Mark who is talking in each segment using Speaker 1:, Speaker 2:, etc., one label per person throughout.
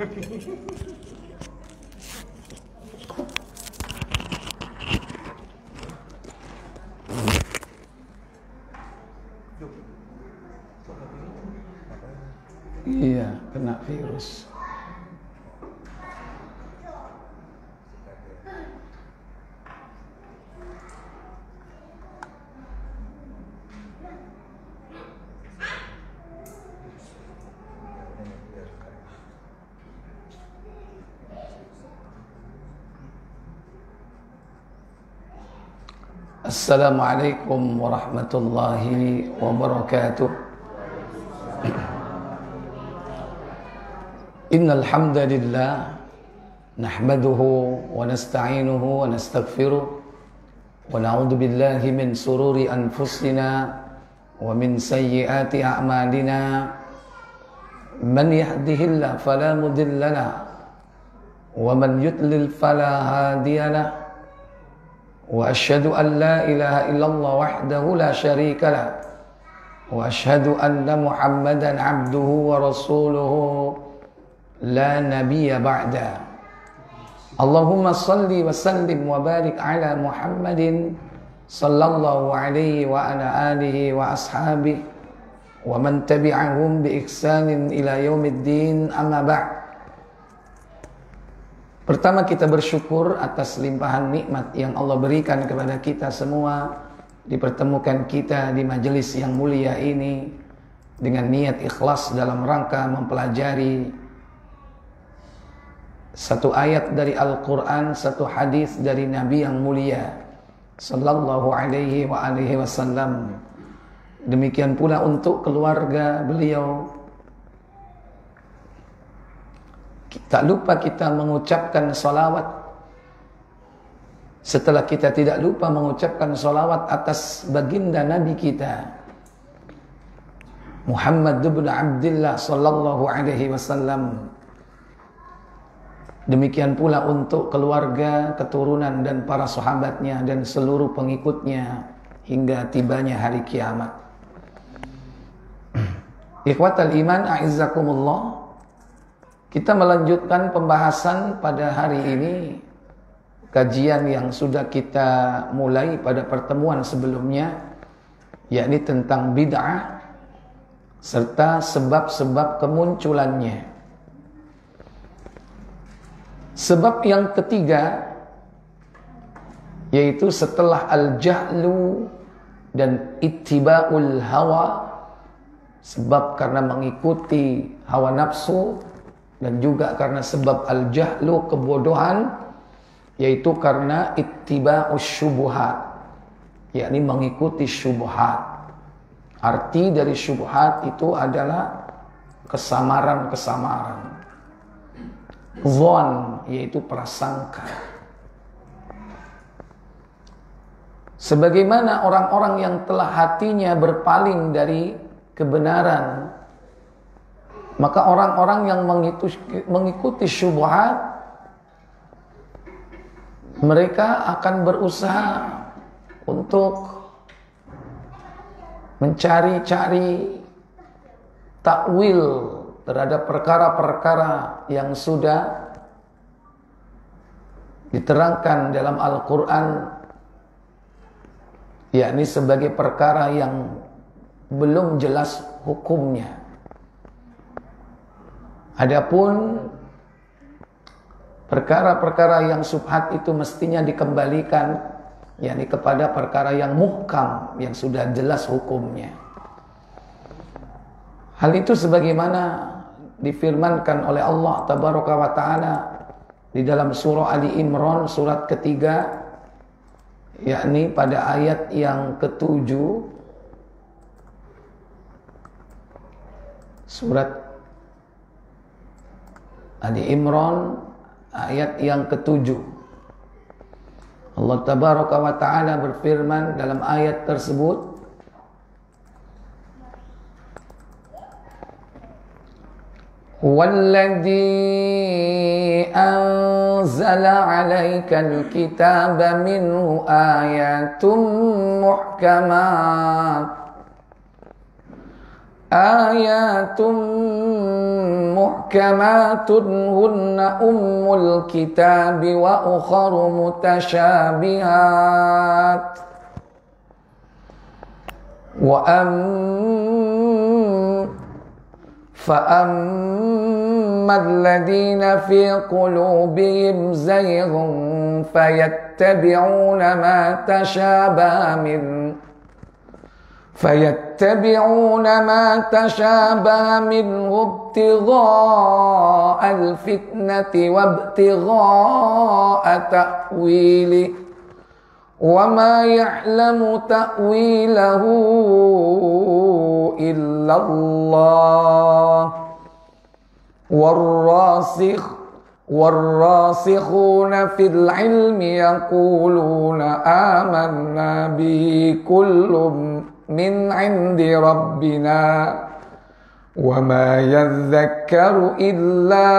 Speaker 1: Iya, kena virus. السلام عليكم ورحمة الله وبركاته. إن الحمد لله نحمده ونستعينه ونستغفره ونعوذ بالله من سرور أنفسنا ومن سيئات أعمالنا. من يهده الله فلا مضل له ومن يضلل فلا هادي له وأشهد أن لا إله إلا الله وحده لا شريك له. وأشهد أن محمدا عبده ورسوله. لا نبي بعده. اللهم صل وسلم وبارك على محمد صلى الله عليه وعلى آله وأصحابه ومن تبعهم بإحسان إلى يوم الدين. أما بعد Pertama kita bersyukur atas limpahan nikmat yang Allah berikan kepada kita semua. Dipertemukan kita di majelis yang mulia ini dengan niat ikhlas dalam rangka mempelajari satu ayat dari Al-Quran, satu hadis dari Nabi yang mulia Sallallahu alaihi wa alihi wasallam. Demikian pula untuk keluarga beliau Tak lupa kita mengucapkan salawat. Setelah kita tidak lupa mengucapkan salawat atas baginda Nabi kita Muhammad bin Abdullah sallallahu alaihi wasallam. Demikian pula untuk keluarga, keturunan dan para sahabatnya dan seluruh pengikutnya hingga tibanya hari kiamat. Ikhwatal iman a'izzakumullah kita melanjutkan pembahasan pada hari ini kajian yang sudah kita mulai pada pertemuan sebelumnya yakni tentang bid'ah serta sebab-sebab kemunculannya. Sebab yang ketiga yaitu setelah al-jahlu dan ittiba'ul hawa sebab karena mengikuti hawa nafsu dan juga karena sebab al-jahlu kebodohan yaitu karena ittiba'us syubhat yakni mengikuti syubhat. Arti dari syubhat itu adalah kesamaran-kesamaran. Zon yaitu prasangka. Sebagaimana orang-orang yang telah hatinya berpaling dari kebenaran maka orang-orang yang mengikuti, syubhat mereka akan berusaha untuk mencari-cari takwil terhadap perkara-perkara yang sudah diterangkan dalam Al-Quran yakni sebagai perkara yang belum jelas hukumnya. Adapun perkara-perkara yang subhat itu mestinya dikembalikan yakni kepada perkara yang muhkam yang sudah jelas hukumnya. Hal itu sebagaimana difirmankan oleh Allah tabaraka wa taala di dalam surah Ali Imran surat ketiga yakni pada ayat yang ketujuh surat Ali Imran ayat yang ketujuh. Allah Tabaraka wa Ta'ala berfirman dalam ayat tersebut. Walladhi anzala alaika al-kitaba minhu ayatun muhkamat آيات محكمات هن أم الكتاب وأخر متشابهات وأم فأما الذين في قلوبهم زيغ فيتبعون ما تشابه منه فيتبعون ما تشابه منه ابتغاء الفتنة وابتغاء تأويله. وما يعلم تأويله إلا الله. والراسخ والراسخون في العلم يقولون آمنا به كل min 'indi rabbina wa ma yadhakkaru illa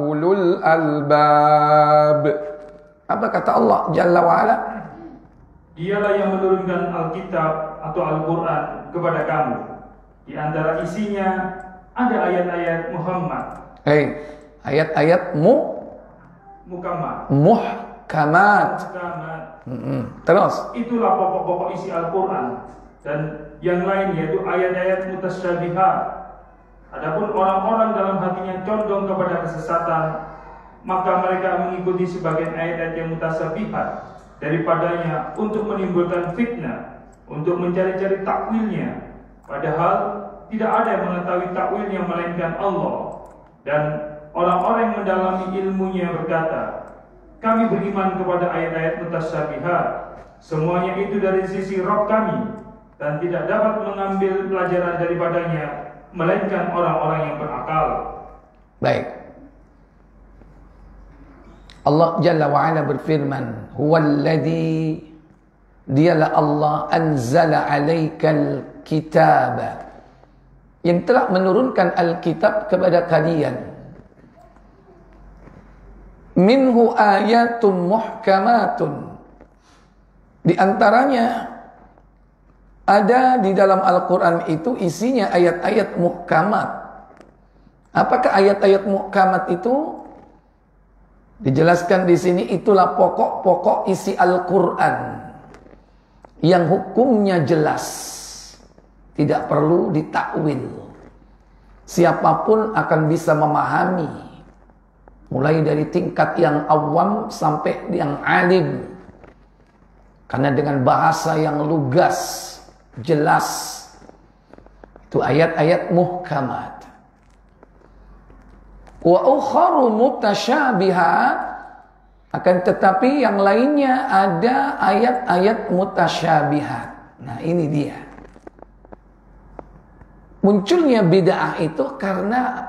Speaker 1: ulul albab. Apa kata Allah Jalla wa ala?
Speaker 2: Dialah yang menurunkan Alkitab atau Alquran kepada kamu. Di antara isinya ada ayat-ayat Muhammad.
Speaker 1: Hey, ayat-ayat mu
Speaker 2: Muhammad.
Speaker 1: Muhkamat.
Speaker 2: Muhkamat
Speaker 1: Hmm, terus.
Speaker 2: Itulah pokok-pokok isi Al-Quran dan yang lain yaitu ayat-ayat mutasyabihat. Adapun orang-orang dalam hatinya condong kepada kesesatan, maka mereka mengikuti sebagian ayat-ayat yang mutasyabihat daripadanya untuk menimbulkan fitnah, untuk mencari-cari takwilnya. Padahal tidak ada yang mengetahui takwilnya melainkan Allah. Dan orang-orang yang mendalami ilmunya berkata, kami beriman kepada ayat-ayat mutasyabihat. Semuanya itu dari sisi roh kami dan tidak dapat mengambil pelajaran daripadanya melainkan orang-orang yang berakal.
Speaker 1: Baik. Allah Jalla wa berfirman, "Huwallazi Dialah Allah anzala alaikal kitab yang telah menurunkan Alkitab kepada kalian minhu ayatun muhkamatun di antaranya ada di dalam Al-Quran itu isinya ayat-ayat muhkamat. Apakah ayat-ayat muhkamat itu? Dijelaskan di sini itulah pokok-pokok isi Al-Quran. Yang hukumnya jelas. Tidak perlu ditakwil. Siapa pun akan bisa memahami Mulai dari tingkat yang awam sampai yang alim. Karena dengan bahasa yang lugas, jelas. Itu ayat-ayat muhkamat. Wa ukharu mutasyabihat akan tetapi yang lainnya ada ayat-ayat mutasyabihat. Nah, ini dia. Munculnya bid'ah itu karena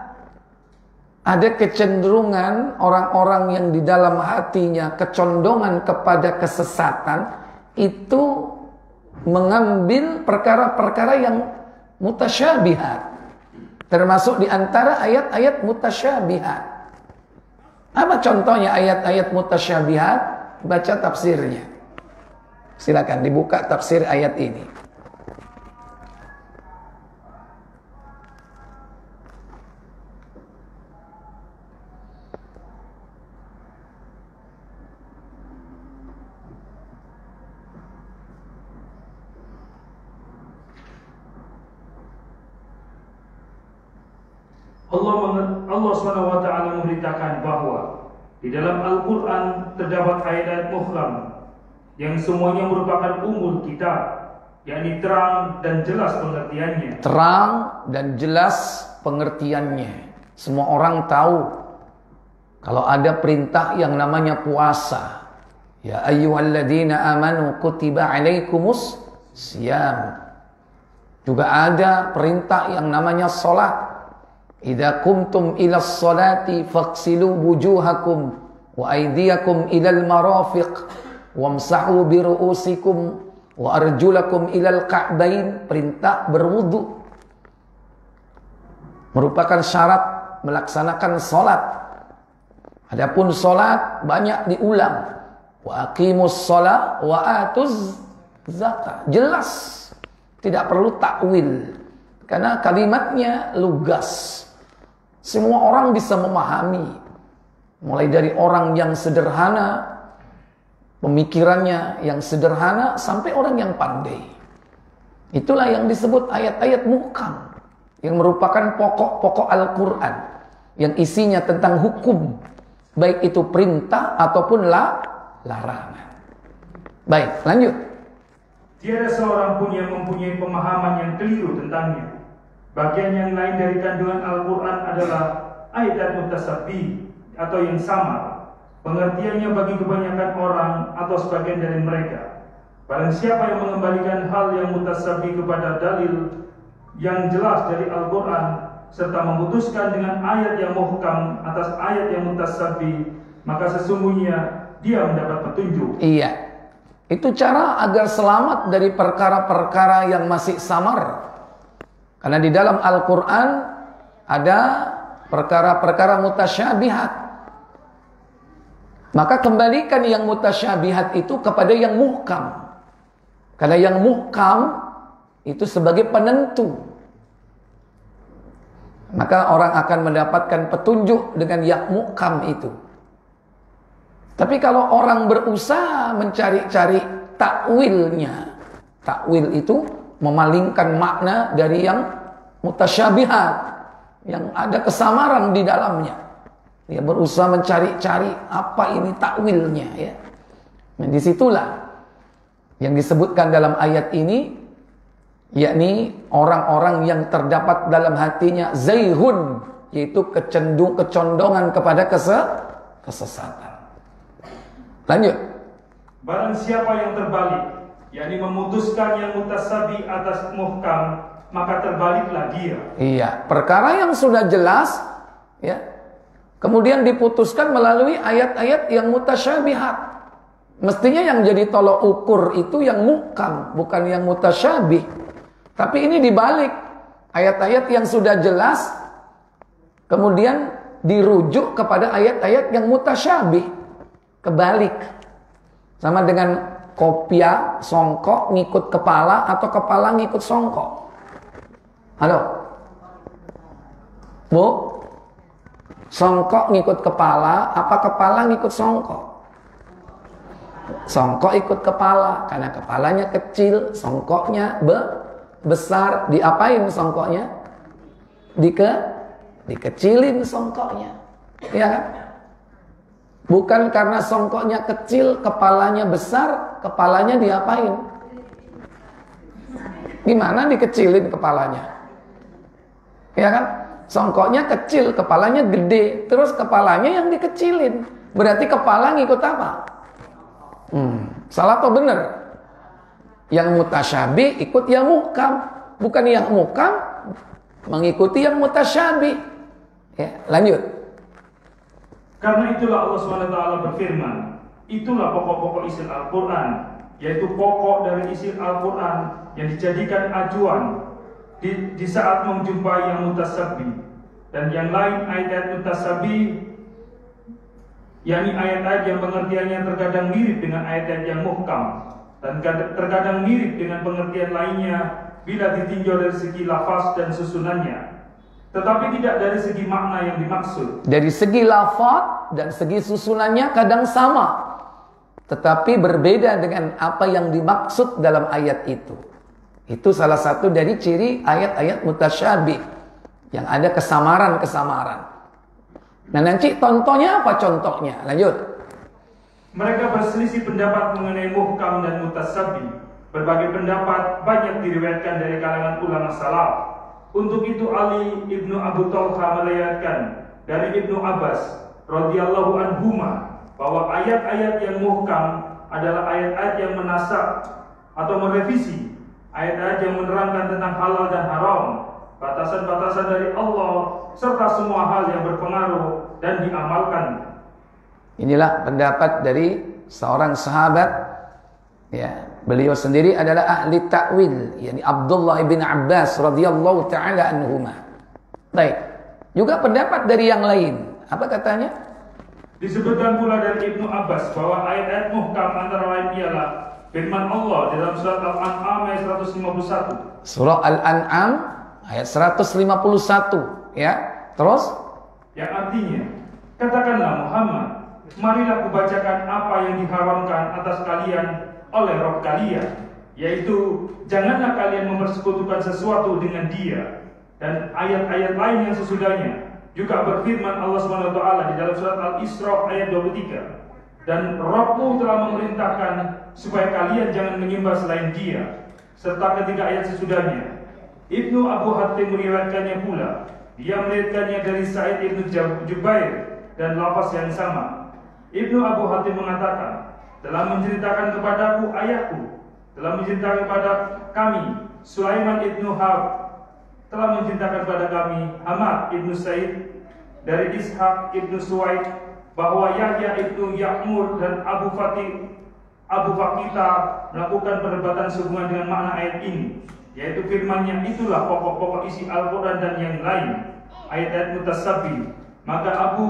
Speaker 1: ada kecenderungan orang-orang yang di dalam hatinya kecondongan kepada kesesatan itu mengambil perkara-perkara yang mutasyabihat. Termasuk di antara ayat-ayat mutasyabihat. Apa contohnya ayat-ayat mutasyabihat? Baca tafsirnya. Silakan dibuka tafsir ayat ini
Speaker 2: Allah Allah SWT memberitakan bahwa di dalam Al-Quran terdapat ayat-ayat muhkam yang semuanya merupakan umul kitab, yakni terang dan jelas pengertiannya.
Speaker 1: Terang dan jelas pengertiannya. Semua orang tahu kalau ada perintah yang namanya puasa. Ya ayyuhalladzina amanu kutiba alaikumus siyam. Juga ada perintah yang namanya salat. Idza kumtum ila sholati faghsilu wujuhakum wa aydiyakum ila al-marafiq wamsahu bi ru'usikum wa arjulakum ila al-ka'bain perintah berwudu merupakan syarat melaksanakan salat. Adapun salat banyak diulang. Wa aqimus shalah wa atuz zakat jelas. Tidak perlu takwil. Karena kalimatnya lugas semua orang bisa memahami. Mulai dari orang yang sederhana, pemikirannya yang sederhana, sampai orang yang pandai. Itulah yang disebut ayat-ayat muhkam. Yang merupakan pokok-pokok Al-Quran. Yang isinya tentang hukum. Baik itu perintah ataupun la, larangan. Baik, lanjut.
Speaker 2: Tiada seorang pun yang mempunyai pemahaman yang keliru tentangnya. Bagian yang lain dari kandungan Al-Quran adalah ayat mutasabbi atau yang sama. Pengertiannya bagi kebanyakan orang atau sebagian dari mereka. Barang siapa yang mengembalikan hal yang mutasabbi kepada dalil yang jelas dari Al-Quran serta memutuskan dengan ayat yang muhkam atas ayat yang mutasabbi, maka sesungguhnya dia mendapat petunjuk.
Speaker 1: Iya. Itu cara agar selamat dari perkara-perkara yang masih samar karena di dalam Al-Quran ada perkara-perkara mutasyabihat. Maka kembalikan yang mutasyabihat itu kepada yang muhkam. Karena yang muhkam itu sebagai penentu. Maka orang akan mendapatkan petunjuk dengan yang muhkam itu. Tapi kalau orang berusaha mencari-cari takwilnya, takwil itu memalingkan makna dari yang mutasyabihat yang ada kesamaran di dalamnya. Dia berusaha mencari-cari apa ini takwilnya ya. Nah, di situlah yang disebutkan dalam ayat ini yakni orang-orang yang terdapat dalam hatinya zaihun yaitu kecendung kecondongan kepada kese kesesatan. Lanjut.
Speaker 2: Barang siapa yang terbalik yakni memutuskan yang mutasabi atas muhkam, maka terbaliklah dia.
Speaker 1: Iya, perkara yang sudah jelas, ya, kemudian diputuskan melalui ayat-ayat yang mutasyabihat. Mestinya yang jadi tolok ukur itu yang muhkam, bukan yang mutasyabih. Tapi ini dibalik, ayat-ayat yang sudah jelas, kemudian dirujuk kepada ayat-ayat yang mutasyabih. Kebalik. Sama dengan kopia songkok ngikut kepala atau kepala ngikut songkok? Halo? Bu? Songkok ngikut kepala apa kepala ngikut songkok? Songkok ikut kepala karena kepalanya kecil, songkoknya be besar. Diapain songkoknya? Dike dikecilin songkoknya. Ya? Bukan karena songkoknya kecil, kepalanya besar, kepalanya diapain? Gimana dikecilin kepalanya? Ya kan? Songkoknya kecil, kepalanya gede, terus kepalanya yang dikecilin. Berarti kepala ngikut apa? Hmm, salah atau benar? Yang mutasyabi ikut yang mukam, bukan yang mukam mengikuti yang mutasyabi. Ya, lanjut.
Speaker 2: Karena itulah Allah SWT berfirman, itulah pokok-pokok isi Al-Quran, yaitu pokok dari isi Al-Quran yang dijadikan acuan di, di saat menjumpai yang mutasabi dan yang lain ayat-ayat mutasabi yakni ayat-ayat yang pengertiannya terkadang mirip dengan ayat-ayat yang muhkam dan terkadang mirip dengan pengertian lainnya bila ditinjau dari segi lafaz dan susunannya tetapi tidak dari segi makna yang dimaksud.
Speaker 1: Dari segi lafaz dan segi susunannya kadang sama. Tetapi berbeda dengan apa yang dimaksud dalam ayat itu. Itu salah satu dari ciri ayat-ayat mutasyabih. Yang ada kesamaran-kesamaran. Nah nanti contohnya apa contohnya? Lanjut.
Speaker 2: Mereka berselisih pendapat mengenai muhkam dan mutasabi. Berbagai pendapat banyak diriwayatkan dari kalangan ulama salaf. Untuk itu Ali ibnu Abu Talha meriwayatkan dari ibnu Abbas radhiyallahu anhuma bahwa ayat-ayat yang muhkam adalah ayat-ayat yang menasak atau merevisi ayat-ayat yang menerangkan tentang halal dan haram, batasan-batasan dari Allah serta semua hal yang berpengaruh dan diamalkan.
Speaker 1: Inilah pendapat dari seorang sahabat ya beliau sendiri adalah ahli takwil yakni Abdullah bin Abbas radhiyallahu taala anhuma. Baik juga pendapat dari yang lain. Apa katanya?
Speaker 2: Disebutkan pula dari Ibnu Abbas bahwa ayat-ayat muhkam antara lain ialah firman Allah dalam surat Al-An'am ayat 151
Speaker 1: surah Al-An'am ayat 151 ya. Terus?
Speaker 2: Yang artinya katakanlah Muhammad marilah kubacakan apa yang diharamkan atas kalian oleh Rob kalian, yaitu janganlah kalian mempersekutukan sesuatu dengan Dia. Dan ayat-ayat lain yang sesudahnya juga berfirman Allah SWT di dalam surat Al-Isra ayat 23. Dan Robmu telah memerintahkan supaya kalian jangan menyembah selain Dia. Serta ketiga ayat sesudahnya, Ibnu Abu Hatim meriwayatkannya pula. Dia meriwayatkannya dari Sa'id Ibnu Jubair dan lapas yang sama. Ibnu Abu Hatim mengatakan, telah menceritakan kepadaku ayahku, telah menceritakan kepada kami Sulaiman ibnu Hab, telah menceritakan kepada kami Hamad ibnu Said dari Ishak ibnu Suwaid bahwa Yahya ibnu Yakmur dan Abu Fatih Abu Fakita melakukan perdebatan sehubungan dengan makna ayat ini yaitu firmannya itulah pokok-pokok isi Al-Quran dan yang lain. Ayat-ayat mutasabi maka Abu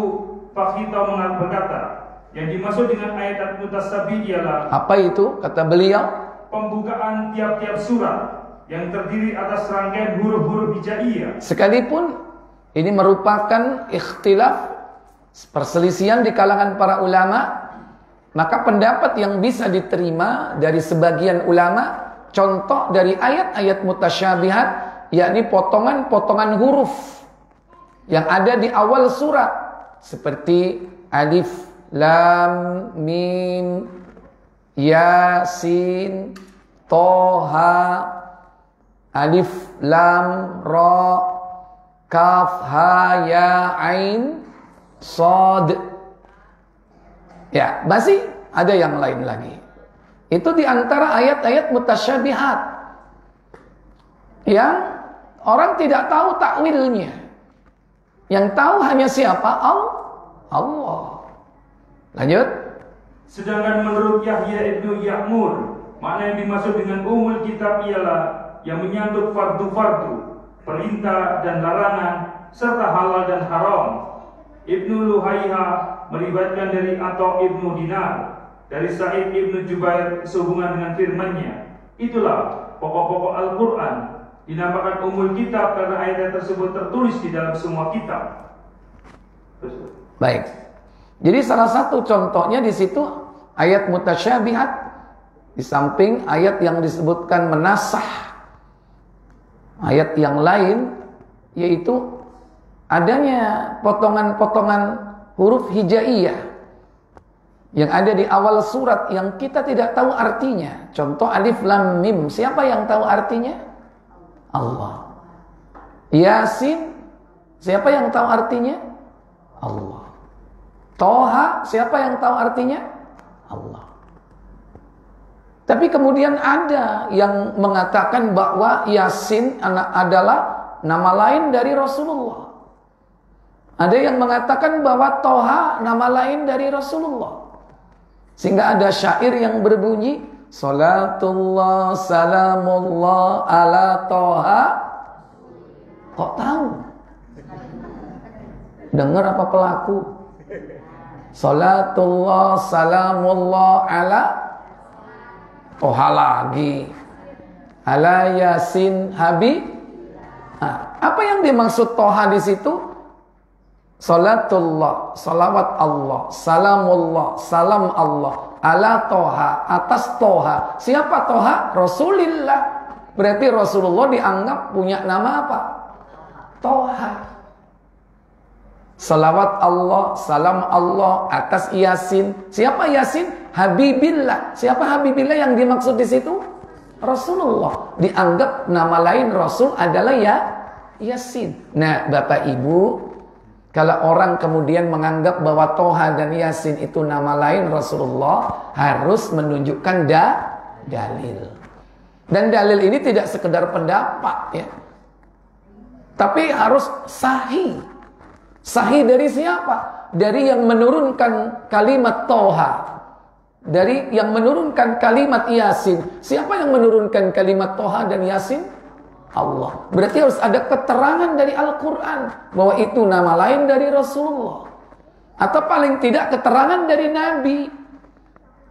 Speaker 2: Fakita berkata yang dimaksud dengan ayat mutasabi ialah
Speaker 1: apa itu kata beliau?
Speaker 2: Pembukaan tiap-tiap surat yang terdiri atas rangkaian huruf-huruf hijaiyah.
Speaker 1: Sekalipun ini merupakan ikhtilaf perselisihan di kalangan para ulama, maka pendapat yang bisa diterima dari sebagian ulama contoh dari ayat-ayat mutasyabihat yakni potongan-potongan huruf yang ada di awal surat seperti alif lam mim yasin toha alif lam ra kaf ha ya ain sod ya masih ada yang lain lagi. Itu di antara ayat-ayat mutasyabihat. Yang orang tidak tahu takwilnya. Yang tahu hanya siapa? Allah Lanjut.
Speaker 2: Sedangkan menurut Yahya ibnu Ya'mur, mana yang dimaksud dengan umul kitab ialah yang menyangkut fardu-fardu, perintah dan larangan, serta halal dan haram. Ibnu Luhaiha melibatkan dari atau Ibnu Dinar, dari Sa'id Ibnu Jubair sehubungan dengan firmannya. Itulah pokok-pokok Al-Quran. Dinamakan umul kitab karena ayat tersebut tertulis di dalam semua kitab.
Speaker 1: Baik. Jadi salah satu contohnya di situ ayat mutasyabihat di samping ayat yang disebutkan menasah ayat yang lain yaitu adanya potongan-potongan huruf hijaiyah yang ada di awal surat yang kita tidak tahu artinya. Contoh alif lam mim, siapa yang tahu artinya? Allah. Yasin, siapa yang tahu artinya? Allah. Toha, siapa yang tahu artinya? Allah. Tapi kemudian ada yang mengatakan bahwa Yasin adalah nama lain dari Rasulullah. Ada yang mengatakan bahwa Toha nama lain dari Rasulullah. Sehingga ada syair yang berbunyi Salatullah salamullah ala Toha Kok tahu? Dengar apa pelaku? Salatullah salamullah ala Toha lagi Ala Yasin Habib nah, Apa yang dimaksud Toha di situ? Salatullah Salawat Allah Salamullah Salam Allah Ala Toha Atas Toha Siapa Toha? Rasulillah Berarti Rasulullah dianggap punya nama apa? Toha. Salawat Allah, salam Allah atas Yasin. Siapa Yasin? Habibillah. Siapa Habibillah yang dimaksud di situ? Rasulullah. Dianggap nama lain Rasul adalah ya Yasin. Nah, Bapak Ibu, kalau orang kemudian menganggap bahwa Toha dan Yasin itu nama lain Rasulullah, harus menunjukkan da dalil. Dan dalil ini tidak sekedar pendapat ya. Tapi harus sahih Sahih dari siapa? Dari yang menurunkan kalimat Toha. Dari yang menurunkan kalimat Yasin. Siapa yang menurunkan kalimat Toha dan Yasin? Allah. Berarti harus ada keterangan dari Al-Quran. Bahwa itu nama lain dari Rasulullah. Atau paling tidak keterangan dari Nabi.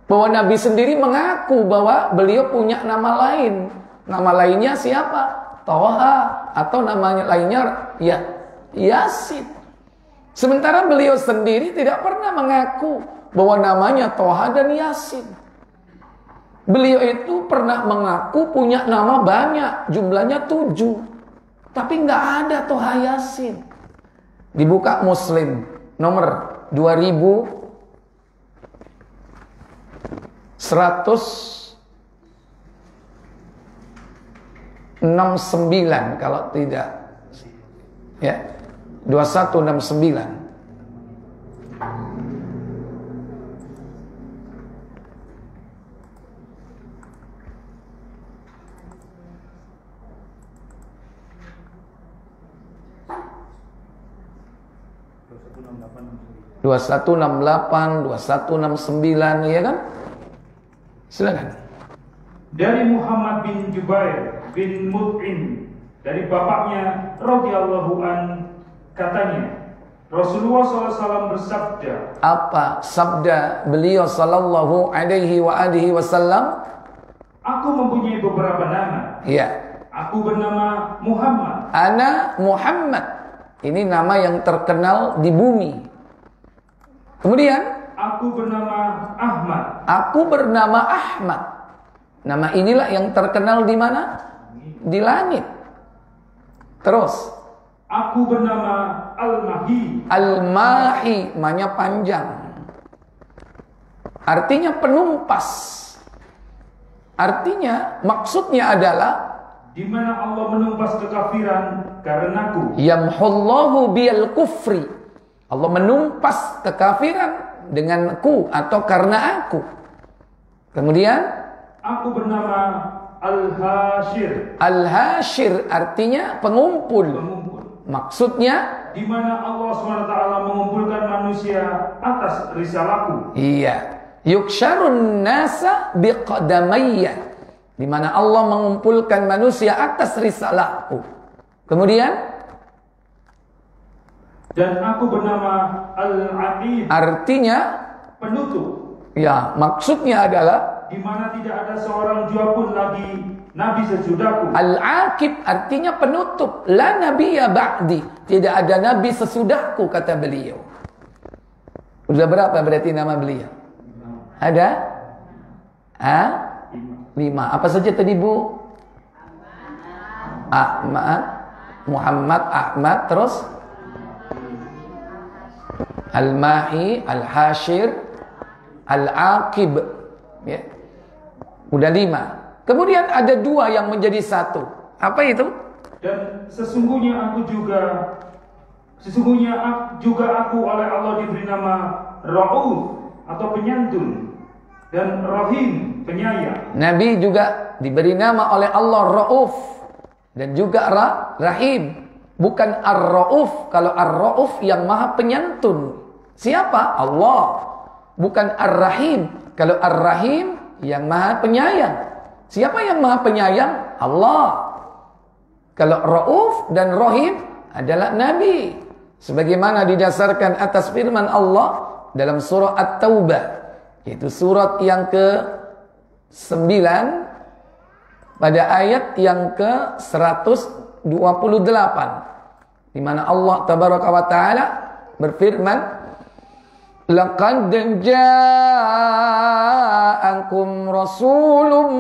Speaker 1: Bahwa Nabi sendiri mengaku bahwa beliau punya nama lain. Nama lainnya siapa? Toha. Atau namanya lainnya ya Yasin. Sementara beliau sendiri tidak pernah mengaku bahwa namanya Toha dan Yasin. Beliau itu pernah mengaku punya nama banyak, jumlahnya tujuh. Tapi nggak ada Toha Yasin. Dibuka Muslim nomor 2000 169 kalau tidak ya 2169 2168, 2169 ya kan? Silakan.
Speaker 2: Dari Muhammad bin Jubair bin Mut'im dari bapaknya radhiyallahu an Katanya, Rasulullah SAW bersabda.
Speaker 1: Apa sabda beliau Sallallahu Alaihi wa alihi Wasallam?
Speaker 2: Aku mempunyai beberapa nama.
Speaker 1: Iya.
Speaker 2: Aku bernama Muhammad.
Speaker 1: Ana Muhammad. Ini nama yang terkenal di bumi. Kemudian.
Speaker 2: Aku bernama Ahmad.
Speaker 1: Aku bernama Ahmad. Nama inilah yang terkenal di mana? Di langit. Terus.
Speaker 2: Aku bernama Al-Mahi.
Speaker 1: Al-Mahi, manya panjang. Artinya penumpas. Artinya maksudnya adalah
Speaker 2: di mana Allah menumpas kekafiran karenaku.
Speaker 1: Yamhullahu bil kufri. Allah menumpas kekafiran denganku atau karena aku. Kemudian
Speaker 2: aku bernama Al-Hashir.
Speaker 1: Al-Hashir artinya pengumpul.
Speaker 2: pengumpul.
Speaker 1: Maksudnya
Speaker 2: di mana Allah SWT mengumpulkan manusia atas risalahku.
Speaker 1: Iya. Yuksharun nasa biqadamayya. Di mana Allah mengumpulkan manusia atas risalahku. Kemudian
Speaker 2: dan aku bernama Al-Aqib.
Speaker 1: Artinya
Speaker 2: penutup.
Speaker 1: Ya, maksudnya adalah
Speaker 2: di mana tidak ada seorang jua pun lagi nabi sesudahku.
Speaker 1: Al-Aqib artinya penutup. La nabiyya ba'di. Tidak ada nabi sesudahku kata beliau. Sudah berapa berarti nama beliau? Ada? Ah? Lima. Apa saja tadi Bu? Ahmad, Muhammad, Ahmad, terus Al-Mahi, Al-Hashir, Al-Aqib. Ya. Udah lima. Kemudian ada dua yang menjadi satu. Apa itu?
Speaker 2: Dan sesungguhnya aku juga sesungguhnya juga aku oleh Allah diberi nama Rauf atau penyantun dan Rahim penyayang.
Speaker 1: Nabi juga diberi nama oleh Allah Rauf dan juga Ra Rahim. Bukan Ar-Rauf kalau Ar-Rauf yang Maha Penyantun. Siapa? Allah. Bukan Ar-Rahim kalau Ar-Rahim yang Maha Penyayang. Siapa yang maha penyayang? Allah. Kalau Ra'uf dan Rahim adalah Nabi. Sebagaimana didasarkan atas firman Allah dalam surah At-Taubah. Yaitu surat yang ke 9 pada ayat yang ke 128. Di mana Allah tabaraka taala berfirman Laqad ja'akum rasulun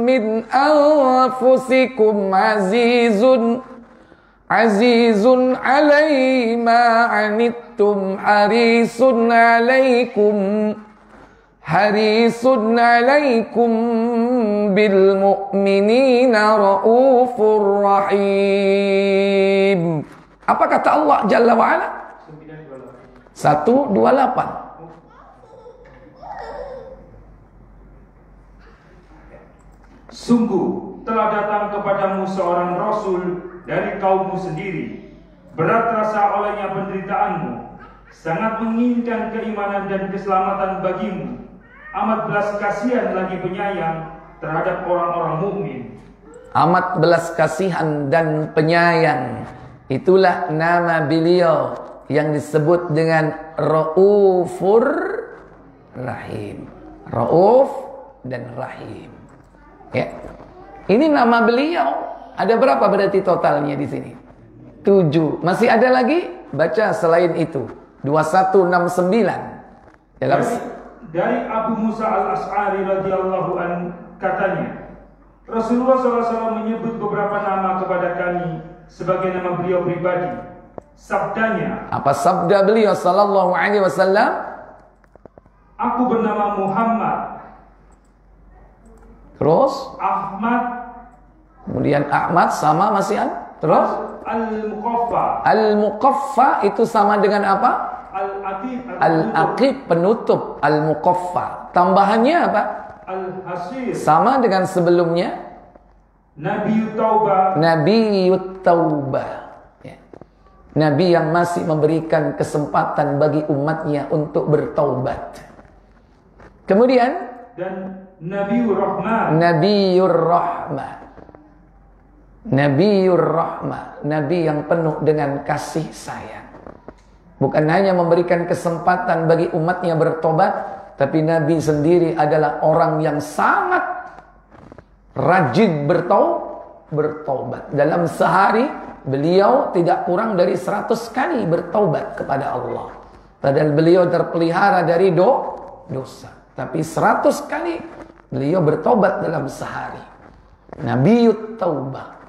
Speaker 1: min anfusikum azizun Azizun alaihi ma anittum harisun alaikum harisun alaikum bil mu'minina raufur rahim. Apa kata Allah Jalla wa'ala? 128.
Speaker 2: Sungguh telah datang kepadamu seorang Rasul dari kaummu sendiri. Berat rasa olehnya penderitaanmu. Sangat menginginkan keimanan dan keselamatan bagimu. Amat belas kasihan lagi penyayang terhadap orang-orang mukmin.
Speaker 1: Amat belas kasihan dan penyayang. Itulah nama beliau yang disebut dengan Raufur Rahim. Rauf dan Rahim. Ya. Ini nama beliau. Ada berapa berarti totalnya di sini? Tujuh. Masih ada lagi? Baca selain itu. 2169.
Speaker 2: Dalam dari, dari Abu Musa al-As'ari radhiyallahu an katanya, Rasulullah SAW menyebut beberapa nama kepada kami sebagai nama beliau pribadi. Sabdanya.
Speaker 1: Apa sabda beliau sallallahu alaihi wasallam?
Speaker 2: Aku bernama Muhammad
Speaker 1: Terus?
Speaker 2: Ahmad.
Speaker 1: Kemudian Ahmad sama masih ada? Terus?
Speaker 2: Al-Muqaffa.
Speaker 1: Al-Muqaffa itu sama dengan apa?
Speaker 2: Al-Aqib.
Speaker 1: Al-Aqib penutup. Al-Muqaffa. Tambahannya apa?
Speaker 2: Al-Hasir.
Speaker 1: Sama dengan sebelumnya?
Speaker 2: Nabi Taubah.
Speaker 1: Nabi Taubah. Nabi yang masih memberikan kesempatan bagi umatnya untuk bertaubat. Kemudian
Speaker 2: dan Nabiur Rahman.
Speaker 1: Nabiur Rahman. Nabiur Rahman. Nabi yang penuh dengan kasih sayang. Bukan hanya memberikan kesempatan bagi umatnya bertobat, tapi Nabi sendiri adalah orang yang sangat rajin bertau bertobat. Dalam sehari beliau tidak kurang dari 100 kali bertobat kepada Allah. Padahal beliau terpelihara dari do, dosa. Tapi 100 kali Beliau bertobat dalam sehari. Nabi Taubah.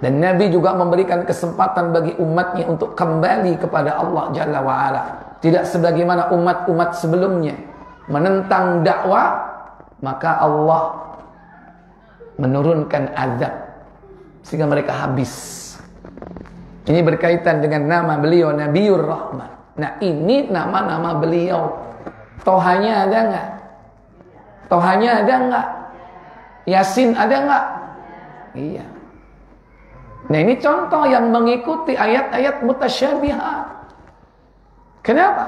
Speaker 1: Dan Nabi juga memberikan kesempatan bagi umatnya untuk kembali kepada Allah Jalla wa'ala. Tidak sebagaimana umat-umat sebelumnya. Menentang dakwah. Maka Allah menurunkan azab. Sehingga mereka habis. Ini berkaitan dengan nama beliau Nabiur Rahman. Nah ini nama-nama beliau. Tohanya ada nggak? Tohanya ada enggak? Yasin ada enggak? Iya. Nah ini contoh yang mengikuti ayat-ayat mutasyabihat. Kenapa?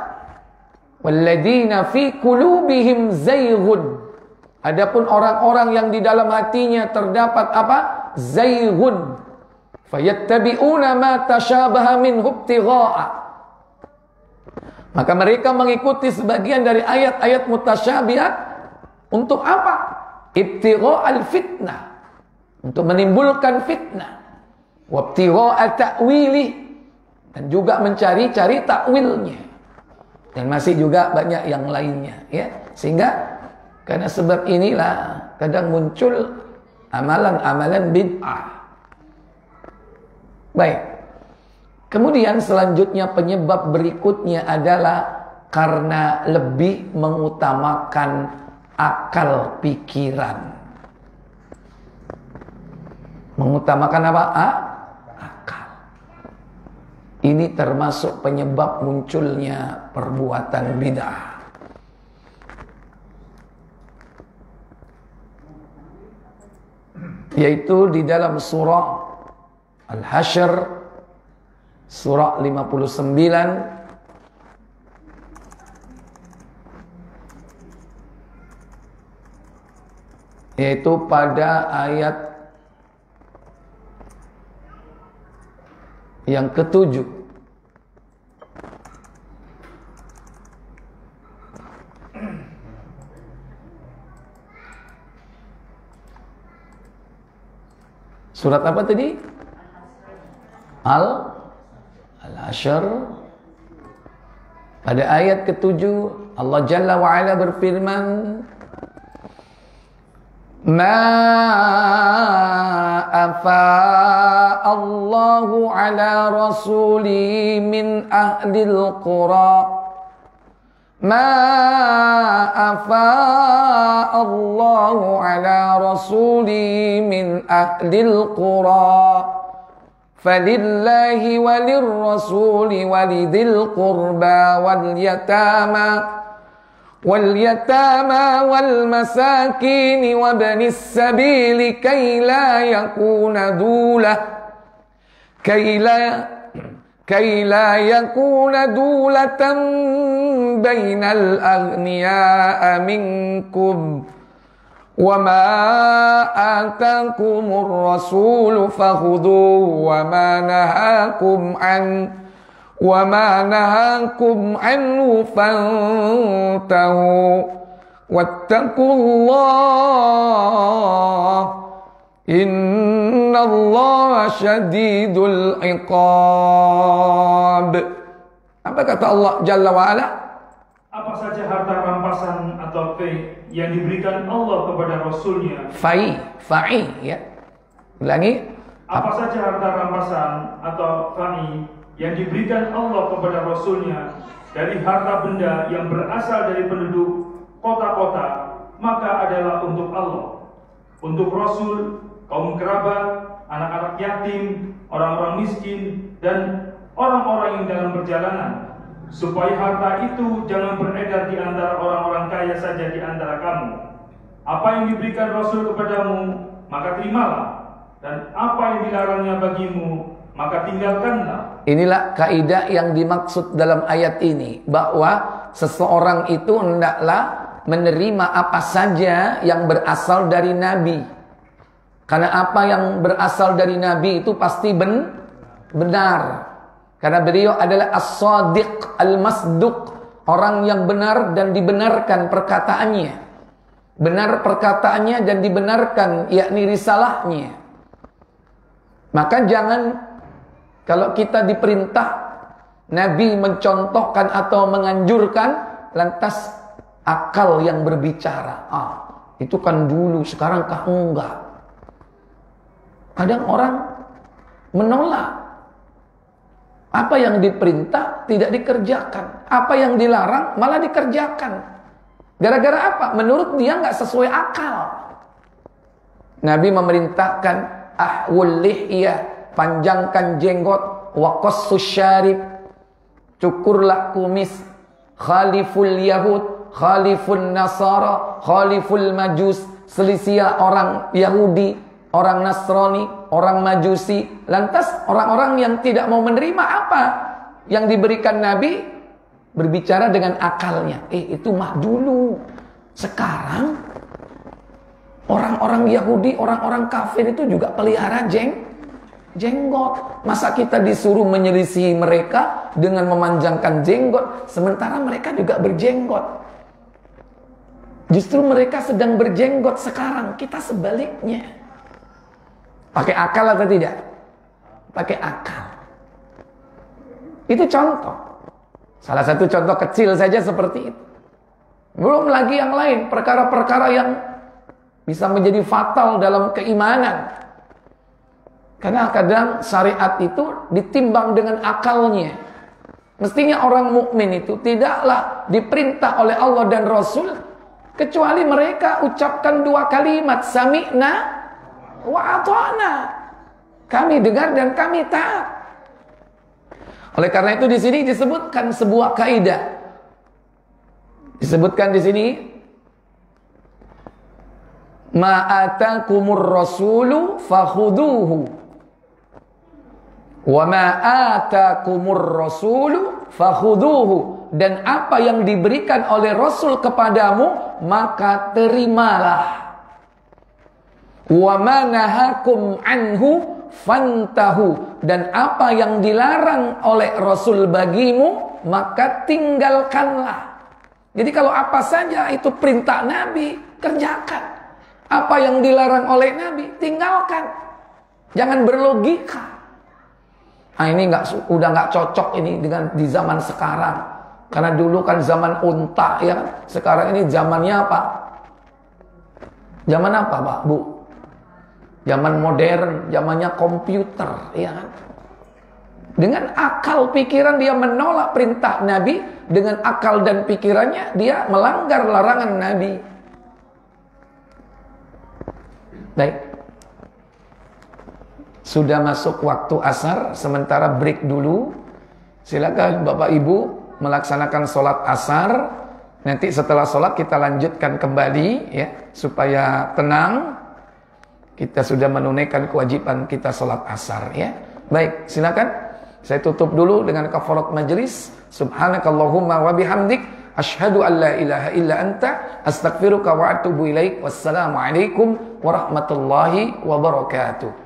Speaker 1: Walladina fi kulubihim zayghun. Adapun orang-orang yang di dalam hatinya terdapat apa? Zayghun. Fayattabi'una ma tashabaha. Maka mereka mengikuti sebagian dari ayat-ayat mutasyabihat untuk apa? al fitnah. Untuk menimbulkan fitnah. al ta'wili. Dan juga mencari-cari takwilnya. Dan masih juga banyak yang lainnya. ya Sehingga karena sebab inilah kadang muncul amalan-amalan bid'ah. Baik. Kemudian selanjutnya penyebab berikutnya adalah karena lebih mengutamakan akal pikiran. Mengutamakan apa? A? Akal. Ini termasuk penyebab munculnya perbuatan bid'ah. Yaitu di dalam surah Al-Hasyr surah 59 yaitu pada ayat yang ketujuh Surat apa tadi? Al Al-Asyr Pada ayat ketujuh Allah Jalla wa'ala berfirman ما أفاء الله على رسوله من أهل القرى ما أفاء الله على رسوله من أهل القرى فلله وللرسول ولذي القربى واليتامى واليتامى والمساكين وابن السبيل كي لا يكون دولة كي لا كي لا يكون دولة بين الأغنياء منكم وما آتاكم الرسول فخذوه وما نهاكم عنه وما نهاكم عنه فانتهوا واتقوا الله إن الله شديد العقاب Apa kata Allah Jalla wa'ala?
Speaker 2: Apa saja harta rampasan atau yang diberikan Allah kepada Rasulnya.
Speaker 1: Fai, fai ya. Ulangi.
Speaker 2: Apa saja harta rampasan atau fai yang diberikan Allah kepada Rasulnya dari harta benda yang berasal dari penduduk kota-kota maka adalah untuk Allah. Untuk Rasul, kaum kerabat, anak-anak yatim, orang-orang miskin dan orang-orang yang dalam perjalanan supaya harta itu jangan beredar di antara orang-orang kaya saja di antara kamu apa yang diberikan Rasul kepadamu maka terimalah dan apa yang dilarangnya bagimu maka tinggalkanlah
Speaker 1: Inilah kaidah yang dimaksud dalam ayat ini bahwa seseorang itu hendaklah menerima apa saja yang berasal dari nabi. Karena apa yang berasal dari nabi itu pasti ben benar. Karena beliau adalah as-sadiq al-masduq, orang yang benar dan dibenarkan perkataannya. Benar perkataannya dan dibenarkan yakni risalahnya. Maka jangan kalau kita diperintah Nabi mencontohkan atau menganjurkan lantas akal yang berbicara. Ah, itu kan dulu, sekarang kah enggak? Kadang orang menolak. Apa yang diperintah tidak dikerjakan. Apa yang dilarang malah dikerjakan. Gara-gara apa? Menurut dia nggak sesuai akal. Nabi memerintahkan ahwul lihiyah panjangkan jenggot wa syarib cukurlah kumis khaliful yahud khalifun nasara khaliful majus selisih orang Yahudi orang Nasrani orang Majusi lantas orang-orang yang tidak mau menerima apa yang diberikan Nabi berbicara dengan akalnya eh itu mah dulu sekarang orang-orang Yahudi orang-orang kafir itu juga pelihara jeng jenggot. Masa kita disuruh menyelisih mereka dengan memanjangkan jenggot, sementara mereka juga berjenggot. Justru mereka sedang berjenggot sekarang, kita sebaliknya. Pakai akal atau tidak? Pakai akal. Itu contoh. Salah satu contoh kecil saja seperti itu. Belum lagi yang lain, perkara-perkara yang bisa menjadi fatal dalam keimanan. Karena kadang syariat itu ditimbang dengan akalnya. Mestinya orang mukmin itu tidaklah diperintah oleh Allah dan Rasul kecuali mereka ucapkan dua kalimat sami'na wa ata'na. Kami dengar dan kami taat. Oleh karena itu di sini disebutkan sebuah kaidah. Disebutkan di sini ma'atakumur rasulu fakhuduhu Wa ma atakumur rasulu fakhuduhu dan apa yang diberikan oleh Rasul kepadamu maka terimalah. Wa anhu fantahu dan apa yang dilarang oleh Rasul bagimu maka tinggalkanlah. Jadi kalau apa saja itu perintah Nabi kerjakan. Apa yang dilarang oleh Nabi tinggalkan. Jangan berlogika. Nah ini nggak udah nggak cocok ini dengan di zaman sekarang. Karena dulu kan zaman unta ya kan. Sekarang ini zamannya apa? Zaman apa Pak, Bu? Zaman modern, zamannya komputer, ya kan? Dengan akal pikiran dia menolak perintah Nabi, dengan akal dan pikirannya dia melanggar larangan Nabi. Baik. Sudah masuk waktu asar, sementara break dulu. Silakan Bapak Ibu melaksanakan sholat asar. Nanti setelah sholat kita lanjutkan kembali ya supaya tenang. Kita sudah menunaikan kewajiban kita sholat asar ya. Baik, silakan. Saya tutup dulu dengan kafarat majlis. Subhanakallahumma wa bihamdik asyhadu an la ilaha illa anta astaghfiruka wa atubu ilaik. Wassalamualaikum warahmatullahi wabarakatuh.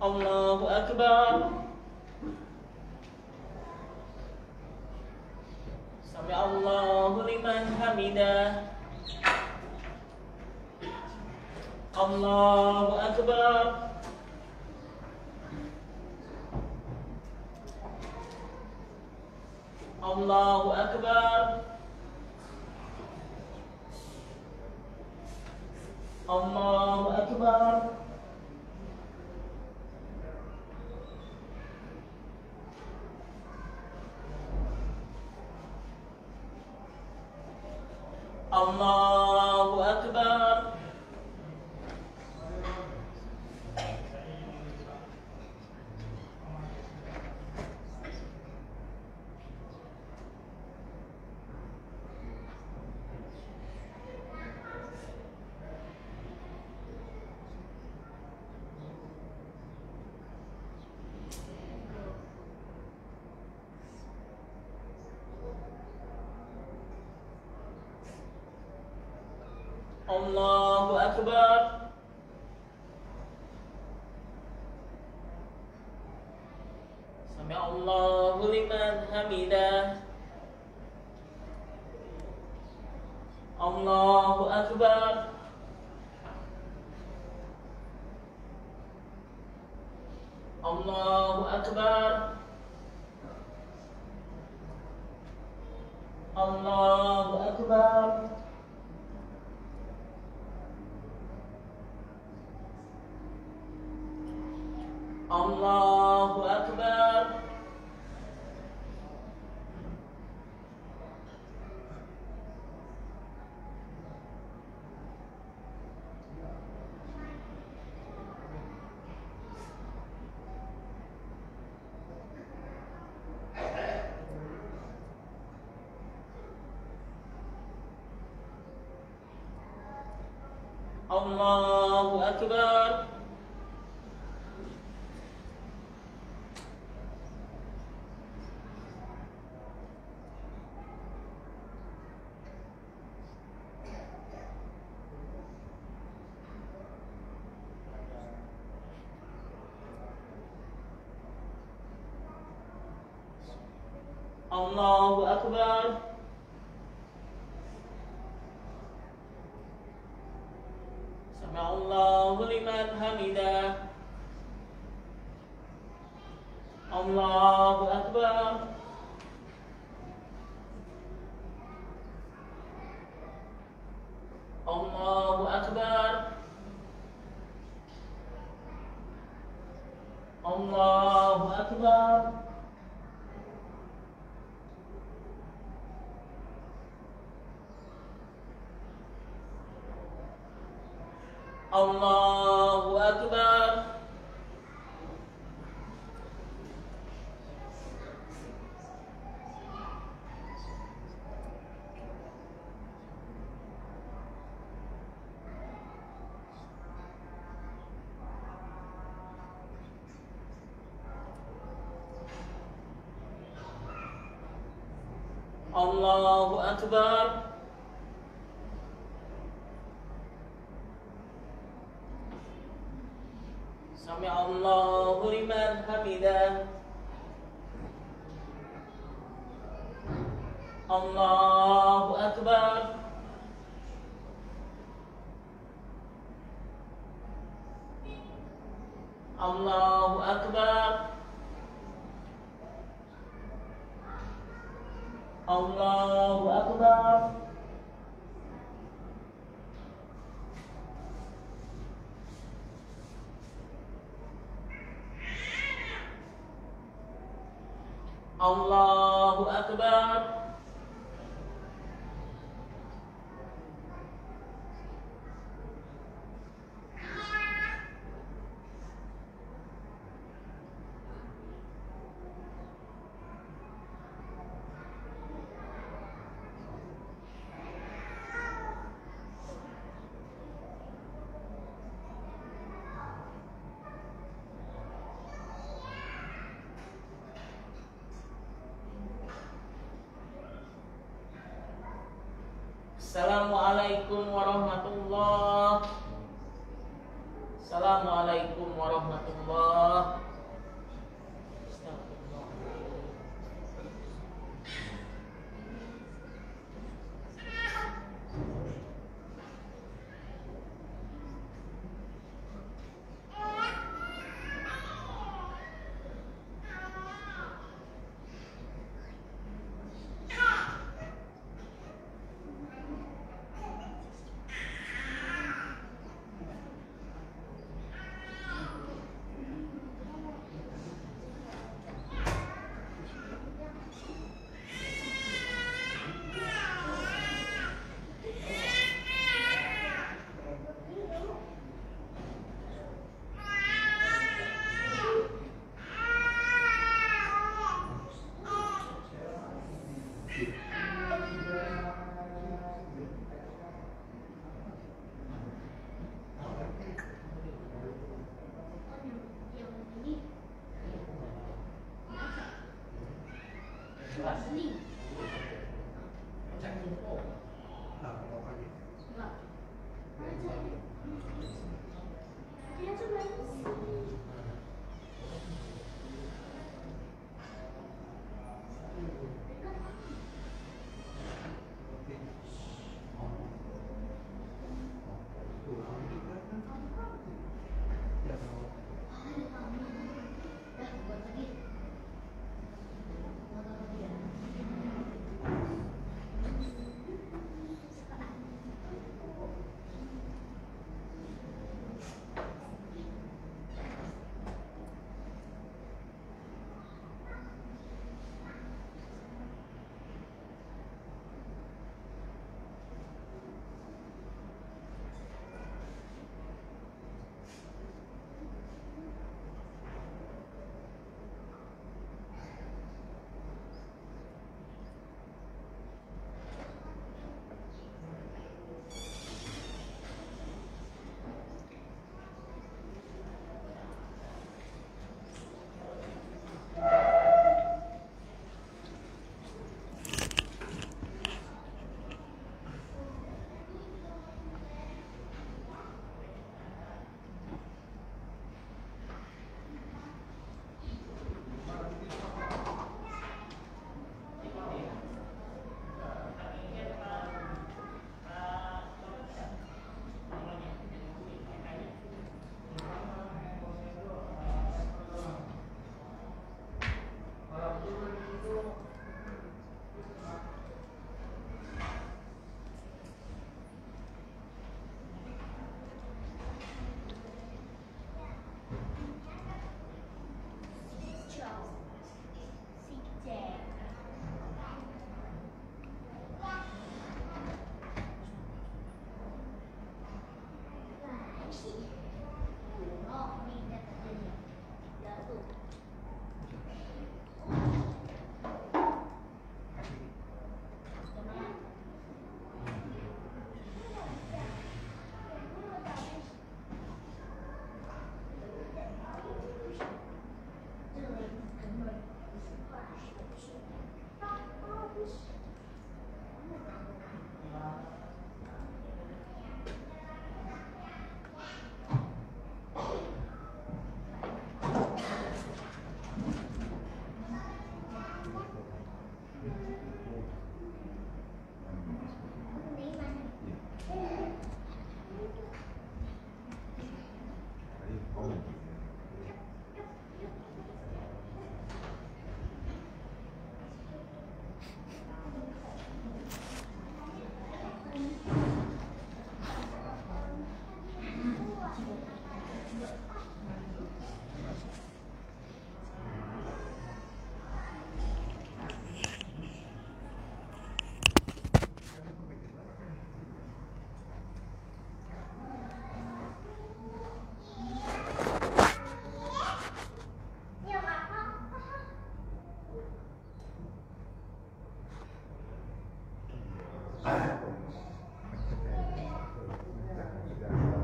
Speaker 3: Allahu Akbar. الله أكبر. الله أكبر. الله أكبر. Assalamualaikum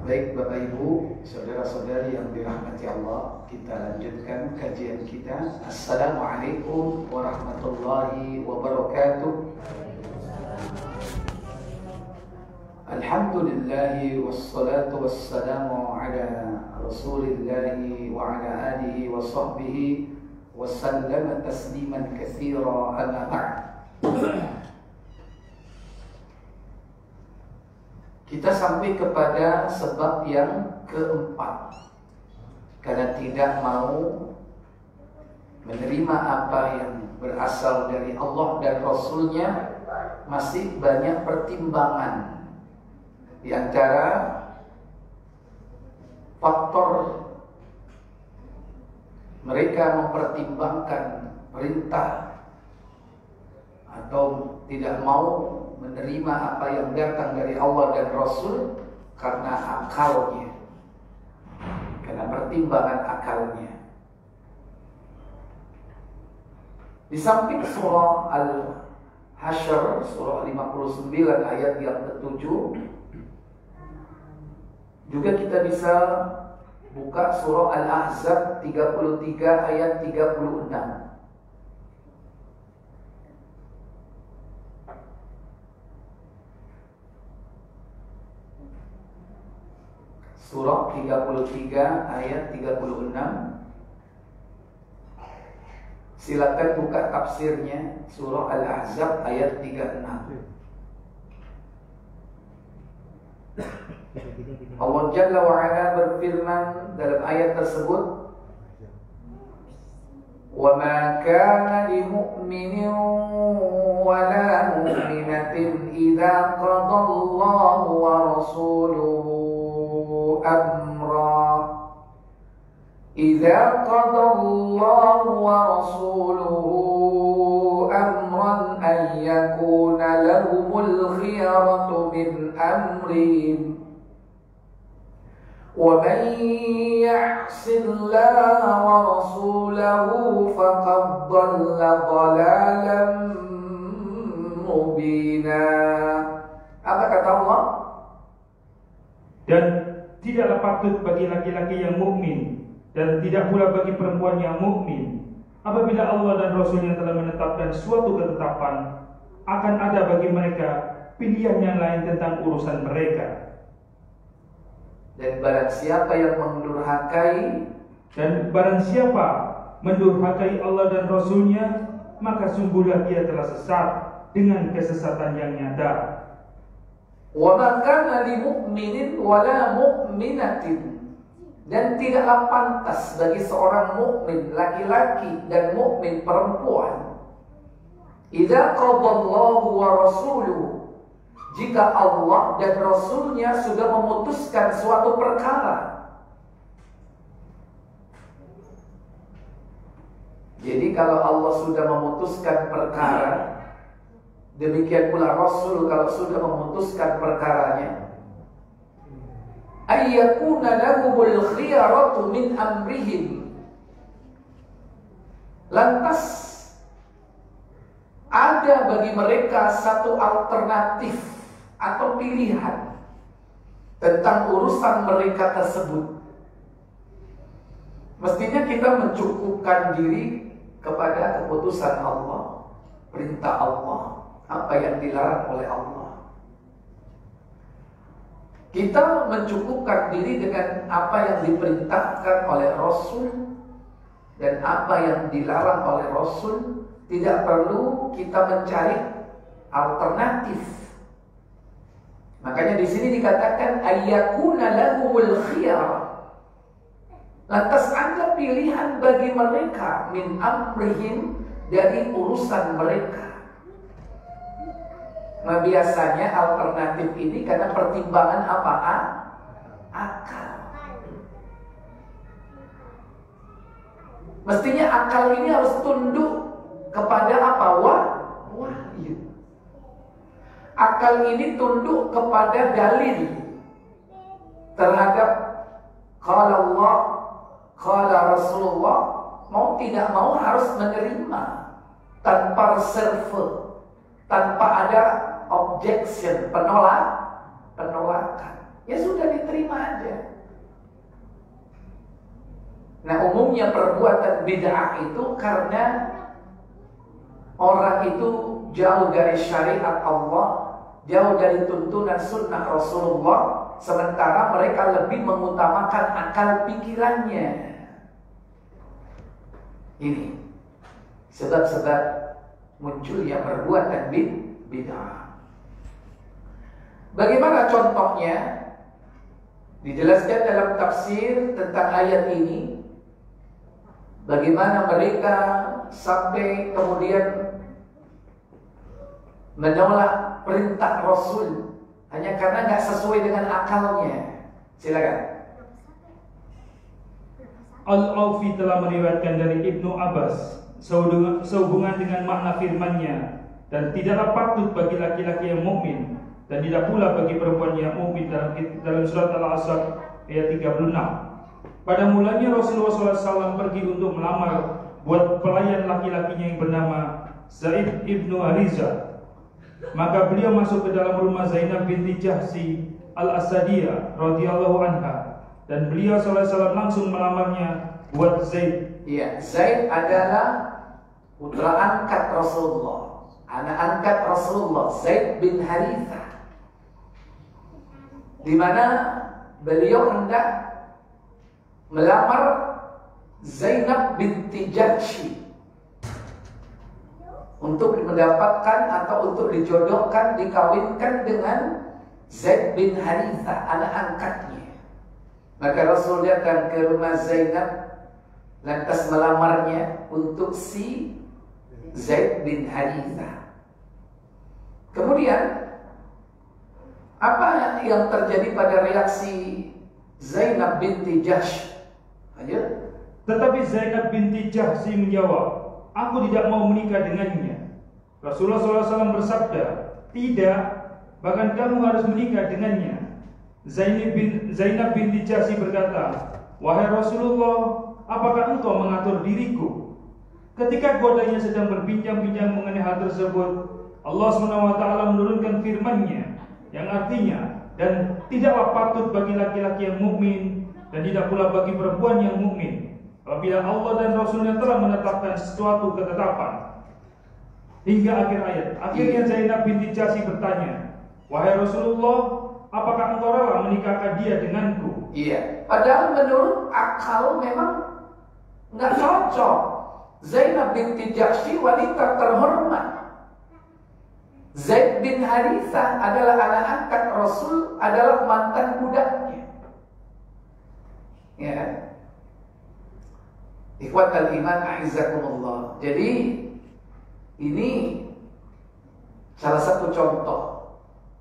Speaker 1: Baik Bapak Ibu, saudara-saudari yang dirahmati Allah, kita lanjutkan kajian kita. Assalamualaikum warahmatullahi wabarakatuh. Alhamdulillah wassalatu wassalamu ala Rasulillah wa ala alihi wa sahbihi wa tasliman katsira amma ba'd. Kita sampai kepada sebab yang keempat. Karena tidak mau menerima apa yang berasal dari Allah dan Rasulnya Masih banyak pertimbangan. Di antara faktor mereka mempertimbangkan perintah atau tidak mau menerima apa yang datang dari Allah dan Rasul karena akalnya. Karena pertimbangan akalnya. Di samping surah Al-Hasyr, surah 59 ayat yang ke-7 juga kita bisa buka surah Al-Ahzab 33 ayat 36. Surah 33 ayat 36 Silakan buka tafsirnya Surah Al-Ahzab ayat 36 Allah Jalla wa'ala berfirman dalam ayat tersebut وما كان لمؤمن ولا مؤمنة إذا قضى الله ورسوله أمرا. إذا قضى الله ورسوله أمرا أن يكون لهم الخيرة من أمرهم. ومن يعص الله ورسوله فقد ضل ضلالا مبينا. Apa kata Allah?
Speaker 2: Dan tidaklah patut bagi laki-laki yang mukmin dan tidak pula bagi perempuan yang mukmin. Apabila Allah dan Rasulnya telah menetapkan suatu ketetapan akan ada bagi mereka pilihan yang lain tentang urusan mereka.
Speaker 1: Dan barang siapa yang mendurhakai
Speaker 2: dan barang siapa mendurhakai Allah dan Rasulnya maka sungguhlah dia telah sesat dengan kesesatan yang nyata
Speaker 1: kana li mu'minin wala mu'minatin dan tidaklah pantas bagi seorang mukmin laki-laki dan mukmin perempuan idza qadallahu wa rasuluhu jika Allah dan Rasulnya sudah memutuskan suatu perkara. Jadi kalau Allah sudah memutuskan perkara, demikian pula Rasul kalau sudah memutuskan perkaranya, ayyakuna lahumul khiyaratu min amrihim. Lantas ada bagi mereka satu alternatif atau pilihan tentang urusan mereka tersebut. Mestinya kita mencukupkan diri kepada keputusan Allah, perintah Allah, apa yang dilarang oleh Allah. Kita mencukupkan diri dengan apa yang diperintahkan oleh Rasul dan apa yang dilarang oleh Rasul. Tidak perlu kita mencari alternatif Makanya di sini dikatakan ayyakuna lahumul khiyar. Lantas ada pilihan bagi mereka min amrihim dari urusan mereka. Nah biasanya alternatif ini karena pertimbangan apa? Akal. Mestinya akal ini harus tunduk kepada apa? Wah, wahyu. Akal ini tunduk kepada dalil terhadap kalau Allah, kalau Rasulullah mau tidak mau harus menerima tanpa reserve, tanpa ada objection, penolak, penolakan. Ya sudah diterima aja. Nah umumnya perbuatan bid'ah itu karena orang itu jauh dari syariat Allah, jauh dari tuntunan sunnah Rasulullah, sementara mereka lebih mengutamakan akal pikirannya. Ini sebab-sebab munculnya perbuatan bid'ah. Bagaimana contohnya? Dijelaskan dalam tafsir tentang ayat ini Bagaimana mereka sampai kemudian menolak perintah Rasul hanya karena nggak sesuai dengan akalnya. Silakan.
Speaker 2: Al-Aufi telah meriwayatkan dari Ibnu Abbas sehubungan dengan makna firman-Nya dan tidaklah patut bagi laki-laki yang mukmin dan tidak pula bagi perempuan yang mukmin dalam dalam surat Al-Asr ayat 36. Pada mulanya Rasulullah SAW pergi untuk melamar buat pelayan laki-lakinya yang bernama Zaid ibnu Ariza. Maka beliau masuk ke dalam rumah Zainab binti Jahsi al-Asadiyah radhiyallahu anha dan beliau SAW langsung melamarnya buat Zaid.
Speaker 1: Iya, Zaid adalah putra angkat Rasulullah, anak angkat Rasulullah, Zaid bin Harithah. Di mana beliau hendak melamar Zainab binti Jahsy untuk mendapatkan atau untuk dijodohkan dikawinkan dengan Zaid bin Harithah anak angkatnya. Maka Rasul datang ke rumah Zainab lantas melamarnya untuk si Zaid bin Harithah. Kemudian apa yang terjadi pada reaksi Zainab binti Jahsh
Speaker 2: Ayo. Tetapi Zainab binti Jahsi menjawab, aku tidak mau menikah dengannya. Rasulullah SAW bersabda, tidak, bahkan kamu harus menikah dengannya. Zainab, bin, Zainab binti Jahsi berkata, wahai Rasulullah, apakah engkau mengatur diriku? Ketika godanya sedang berbincang-bincang mengenai hal tersebut, Allah SWT menurunkan firman-Nya yang artinya dan tidaklah patut bagi laki-laki yang mukmin dan tidak pula bagi perempuan yang mukmin apabila Allah dan Rasulnya telah menetapkan sesuatu ketetapan hingga akhir ayat. Akhirnya Zainab binti Jasi bertanya, wahai Rasulullah, apakah engkau rela menikahkan dia denganku?
Speaker 1: Iya. Padahal menurut akal memang nggak cocok. Zainab binti Jahsy wanita terhormat. Zaid bin Harithah adalah anak angkat Rasul, adalah mantan budaknya. Ya. Ikhwat al-iman a'izzakumullah. Jadi ini salah satu contoh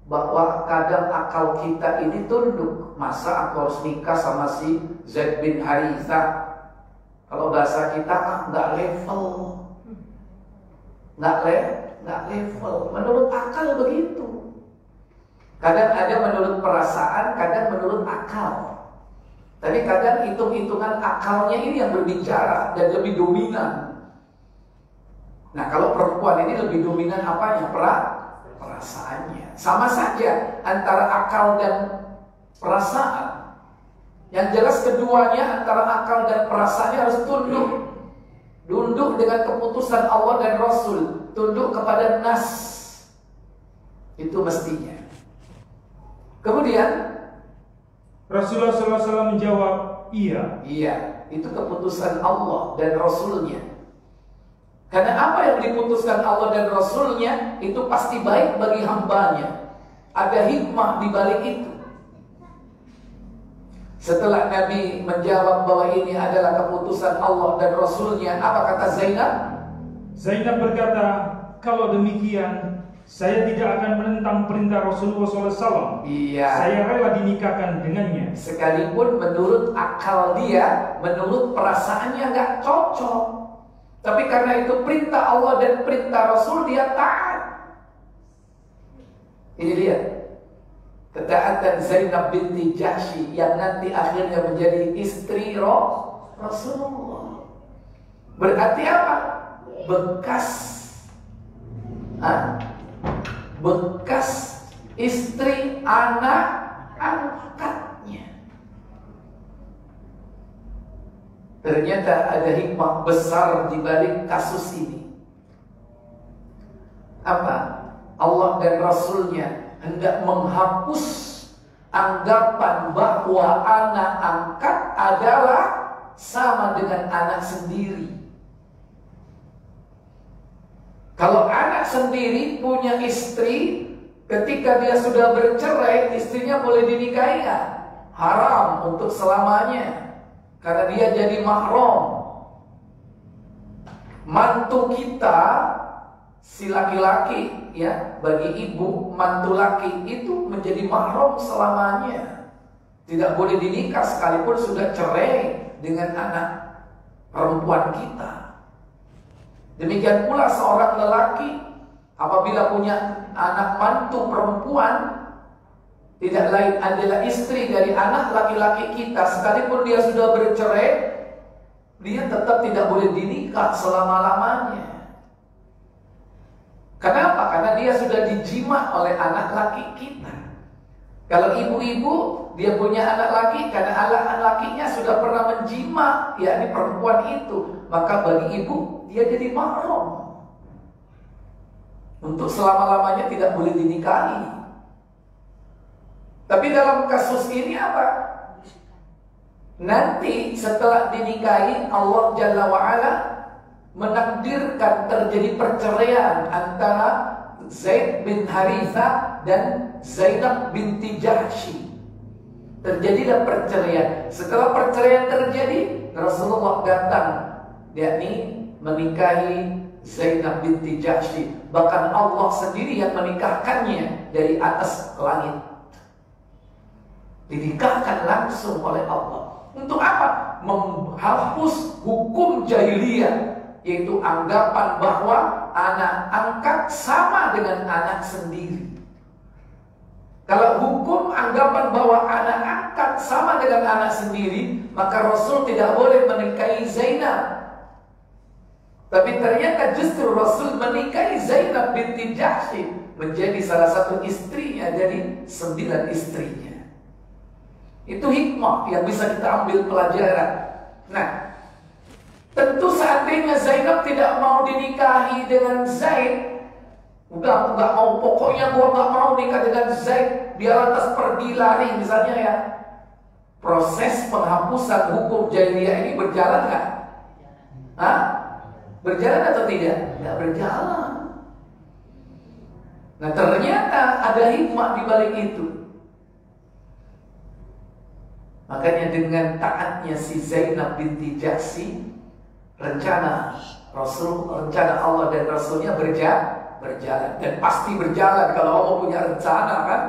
Speaker 1: bahwa kadang akal kita ini tunduk. Masa aku harus nikah sama si Zaid bin Haritha? Kalau bahasa kita ah, nggak level, nggak le, nggak level. Menurut akal begitu. Kadang ada menurut perasaan, kadang menurut akal. Tapi kadang hitung-hitungan akalnya ini yang berbicara dan lebih dominan. Nah kalau perempuan ini lebih dominan apanya? Pra, perasaannya. Sama saja antara akal dan perasaan. Yang jelas keduanya antara akal dan perasaannya harus tunduk. Tunduk dengan keputusan Allah dan Rasul. Tunduk kepada nas. Itu mestinya. Kemudian
Speaker 2: Rasulullah SAW menjawab, iya.
Speaker 1: Iya, itu keputusan Allah dan Rasulnya. Karena apa yang diputuskan Allah dan Rasulnya itu pasti baik bagi hambanya. Ada hikmah di balik itu. Setelah Nabi menjawab bahwa ini adalah keputusan Allah dan Rasulnya, apa kata Zainab?
Speaker 2: Zainab berkata, kalau demikian, saya tidak akan menentang perintah Rasulullah SAW.
Speaker 1: Iya.
Speaker 2: Saya rela dinikahkan dengannya.
Speaker 1: Sekalipun menurut akal dia, menurut perasaannya nggak cocok. Tapi karena itu perintah Allah dan perintah Rasul dia taat. Ini dia. Ketaatan Zainab binti Jahsy yang nanti akhirnya menjadi istri Rasulullah. Berarti apa? Bekas Hah? bekas istri anak angkatnya. Ternyata ada hikmah besar di balik kasus ini. Apa? Allah dan Rasulnya hendak menghapus anggapan bahwa anak angkat adalah sama dengan anak sendiri. Kalau anak sendiri punya istri, ketika dia sudah bercerai, istrinya boleh dinikahi ya? Haram untuk selamanya. Karena dia jadi mahram. Mantu kita si laki-laki ya bagi ibu mantu laki itu menjadi mahram selamanya. Tidak boleh dinikah sekalipun sudah cerai dengan anak perempuan kita. Demikian pula seorang lelaki apabila punya anak mantu perempuan tidak lain adalah istri dari anak laki-laki kita. Sekalipun dia sudah bercerai dia tetap tidak boleh dinikah selama-lamanya Kenapa? Karena dia sudah dijima oleh anak laki kita. Kalau ibu-ibu dia punya anak laki karena anak lakinya sudah pernah menjima yakni perempuan itu, maka bagi ibu dia jadi mahram. Untuk selama-lamanya tidak boleh dinikahi. Tapi dalam kasus ini apa? Nanti setelah dinikahi Allah Jalla wa'ala menakdirkan terjadi perceraian antara Zaid bin Haritha dan Zainab binti Jahsy. Terjadilah perceraian. Setelah perceraian terjadi, Rasulullah datang yakni menikahi Zainab binti Jahsy. Bahkan Allah sendiri yang menikahkannya dari atas langit. Dinikahkan langsung oleh Allah. Untuk apa? Menghapus hukum jahiliyah yaitu anggapan bahwa anak angkat sama dengan anak sendiri. Kalau hukum anggapan bahwa anak angkat sama dengan anak sendiri, maka Rasul tidak boleh menikahi Zainab. Tapi ternyata justru Rasul menikahi Zainab binti Jahsy menjadi salah satu istrinya dari sembilan istrinya. Itu hikmah yang bisa kita ambil pelajaran. Nah, Tentu seandainya Zainab tidak mau dinikahi dengan Zaid, udah nggak mau pokoknya gua nggak mau nikah dengan Zaid, dia lantas pergi lari misalnya ya. Proses penghapusan hukum jahiliyah ini berjalan nggak? Hah? Berjalan atau tidak? Tidak berjalan. Nah ternyata ada hikmah di balik itu. Makanya dengan taatnya si Zainab binti Jahsi rencana Rasul, rencana Allah dan Rasulnya berjalan, berjalan dan pasti berjalan kalau Allah punya rencana kan.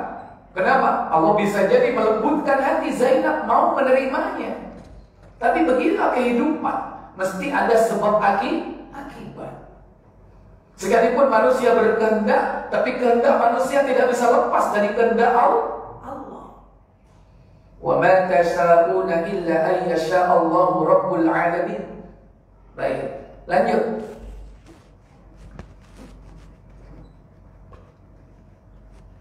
Speaker 1: Kenapa? Allah bisa jadi melembutkan hati Zainab mau menerimanya. Tapi beginilah kehidupan, mesti ada sebab akibat. Sekalipun manusia berkehendak, tapi kehendak manusia tidak bisa lepas dari kehendak Allah. Ma tasha'una illa an yasha Allahu rabbul alamin. Baik, lanjut.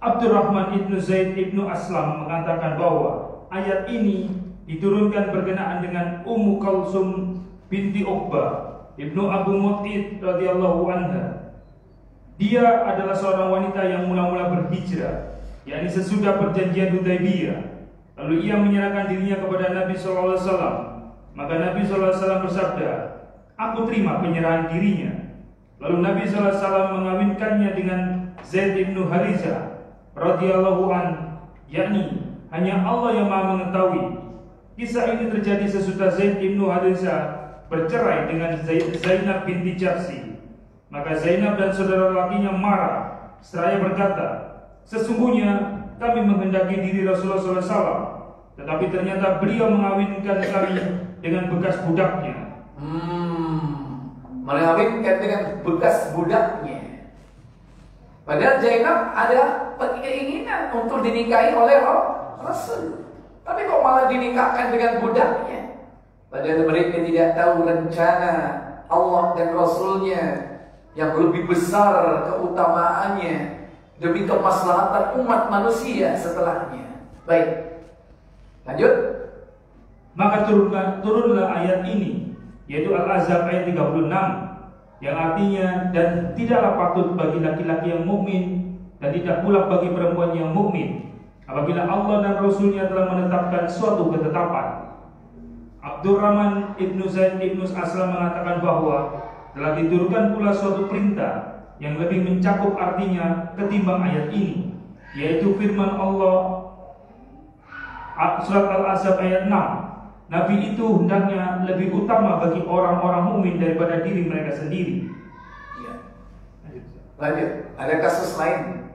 Speaker 2: Abdurrahman ibnu Zaid ibnu Aslam mengatakan bahwa ayat ini diturunkan berkenaan dengan Ummu Kalsum binti Uqbah ibnu Abu Mut'id radhiyallahu anha. Dia adalah seorang wanita yang mula-mula berhijrah, yakni sesudah perjanjian Hudaybiyah. Lalu ia menyerahkan dirinya kepada Nabi SAW. Maka Nabi SAW bersabda, Aku terima penyerahan dirinya. Lalu Nabi SAW mengawinkannya dengan Zaid bin Haritha radhiyallahu an, yakni hanya Allah yang Maha mengetahui. Kisah ini terjadi sesudah Zaid ibnu Haritha bercerai dengan Zai- Zainab binti Jahsi. Maka Zainab dan saudara lakinya marah. Seraya berkata, sesungguhnya kami menghendaki diri Rasulullah SAW, tetapi ternyata beliau mengawinkan kami dengan bekas budaknya.
Speaker 1: Hmm, mengawinkan dengan bekas budaknya. Padahal Zainab ada keinginan untuk dinikahi oleh Rasul. Tapi kok malah dinikahkan dengan budaknya? Padahal mereka tidak tahu rencana Allah dan Rasulnya yang lebih besar keutamaannya demi kemaslahatan umat manusia setelahnya. Baik, lanjut.
Speaker 2: Maka turunlah, turunlah ayat ini yaitu Al-Azab ayat 36 yang artinya dan tidaklah patut bagi laki-laki yang mukmin dan tidak pula bagi perempuan yang mukmin apabila Allah dan Rasulnya telah menetapkan suatu ketetapan. Abdurrahman ibnu Zaid ibnu Aslam mengatakan bahwa telah diturunkan pula suatu perintah yang lebih mencakup artinya ketimbang ayat ini, yaitu firman Allah surat Al-Azab ayat 6 Nabi itu hendaknya lebih utama bagi orang-orang mukmin daripada diri mereka sendiri.
Speaker 1: Ya. Lanjut, ada kasus lain.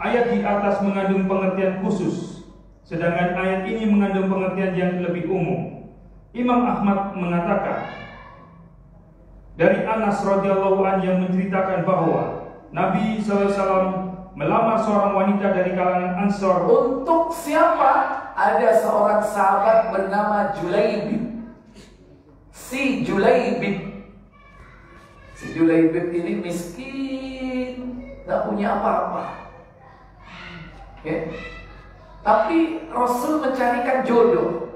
Speaker 2: Ayat di atas mengandung pengertian khusus, sedangkan ayat ini mengandung pengertian yang lebih umum. Imam Ahmad mengatakan dari Anas radhiyallahu an yang menceritakan bahwa Nabi SAW melamar seorang wanita dari kalangan Ansor
Speaker 1: Untuk siapa? Ada seorang sahabat bernama Julaibib. Si Julaibib. Si Julaibib ini miskin, tak punya apa-apa. Oke. Tapi Rasul mencarikan jodoh.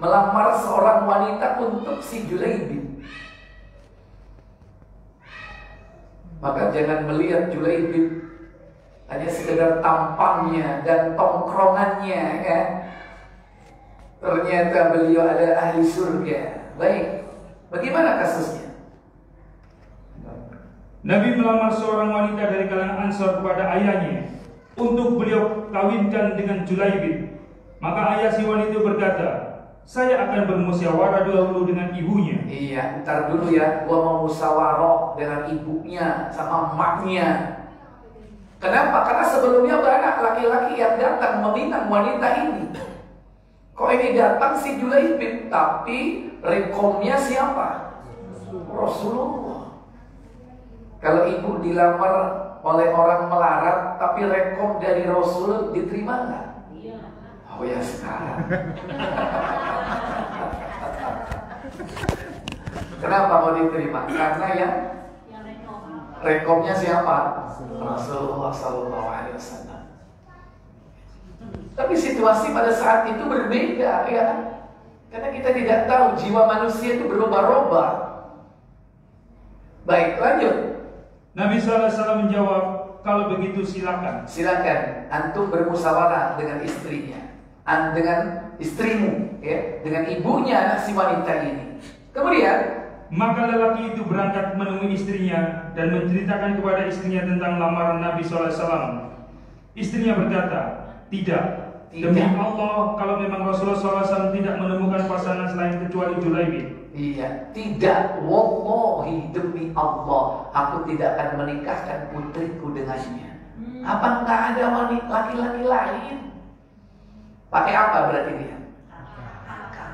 Speaker 1: Melamar seorang wanita untuk si Julaibib. Maka jangan melihat Julaibib hanya sekedar tampangnya dan tongkrongannya kan. Ternyata beliau ada ahli surga. Baik, bagaimana kasusnya?
Speaker 2: Nabi melamar seorang wanita dari kalangan Ansor kepada ayahnya untuk beliau kawinkan dengan Julaibib. Maka ayah si wanita berkata, saya akan bermusyawarah dahulu dengan ibunya.
Speaker 1: Iya, ntar dulu ya, gua mau musyawarah dengan ibunya sama emaknya. Kenapa? Karena sebelumnya banyak laki-laki yang datang meminang wanita ini. Kok ini datang si Julaibib, tapi rekomnya siapa? Rasulullah. Kalau ibu dilamar oleh orang melarat, tapi rekom dari Rasul diterima nggak? Oh ya sekarang. Kenapa mau diterima? Karena yang rekomnya siapa? Rasulullah Sallallahu Alaihi Wasallam. Tapi situasi pada saat itu berbeda, ya. Karena kita tidak tahu jiwa manusia itu berubah-ubah. Baik, lanjut.
Speaker 2: Nabi SAW menjawab, kalau begitu silakan.
Speaker 1: Silakan antum bermusyawarah dengan istrinya, an dengan istrimu, ya, dengan ibunya anak si wanita ini. Kemudian
Speaker 2: Maka lelaki itu berangkat menemui istrinya dan menceritakan kepada istrinya tentang lamaran Nabi SAW. Istrinya berkata, tidak. Demi
Speaker 1: Tidak.
Speaker 2: Allah, kalau memang Rasulullah SAW tidak menemukan pasangan selain kecuali Julaibib.
Speaker 1: Iya, tidak. Wallahi demi Allah, aku tidak akan menikahkan putriku dengannya. Apa nggak ada wanita laki-laki lain? Pakai apa berarti dia? Akal.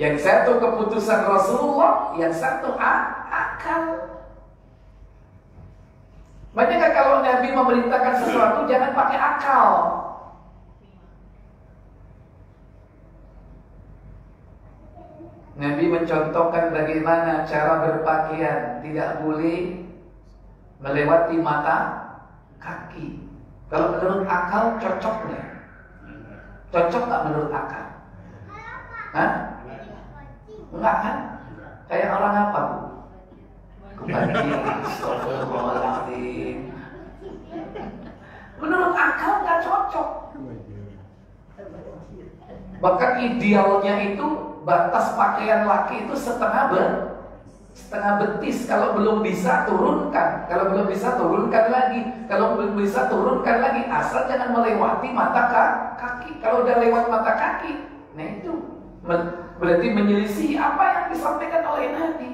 Speaker 1: Yang satu keputusan Rasulullah, yang satu akal. Banyakkah kalau Nabi memerintahkan sesuatu jangan pakai akal. Nabi mencontohkan bagaimana cara berpakaian tidak boleh melewati mata kaki. Kalau menurut akal cocok nggak? Cocok nggak menurut akal? Hah? Enggak kan? Kayak orang apa? Kebanjiran, Astagfirullahaladzim. Menurut akal nggak cocok. Bahkan idealnya itu batas pakaian laki itu setengah ber setengah betis kalau belum bisa turunkan kalau belum bisa turunkan lagi kalau belum bisa turunkan lagi asal jangan melewati mata kaki kalau udah lewat mata kaki nah itu berarti menyelisih apa yang disampaikan oleh Nabi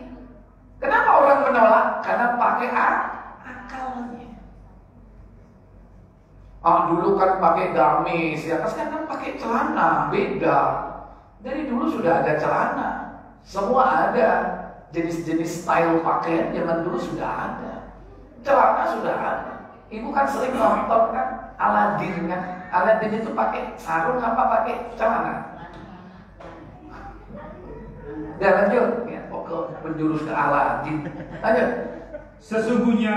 Speaker 1: kenapa orang menolak karena pakai akalnya Ah dulu kan pakai gamis ya, sekarang kan pakai celana beda. Dari dulu sudah ada celana, semua ada jenis-jenis style pakaian zaman dulu sudah ada. Celana sudah ada. Ibu kan sering nonton kan Aladin kan. Aladin itu pakai sarung apa pakai celana? Ya lanjut, ya, kok ke menjurus ke Aladin. Lanjut.
Speaker 2: Sesungguhnya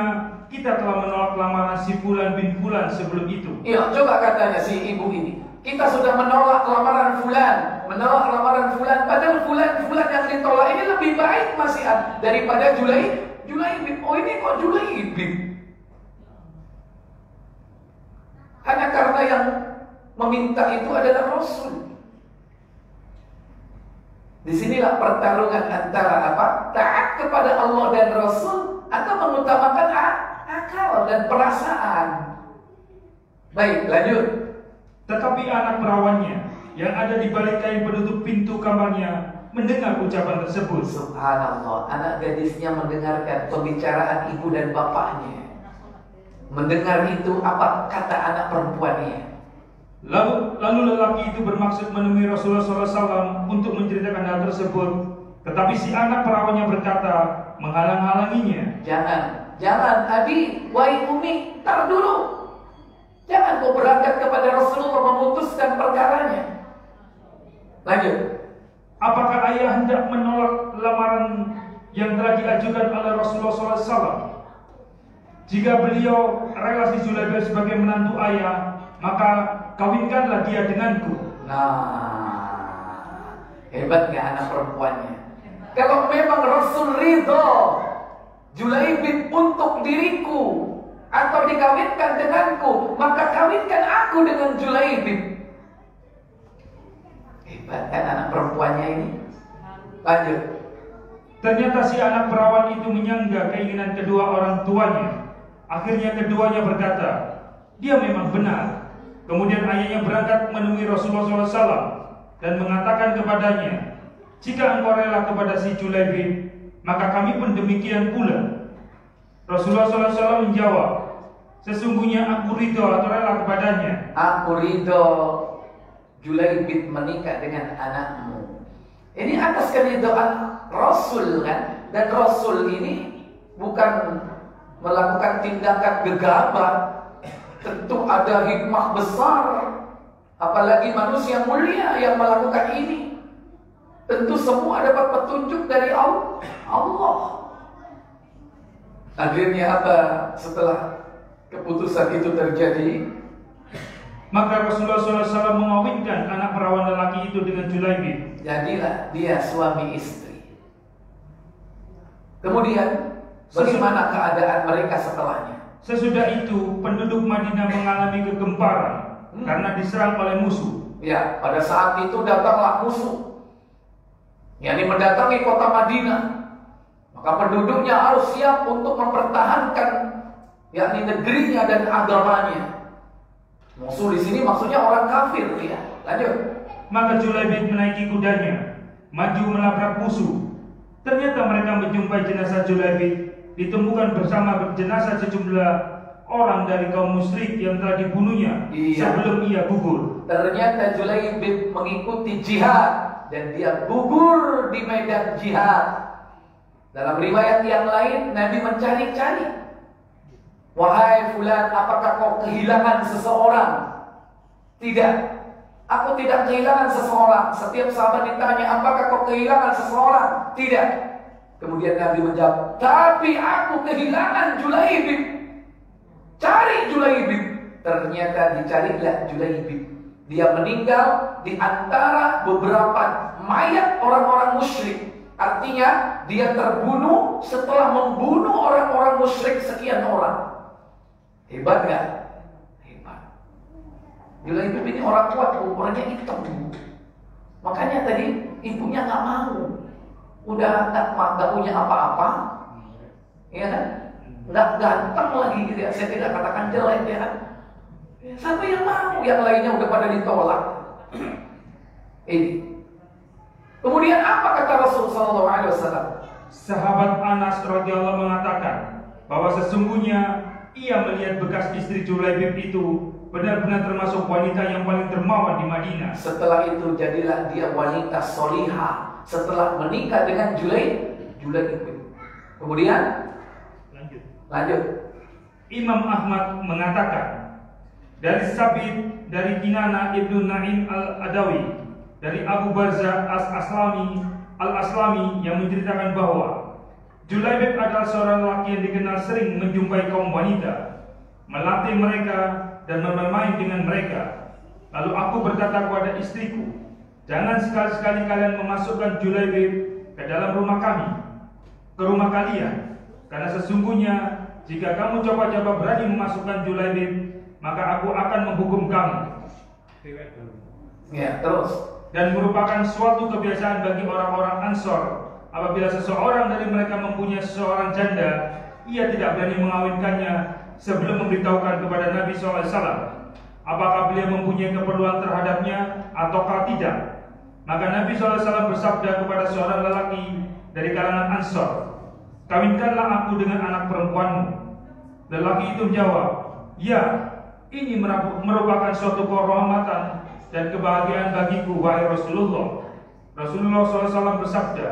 Speaker 2: kita telah menolak lamaran si Fulan bin Fulan sebelum itu.
Speaker 1: Iya, coba katanya si ibu ini. Kita sudah menolak lamaran Fulan, menolak lamaran Fulan. Padahal Fulan Fulan yang ditolak ini lebih baik masih daripada Julai. Julai bin. Oh ini kok Julai bin? Hanya karena yang meminta itu adalah Rasul. Di sinilah pertarungan antara apa? Taat kepada Allah dan Rasul atau mengutamakan akal dan perasaan. Baik, lanjut.
Speaker 2: Tetapi anak perawannya yang ada di balik kain penutup pintu kamarnya mendengar ucapan tersebut.
Speaker 1: Subhanallah, anak gadisnya mendengarkan pembicaraan ibu dan bapaknya. Mendengar itu apa kata anak perempuannya.
Speaker 2: Lalu, lalu lelaki itu bermaksud menemui Rasulullah SAW untuk menceritakan hal tersebut. Tetapi si anak perawannya berkata, menghalang-halanginya.
Speaker 1: Jangan, jangan, Abi, wahai Umi, tar dulu. Jangan kau berangkat kepada Rasulullah memutuskan perkaranya. Lanjut.
Speaker 2: Apakah ayah hendak menolak lamaran yang telah diajukan oleh Rasulullah SAW? Jika beliau relasi Zulaibah sebagai menantu ayah, maka kawinkanlah dia denganku.
Speaker 1: Nah, hebat nggak anak perempuannya? Kalau memang Rasul ridho Julaibin untuk diriku atau dikawinkan denganku, maka kawinkan aku dengan Julaibin. Hebat kan anak perempuannya ini? Lanjut.
Speaker 2: Ternyata si anak perawan itu menyangga keinginan kedua orang tuanya. Akhirnya keduanya berkata, dia memang benar. Kemudian ayahnya berangkat menemui Rasulullah SAW dan mengatakan kepadanya, jika engkau rela kepada si Julaibin, maka kami pun demikian pula. Rasulullah SAW menjawab, sesungguhnya aku ridho atau rela kepadanya.
Speaker 1: Aku ridho Julaibin menikah dengan anakmu. Ini atas keridhaan Rasul kan, dan Rasul ini bukan melakukan tindakan gegabah, tentu ada hikmah besar. Apalagi manusia mulia yang melakukan ini. Tentu semua dapat petunjuk dari Allah. Akhirnya apa setelah keputusan itu terjadi?
Speaker 2: Maka Rasulullah SAW mengawinkan anak perawan lelaki itu dengan Julaibin.
Speaker 1: Jadilah dia suami istri. Kemudian Bagaimana keadaan mereka setelahnya?
Speaker 2: Sesudah itu, penduduk Madinah mengalami kegemparan hmm. karena diserang oleh musuh.
Speaker 1: Ya, pada saat itu datanglah musuh. yakni mendatangi kota Madinah. Maka penduduknya harus siap untuk mempertahankan yakni negerinya dan agamanya. Musuh di sini maksudnya orang kafir ya. Lanjut.
Speaker 2: Maka Julaibid menaiki kudanya, maju melabrak musuh. Ternyata mereka menjumpai jenazah Julaibid ditemukan bersama jenazah sejumlah orang dari kaum musyrik yang telah dibunuhnya iya. sebelum ia gugur.
Speaker 1: Ternyata Julaibib mengikuti jihad dan dia gugur di medan jihad. Dalam riwayat yang lain Nabi mencari-cari. Wahai fulan, apakah kau kehilangan seseorang? Tidak. Aku tidak kehilangan seseorang. Setiap sahabat ditanya, apakah kau kehilangan seseorang? Tidak. Kemudian Nabi menjawab, tapi aku kehilangan Julaibib. Cari Julaibib. Ternyata dicarilah Julaibib. Dia meninggal di antara beberapa mayat orang-orang musyrik. Artinya dia terbunuh setelah membunuh orang-orang musyrik sekian orang. Hebat gak? Hebat. Julaibib ini orang kuat, orangnya hitam. Makanya tadi ibunya nggak mau. Udah nggak nggak punya apa-apa, ya kan? Nggak ganteng lagi gitu ya. Saya tidak katakan jelek ya kan. Siapa yang mau? Yang lainnya udah pada ditolak. Ini. Kemudian apa kata Rasulullah SAW?
Speaker 2: Sahabat Anas radhiyallahu mengatakan bahwa sesungguhnya ia melihat bekas istri Julaibib itu benar-benar termasuk wanita yang paling dermawan di Madinah.
Speaker 1: Setelah itu jadilah dia wanita soliha. Setelah menikah dengan Julaib, Julaib. Kemudian
Speaker 2: Lanjut.
Speaker 1: lanjut.
Speaker 2: Imam Ahmad mengatakan dari Sabit dari Kinana ibnu Naim al Adawi dari Abu Barza as Aslami al Aslami yang menceritakan bahwa Julaibib adalah seorang laki yang dikenal sering menjumpai kaum wanita, melatih mereka dan bermain dengan mereka. Lalu aku berkata kepada istriku, jangan sekali-sekali kalian memasukkan Julaibib ke dalam rumah kami, ke rumah kalian, karena sesungguhnya jika kamu coba-coba berani memasukkan Julaibib, maka aku akan menghukum kamu.
Speaker 1: Ya, terus.
Speaker 2: Dan merupakan suatu kebiasaan bagi orang-orang Ansor apabila seseorang dari mereka mempunyai seorang janda, ia tidak berani mengawinkannya sebelum memberitahukan kepada Nabi SAW apakah beliau mempunyai keperluan terhadapnya ataukah tidak. Maka Nabi SAW bersabda kepada seorang lelaki dari kalangan Ansor, kawinkanlah aku dengan anak perempuanmu. Lelaki itu menjawab, ya, ini merupakan suatu kehormatan dan kebahagiaan bagiku, wahai Rasulullah. Rasulullah SAW bersabda,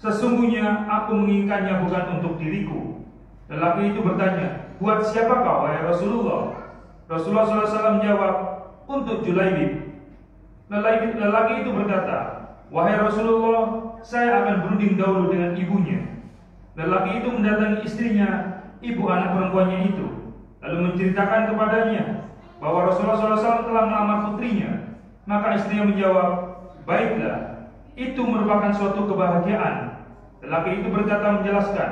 Speaker 2: sesungguhnya aku menginginkannya bukan untuk diriku. Lelaki itu bertanya, buat siapakah, wahai Rasulullah? Rasulullah SAW menjawab, untuk Julaibib. Lelaki, lelaki itu berkata, wahai Rasulullah, saya akan berunding dahulu dengan ibunya. Lelaki itu mendatangi istrinya, ibu anak perempuannya itu, lalu menceritakan kepadanya bahwa Rasulullah SAW telah melamar putrinya. Maka istrinya menjawab, baiklah, itu merupakan suatu kebahagiaan. Lelaki itu berkata menjelaskan,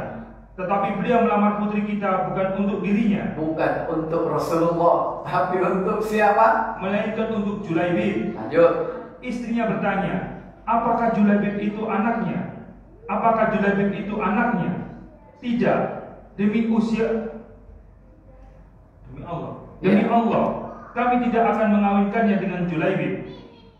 Speaker 2: tetapi beliau melamar putri kita bukan untuk dirinya,
Speaker 1: Bukan untuk Rasulullah, tapi untuk siapa?
Speaker 2: melainkan untuk Julaibib.
Speaker 1: Lanjut.
Speaker 2: Istrinya bertanya, apakah Julaibib itu anaknya? Apakah Julaibib itu anaknya? Tidak, demi usia demi Allah. Demi
Speaker 1: Ya.
Speaker 2: Allah, kami tidak akan mengawinkannya dengan Julaibib.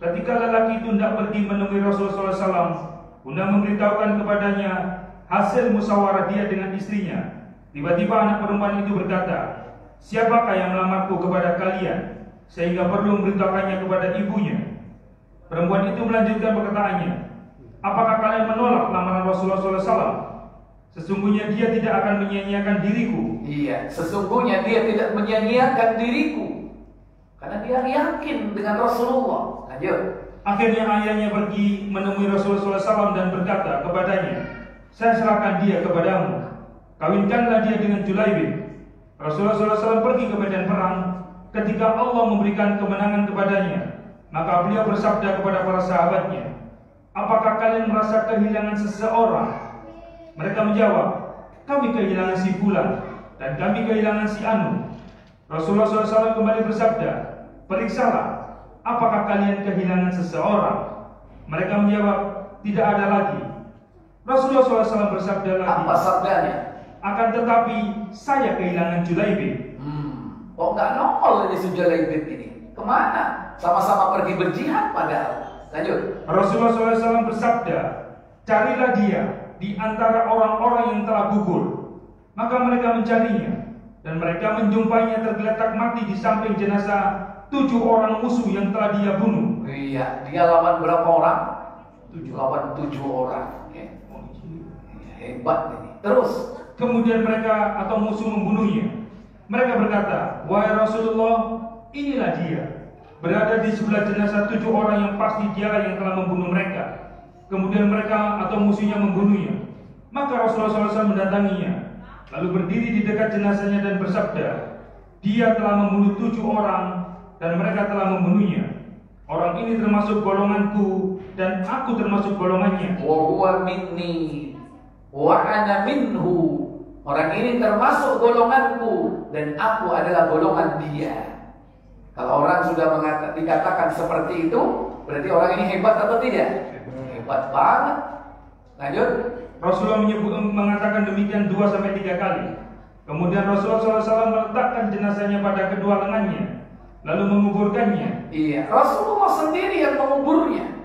Speaker 2: Ketika lelaki itu hendak pergi menemui Rasulullah SAW, guna memberitahukan kepadanya hasil musyawarah dia dengan istrinya. Tiba-tiba anak perempuan itu berkata, Siapakah yang melamarku kepada kalian sehingga perlu memberitahukannya kepada ibunya? Perempuan itu melanjutkan perkataannya, Apakah kalian menolak lamaran Rasulullah SAW? Sesungguhnya dia tidak akan menyia-nyiakan diriku.
Speaker 1: Iya, sesungguhnya dia tidak menyia-nyiakan diriku. Karena dia yakin dengan Rasulullah. Lanjut.
Speaker 2: Akhirnya ayahnya pergi menemui Rasulullah SAW dan berkata kepadanya, Saya serahkan dia kepadamu. Kawinkanlah dia dengan Julaibib. Rasulullah SAW pergi ke medan perang. Ketika Allah memberikan kemenangan kepadanya, maka beliau bersabda kepada para sahabatnya, Apakah kalian merasa kehilangan seseorang? Mereka menjawab, Kami kehilangan si Fulan dan kami kehilangan si Anu. Rasulullah SAW kembali bersabda, Periksalah, apakah kalian kehilangan seseorang? Mereka menjawab, tidak ada lagi. Rasulullah SAW bersabda lagi,
Speaker 1: Apa sabdanya?
Speaker 2: akan tetapi saya kehilangan Julaibib.
Speaker 1: Hmm, kok nggak nongol ini Sujalaibib ini? Ke mana? Sama-sama pergi berjihad padahal. Lanjut.
Speaker 2: Rasulullah SAW bersabda, carilah dia di antara orang-orang yang telah gugur. Maka mereka mencarinya dan mereka menjumpainya tergeletak mati di samping jenazah tujuh orang musuh yang telah dia bunuh.
Speaker 1: Iya, dia lawan berapa orang? Tujuh. Lawan tujuh orang. Ya. Hebat ini. Terus.
Speaker 2: Kemudian mereka atau musuh membunuhnya. Mereka berkata, Wahai Rasulullah, inilah dia. Berada di sebelah jenazah tujuh orang yang pasti dialah yang telah membunuh mereka. Kemudian mereka atau musuhnya membunuhnya. Maka Rasulullah SAW mendatanginya. Lalu berdiri di dekat jenazahnya dan bersabda, Dia telah membunuh tujuh orang dan mereka telah membunuhnya. Orang ini termasuk golonganku dan aku termasuk golongannya.
Speaker 1: Wa minni wa ana minhu. Orang ini termasuk golonganku dan aku adalah golongan dia. Kalau orang sudah mengata, dikatakan seperti itu, berarti orang ini hebat atau tidak? Hebat banget. Lanjut.
Speaker 2: Rasulullah menyebut mengatakan demikian dua sampai tiga kali. Kemudian Rasulullah SAW meletakkan jenazahnya pada kedua lengannya, lalu menguburkannya.
Speaker 1: Iya, Rasulullah sendiri yang menguburnya.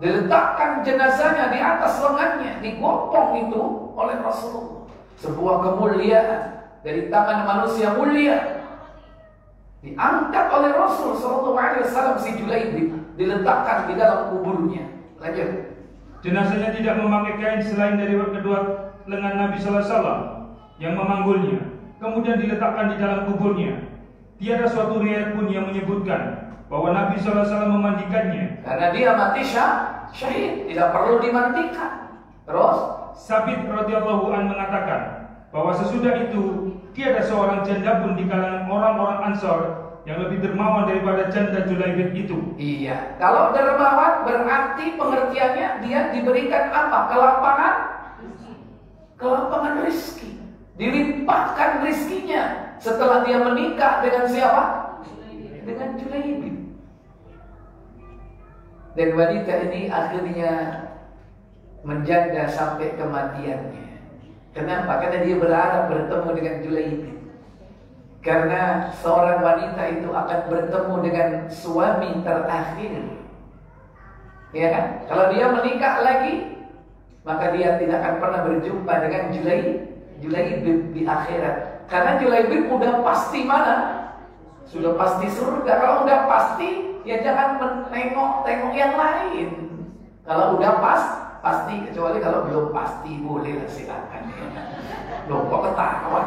Speaker 1: Diletakkan jenazahnya di atas lengannya, digotong itu oleh Rasulullah. Sebuah kemuliaan dari tangan manusia mulia. Diangkat oleh Rasul Sallallahu Alaihi Wasallam si Julaibib, diletakkan di dalam kuburnya. Lanjut.
Speaker 2: Jenazahnya tidak memakai kain selain dari kedua lengan Nabi Sallallahu Alaihi Wasallam yang memanggulnya, kemudian diletakkan di dalam kuburnya. Tiada suatu riwayat pun yang menyebutkan bahwa Nabi Sallallahu Alaihi Wasallam memandikannya.
Speaker 1: Karena dia mati syah, syahid, tidak perlu dimandikan. Terus,
Speaker 2: Sabit radhiyallahu an mengatakan bahwa sesudah itu tiada seorang janda pun di kalangan orang-orang Ansor yang lebih dermawan daripada janda Julaibib itu.
Speaker 1: iya. Kalau dermawan berarti pengertiannya dia diberikan apa? Kelapangan, kelapangan rizki. Dilimpahkan rizkinya setelah dia menikah dengan siapa? Dengan Julaibib. Dan wanita ini akhirnya menjanda sampai kematiannya. Kenapa? Karena dia berharap bertemu dengan Julaibib. Karena seorang wanita itu akan bertemu dengan suami terakhir. Ya kan? Kalau dia menikah lagi, maka dia tidak akan pernah berjumpa dengan Julaibib Julaibib di akhirat. Karena Julaibib udah pasti mana? Sudah pasti surga. Kalau udah pasti, ya jangan menengok-tengok yang lain. Kalau udah pas, pasti. Kecuali kalau belum pasti, boleh silakan. Loh, kok ketawa?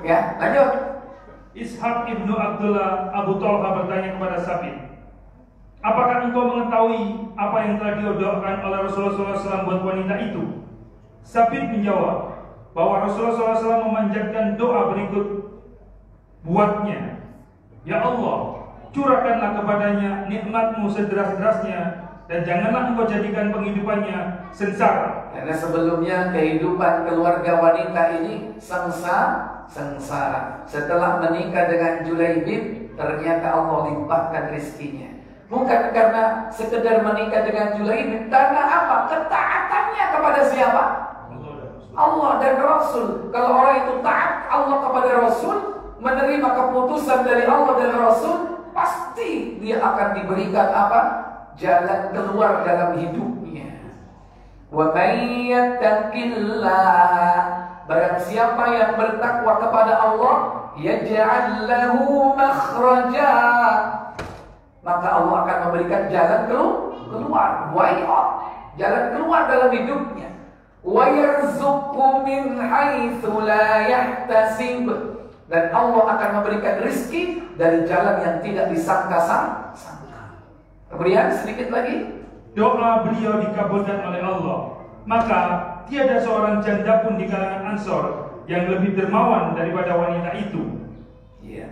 Speaker 1: Ya, lanjut.
Speaker 2: Ishak ibnu Abdullah Abu Talha bertanya kepada Sabit, Apakah engkau mengetahui apa yang telah didoakan oleh Rasulullah SAW buat wanita itu? Sabit menjawab bahwa Rasulullah SAW memanjatkan doa berikut buatnya. Ya Allah, curahkanlah kepadanya nikmatmu sederas-derasnya dan janganlah engkau jadikan penghidupannya sengsara.
Speaker 1: Karena sebelumnya kehidupan keluarga wanita ini sengsara, sengsara. Setelah menikah dengan Julaibib, ternyata Allah limpahkan rizkinya. Bukan karena sekedar menikah dengan Julaibib, karena apa? Ketaatannya kepada siapa? Allah dan Rasul. Kalau orang itu taat Allah kepada Rasul, menerima keputusan dari Allah dan Rasul, pasti dia akan diberikan apa? Jalan keluar dalam hidupnya. Wa may Barang siapa yang bertakwa kepada Allah, yaj'al lahu makhraja. Maka Allah akan memberikan jalan keluar, way out, jalan keluar dalam hidupnya. Wa yarzuqhu min haitsu la yahtasib. Dan Allah akan memberikan rizki dari jalan yang tidak disangka-sangka. Kemudian sedikit lagi
Speaker 2: Doa beliau dikabulkan oleh Allah. Maka tiada seorang janda pun di kalangan Ansor yang lebih dermawan daripada wanita itu.
Speaker 1: Iya.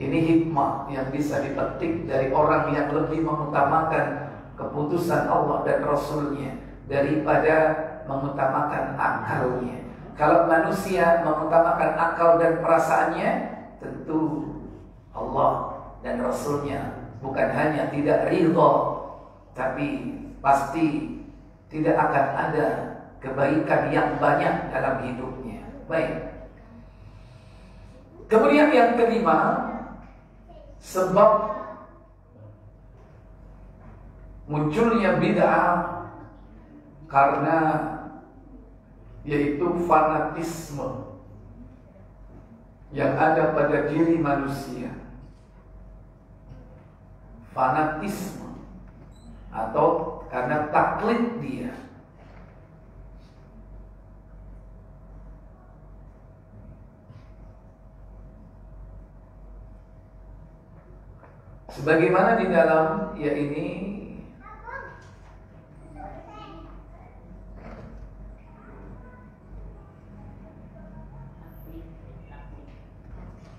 Speaker 1: Ini hikmah yang bisa dipetik dari orang yang lebih mengutamakan keputusan Allah dan Rasulnya daripada mengutamakan akalnya. Kalau manusia mengutamakan akal dan perasaannya, tentu Allah dan Rasulnya bukan hanya tidak ridho, tapi pasti tidak akan ada kebaikan yang banyak dalam hidupnya. Baik. Kemudian yang kelima, sebab munculnya bid'ah karena yaitu fanatisme yang ada pada diri manusia. Fanatisme atau karena taklid dia. Sebagaimana di dalam ya ini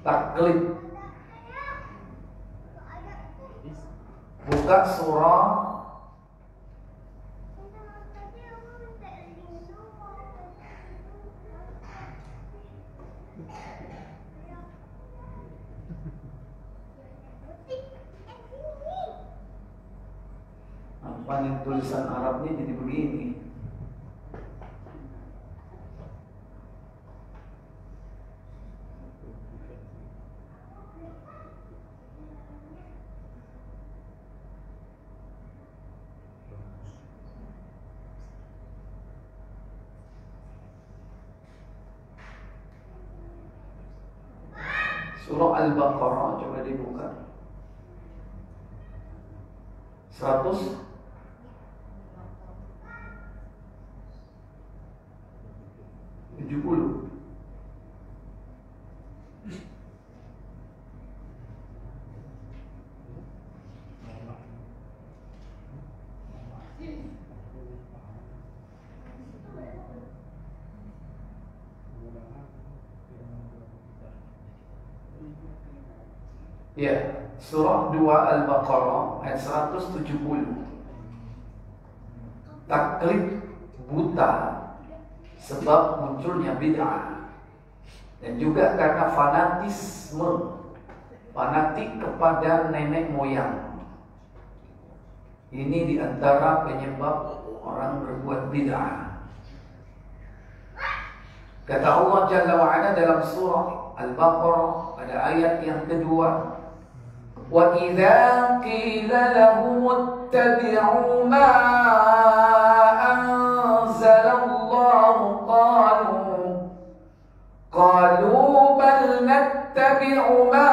Speaker 1: taklid buka surah Panen tulisan Arabnya jadi begini. Surah Al-Baqarah coba dibuka. 100 70 Ya, surah 2 Al-Baqarah ayat 170. Taklid buta sebab munculnya bid'ah. Dan juga karena fanatisme fanatik kepada nenek moyang. Ini di antara penyebab orang berbuat bid'ah. Kata Allah Jalla wa'ala dalam surah Al-Baqarah pada ayat yang kedua وَإِذَا قِيلَ لَهُمُ اتَّبِعُوا مَا أَنزَلَ اللَّهُ قَالُوا قَالُوا بَلْ نَتَّبِعُ مَا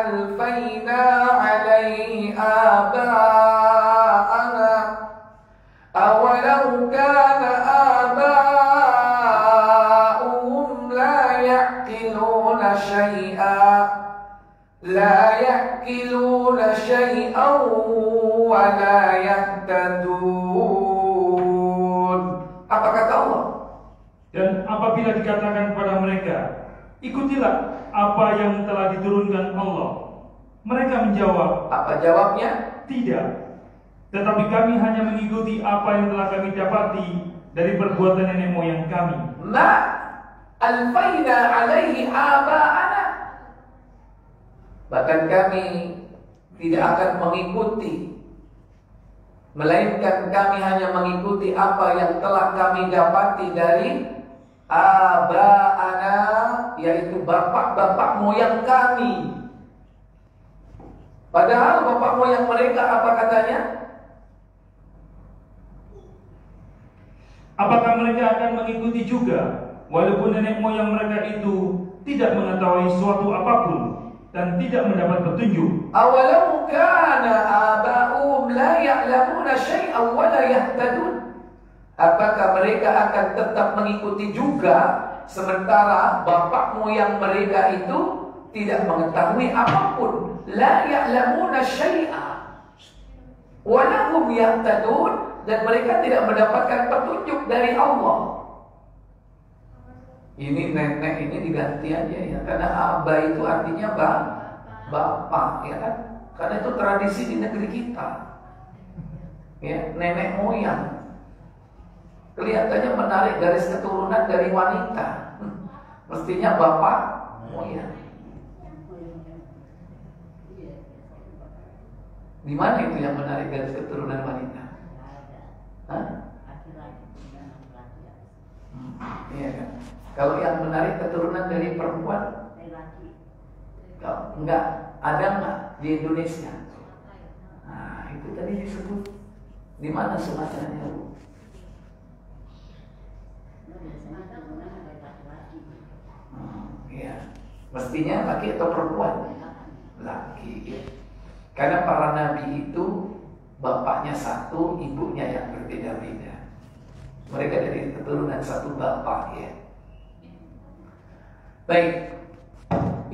Speaker 1: أَلْفَيْنَا عَلَيْهِ آبَاءَنَا
Speaker 2: ikutilah apa yang telah diturunkan Allah. Mereka menjawab,
Speaker 1: Apa jawabnya?
Speaker 2: tidak. Tetapi kami hanya mengikuti apa yang telah kami dapati dari perbuatan nenek moyang kami.
Speaker 1: Ma alfaina alaihi aba'ana Bahkan kami tidak akan mengikuti Melainkan kami hanya mengikuti apa yang telah kami dapati dari Aba'ana yaitu bapak-bapak moyang kami. Padahal bapak moyang mereka apa katanya?
Speaker 2: Apakah mereka akan mengikuti juga walaupun nenek moyang mereka itu tidak mengetahui suatu apa pun dan tidak mendapat petunjuk?
Speaker 1: Awalau kana aba'um la ya'lamuna syai'an wa la yahtadun Apakah mereka akan tetap mengikuti juga sementara bapak moyang mereka itu tidak mengetahui apa pun? La ya'lamuna syai'a. Wa lahum yahtadun. Dan mereka tidak mendapatkan petunjuk dari Allah. Ini nenek ini diganti aja ya. Karena abah itu artinya bang bapak ya kan? Karena itu tradisi di negeri kita. Ya nenek moyang kelihatannya menarik garis keturunan dari wanita. Mestinya bapak moyang di mana itu yang menarik garis keturunan wanita? Hah? Hmm, iya kan? Kalau yang menarik keturunan dari perempuan? Enggak ada enggak di Indonesia? Nah itu tadi disebut. Di mana Hmm, iya. Mestinya laki atau perempuan? Laki. Ya. Karena para nabi itu bapaknya satu, ibunya yang berbeda-beda. Mereka dari keturunan satu bapak ya. Baik.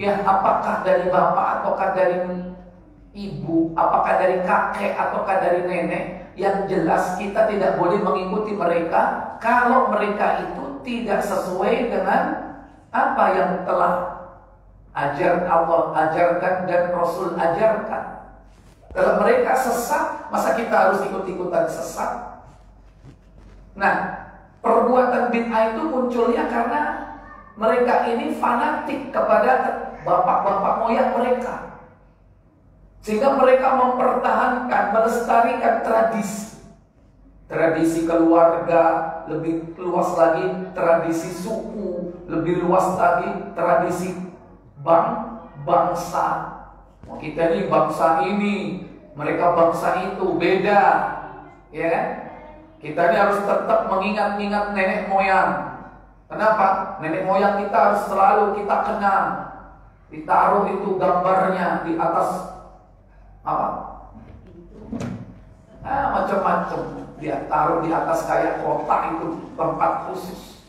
Speaker 1: Ya, apakah dari bapak ataukah dari ibu, apakah dari kakek ataukah dari nenek? Yang jelas kita tidak boleh mengikuti mereka kalau mereka itu tidak sesuai dengan apa yang telah ajar Allah ajarkan dan Rasul ajarkan. Kalau mereka sesat, masa kita harus ikut-ikutan sesat? Nah, perbuatan bid'ah itu munculnya karena mereka ini fanatik kepada bapak-bapak moyang mereka. Sehingga mereka mempertahankan, melestarikan tradisi. Tradisi keluarga lebih luas lagi, tradisi suku lebih luas lagi, tradisi bang bangsa. Oh, kita ini bangsa ini, mereka bangsa itu beda, ya kan? Kita ini harus tetap mengingat-ingat nenek moyang. Kenapa? Nenek moyang kita harus selalu kita kenal. Ditaruh itu gambarnya di atas apa? Ah, macam-macam dia taruh di atas kayak kotak itu tempat khusus.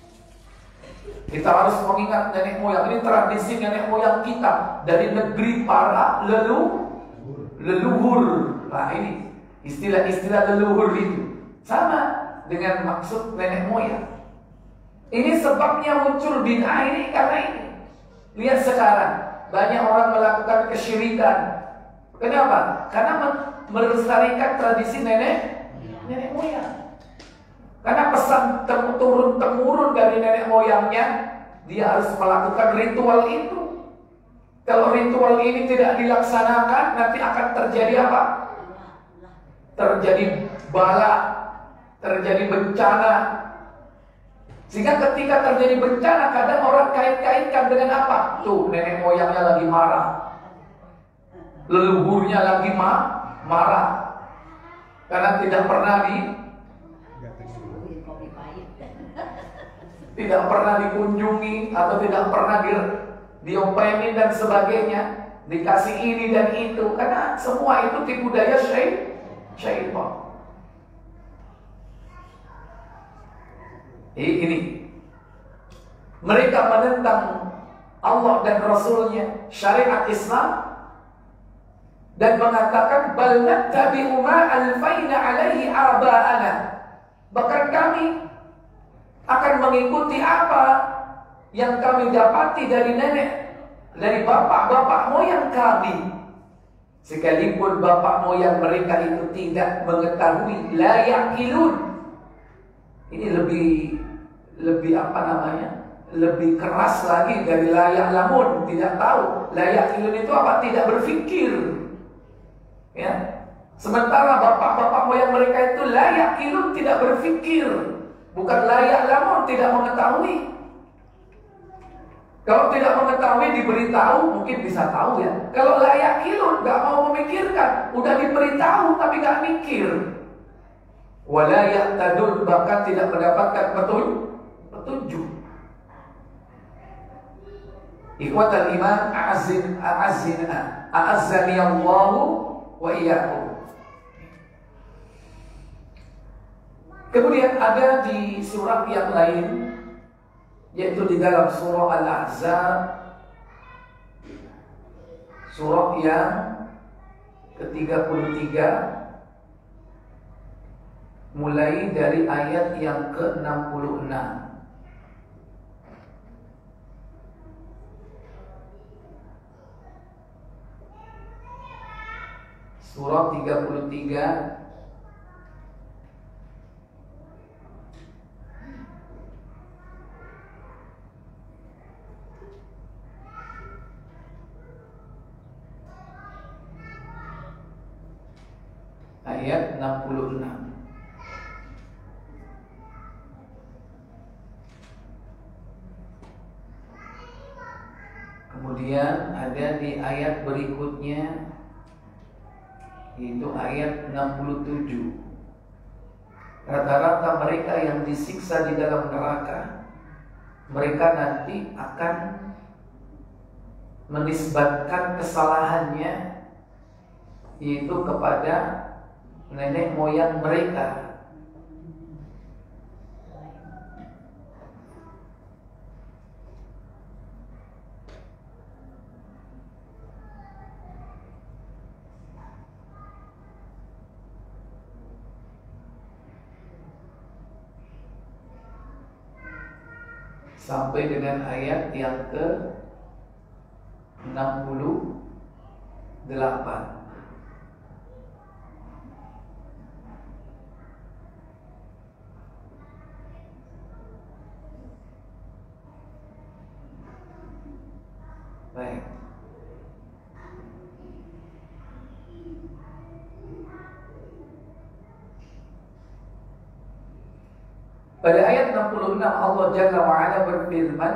Speaker 1: Kita harus mengingat nenek moyang ini tradisi nenek moyang kita dari negeri para lelu leluhur. Nah ini istilah-istilah leluhur itu sama dengan maksud nenek moyang. Ini sebabnya muncul bid'ah ini karena ini. Lihat sekarang banyak orang melakukan kesyirikan. Kenapa? Karena melestarikan tradisi nenek nenek moyang. Karena pesan turun temurun dari nenek moyangnya, dia harus melakukan ritual itu. Kalau ritual ini tidak dilaksanakan, nanti akan terjadi apa? Terjadi bala, terjadi bencana. Sehingga ketika terjadi bencana, kadang orang kait-kaitkan dengan apa? Tuh, nenek moyangnya lagi marah. Leluhurnya lagi ma marah karena tidak pernah di tidak pernah dikunjungi atau tidak pernah di diopeni dan sebagainya dikasih ini dan itu. Karena semua itu tipu daya syaitan. Ini. Mereka menentang Allah dan Rasulnya syariat Islam dan mengatakan bal nattabi'u ma alfaina alaihi aba'ana. Bahkan kami akan mengikuti apa yang kami dapati dari nenek, dari bapak-bapak moyang kami. Sekalipun bapak moyang mereka itu tidak mengetahui layak ilun. Ini lebih lebih apa namanya? Lebih keras lagi dari layak lamun, tidak tahu. Layak ilun itu apa? Tidak berpikir. Ya. Sementara bapak-bapak moyang mereka itu layak ilmu tidak berpikir, bukan layak lamun tidak mengetahui. Kalau tidak mengetahui diberitahu mungkin bisa tahu ya. Kalau layak ilmu nggak mau memikirkan, udah diberitahu tapi nggak mikir. Walayak tadun bahkan tidak mendapatkan betul petunjuk. Ikhwatal iman a'azin a'azin a'azzani Allahu wa iyyakum. Kemudian ada di surat yang lain yaitu di dalam surah Al-Ahzab. Surah yang ke-33. Mulai dari ayat yang ke-66 Surah 33 ayat 66 Kemudian ada di ayat berikutnya itu ayat 67 Rata-rata mereka yang disiksa di dalam neraka Mereka nanti akan Menisbatkan kesalahannya Yaitu kepada Nenek moyang mereka sampai dengan ayat yang ke 68 Baik 26 Allah Jalla wa'ala berfirman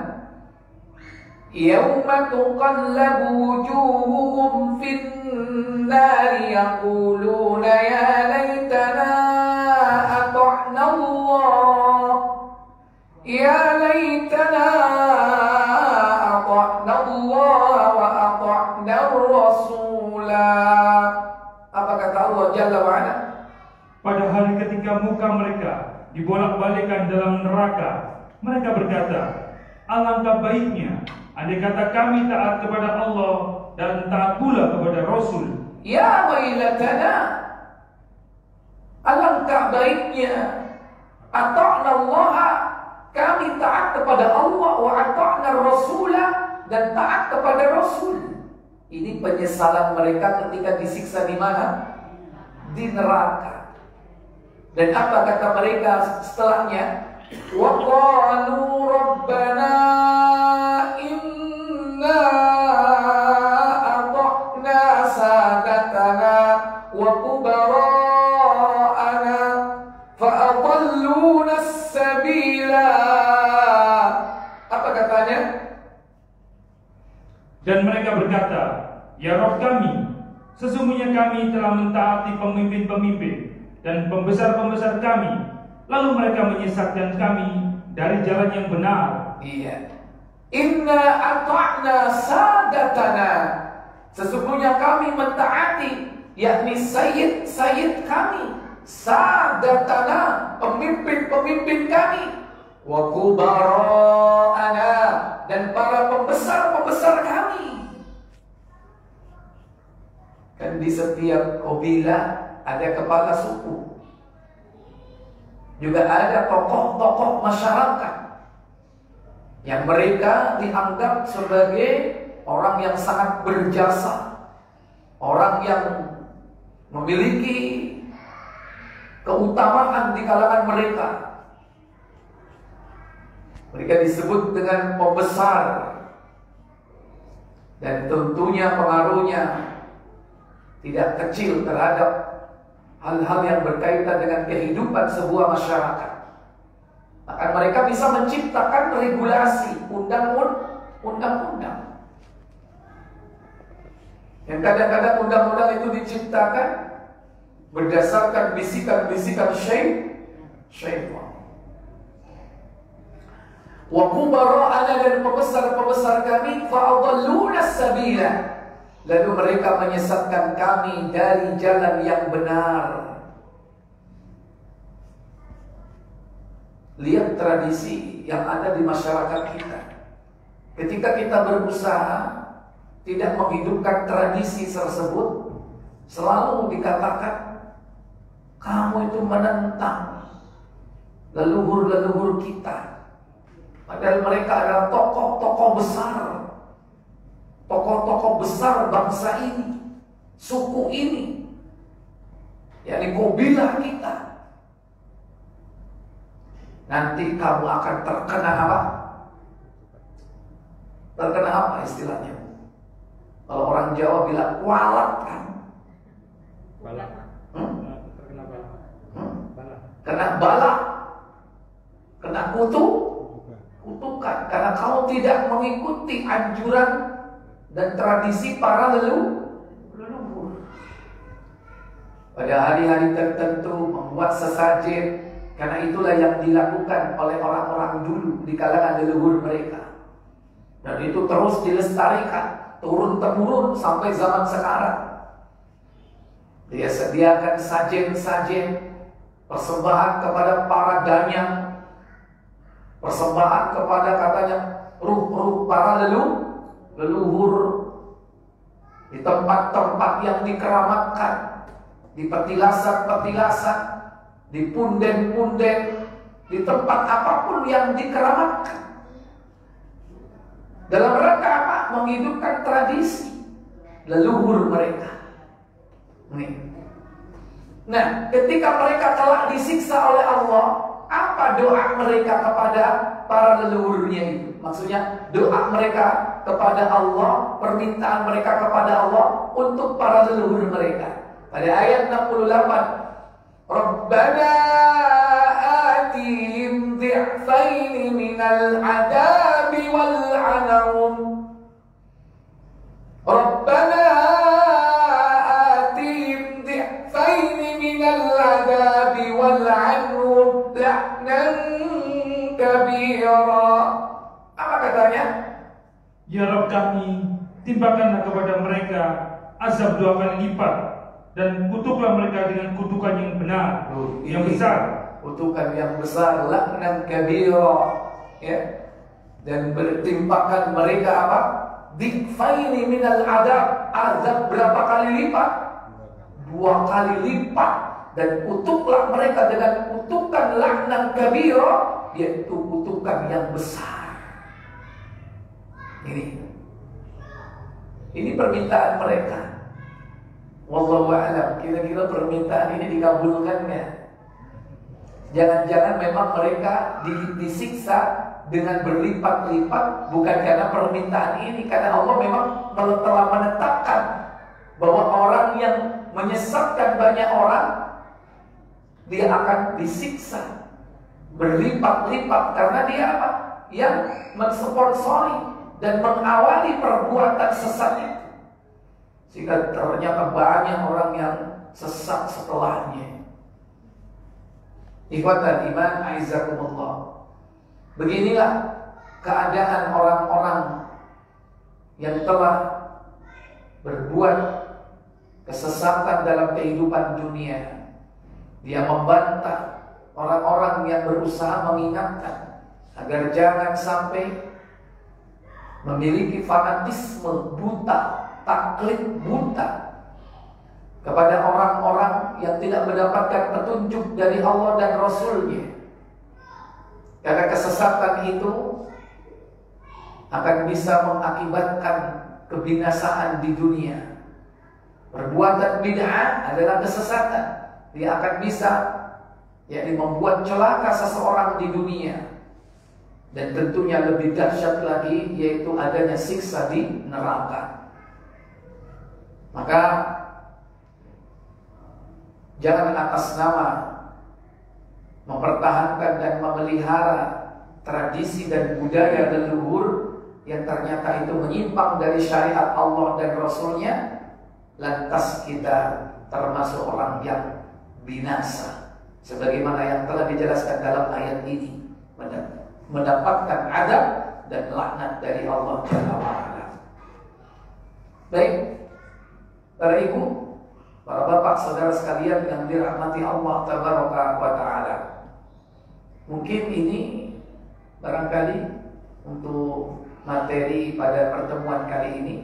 Speaker 1: Yawma tuqallabu wujuhuhum fin nari ya laytana ata'na Allah ya laytana ata'na Allah wa Apa kata Allah Jalla wa'ala?
Speaker 2: Pada hari ketika muka mereka dibolak-balikkan dalam neraka, mereka berkata, Alangkah baiknya andai kata kami taat kepada Allah dan taat pula kepada Rasul.
Speaker 1: Ya wailatana Alangkah baiknya Ata'na Allah Kami taat kepada Allah Wa ata'na Rasulah Dan taat kepada Rasul Ini penyesalan mereka ketika disiksa di mana? Di neraka Dan apa kata mereka setelahnya? Wa qalu rabbana inna ata'na sadatana wa kubara'ana fa'adalluna as-sabila Apa katanya?
Speaker 2: Dan mereka berkata, Ya Rob kami, sesungguhnya kami telah mentaati pemimpin-pemimpin dan pembesar-pembesar kami, lalu mereka menyesatkan kami dari jalan yang benar.
Speaker 1: Iya. Inna ata'na sadatana. Sesungguhnya kami mentaati yakni sayyid sayyid kami, sadatana, pemimpin-pemimpin kami, wa kubara'ana dan para pembesar-pembesar kami. Kan di setiap kabilah ada kepala suku. Juga ada tokoh-tokoh masyarakat yang mereka dianggap sebagai orang yang sangat berjasa, orang yang memiliki keutamaan di kalangan mereka. Mereka disebut dengan pembesar dan tentunya pengaruhnya tidak kecil terhadap hal-hal yang berkaitan dengan kehidupan sebuah masyarakat. Maka mereka bisa menciptakan regulasi undang-undang. Yang kadang-kadang undang-undang itu diciptakan berdasarkan bisikan-bisikan syait, syaitan. Wa kubara'ana dan pembesar-pembesar kami fa'adalluna sabila. Lalu mereka menyesatkan kami dari jalan yang benar. Lihat tradisi yang ada di masyarakat kita. Ketika kita berusaha tidak menghidupkan tradisi tersebut, selalu dikatakan kamu itu menentang leluhur-leluhur kita. Padahal mereka adalah tokoh-tokoh besar. Tokoh-tokoh besar bangsa ini, suku ini. yakni kobilah kita. Nanti kamu akan terkena apa? Terkena apa istilahnya? Kalau orang Jawa bilang kualat kan?
Speaker 2: Balak.
Speaker 1: Hmm?
Speaker 2: Terkena balak.
Speaker 1: Hmm?
Speaker 2: Balak.
Speaker 1: Kena bala, kena kutu, kutukan. Karena kau tidak mengikuti anjuran dan tradisi para lelu, leluhur. Pada hari-hari tertentu membuat sesajen karena itulah yang dilakukan oleh orang-orang dulu di kalangan leluhur mereka. Dan itu terus dilestarikan, turun-temurun sampai zaman sekarang. Dia sediakan sajen-sajen, persembahan kepada para danyang, persembahan kepada katanya ruh-ruh para lelu, leluhur di tempat-tempat yang dikeramatkan, di petilasan-petilasan, di punden-punden, di tempat apa pun yang dikeramatkan. Dalam rangka apa? Menghidupkan tradisi leluhur mereka. Nih. Nah, ketika mereka telah disiksa oleh Allah, apa doa mereka kepada para leluhurnya itu? Maksudnya doa mereka kepada Allah, permintaan mereka kepada Allah untuk para leluhur mereka. Pada ayat 68, Rabbana atihim dhi'faini minal adabi wal
Speaker 2: Ya Rabb kami, timpakanlah kepada mereka azab dua kali lipat dan kutuklah mereka dengan kutukan yang benar, yang besar.
Speaker 1: kutukan yang besar laknan kabira ya. Dan bertimpakan mereka apa? Dikfaini minal adab. Azab berapa kali lipat? Dua kali lipat. Dan kutuklah mereka dengan kutukan laknan kabira yaitu kutukan yang besar ini. Ini permintaan mereka. Wallahu a'lam. Kira-kira permintaan ini dikabulkan nggak? Jangan-jangan memang mereka disiksa dengan berlipat-lipat bukan karena permintaan ini karena Allah memang telah menetapkan bahwa orang yang menyesatkan banyak orang dia akan disiksa berlipat-lipat. Karena dia apa? Yang mensponsori dan mengawali perbuatan sesat itu. Sehingga ternyata banyak orang yang sesat setelahnya. Ikhwatan iman aizakumullah. Beginilah keadaan orang-orang yang telah berbuat kesesatan dalam kehidupan dunia. Dia membantah orang-orang yang berusaha mengingatkan agar jangan sampai memiliki fanatisme buta, taklid buta kepada orang-orang yang tidak mendapatkan petunjuk dari Allah dan Rasulnya. Karena kesesatan itu akan bisa mengakibatkan kebinasaan di dunia. Perbuatan bid'ah adalah kesesatan. Dia akan bisa yakni membuat celaka seseorang di dunia. Dan tentunya lebih dahsyat lagi yaitu adanya siksa di neraka. Maka Jangan atas nama mempertahankan dan memelihara tradisi dan budaya leluhur yang ternyata itu menyimpang dari syariat Allah dan Rasulnya lantas kita termasuk orang yang binasa sebagaimana yang telah dijelaskan dalam ayat ini mendapatkan adab dan laknat dari Allah Jalla wa'ala baik para ibu Para bapak saudara sekalian yang dirahmati Allah tabaraka wa taala. Mungkin ini barangkali untuk materi pada pertemuan kali ini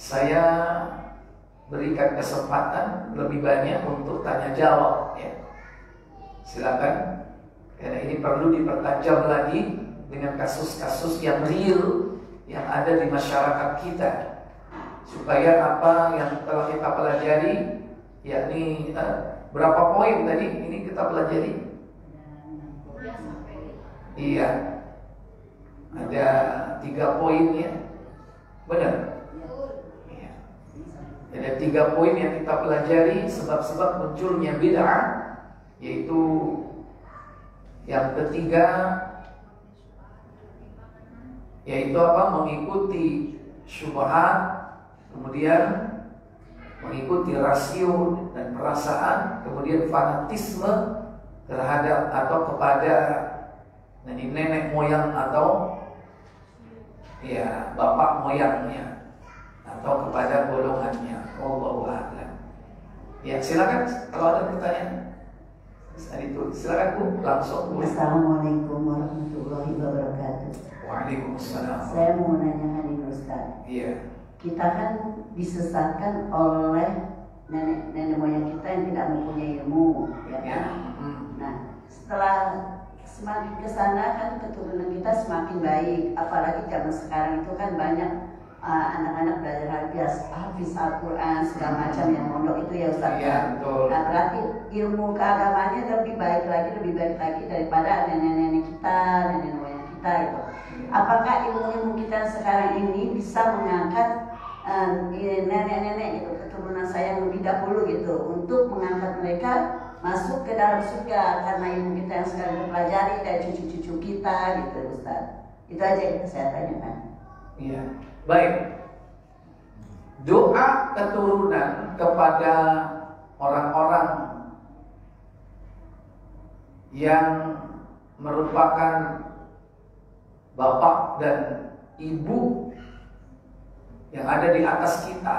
Speaker 1: saya berikan kesempatan lebih banyak untuk tanya jawab ya. Silakan karena ini perlu dipertajam lagi dengan kasus-kasus yang real yang ada di masyarakat kita. Supaya apa yang telah kita pelajari yakni uh, berapa poin tadi ini kita pelajari? Iya. Ada tiga poin ya. Benar? Iya. ada tiga poin yang kita pelajari sebab-sebab munculnya bid'ah yaitu yang ketiga yaitu apa mengikuti syubhat kemudian mengikuti rasio dan perasaan, kemudian fanatisme terhadap atau kepada nenek-nenek moyang atau ya bapak moyangnya atau kepada golongannya. Allahu a'lam. Ya, silakan kalau ada pertanyaan. Itu silakan Bu, langsung Bu.
Speaker 4: Assalamualaikum warahmatullahi wabarakatuh.
Speaker 1: Waalaikumsalam.
Speaker 4: Saya mau nanya nih Ustaz.
Speaker 1: Iya
Speaker 4: kita kan disesatkan oleh nenek nenek moyang kita yang tidak mempunyai ilmu, ya kan?
Speaker 1: Ya. Hmm.
Speaker 4: Nah, setelah semakin ke sana kan keturunan kita semakin baik, apalagi zaman sekarang itu kan banyak uh, anak-anak belajar hafiz, hafiz Al-Quran segala macam yang mondok itu ya Ustaz.
Speaker 1: Iya, betul.
Speaker 4: Nah, berarti ilmu keagamannya lebih baik lagi, lebih baik lagi daripada nenek-nenek kita, nenek moyang kita itu. Apakah ilmu-ilmu kita sekarang ini bisa mengangkat nenek-nenek gitu keturunan saya yang lebih dahulu gitu untuk mengangkat mereka masuk ke dalam surga karena ilmu kita yang sekarang kita pelajari dari cucu-cucu kita gitu Ustaz. Itu aja yang saya tanyakan.
Speaker 1: Iya. Baik. Doa keturunan kepada orang-orang yang merupakan bapak dan ibu yang ada di atas kita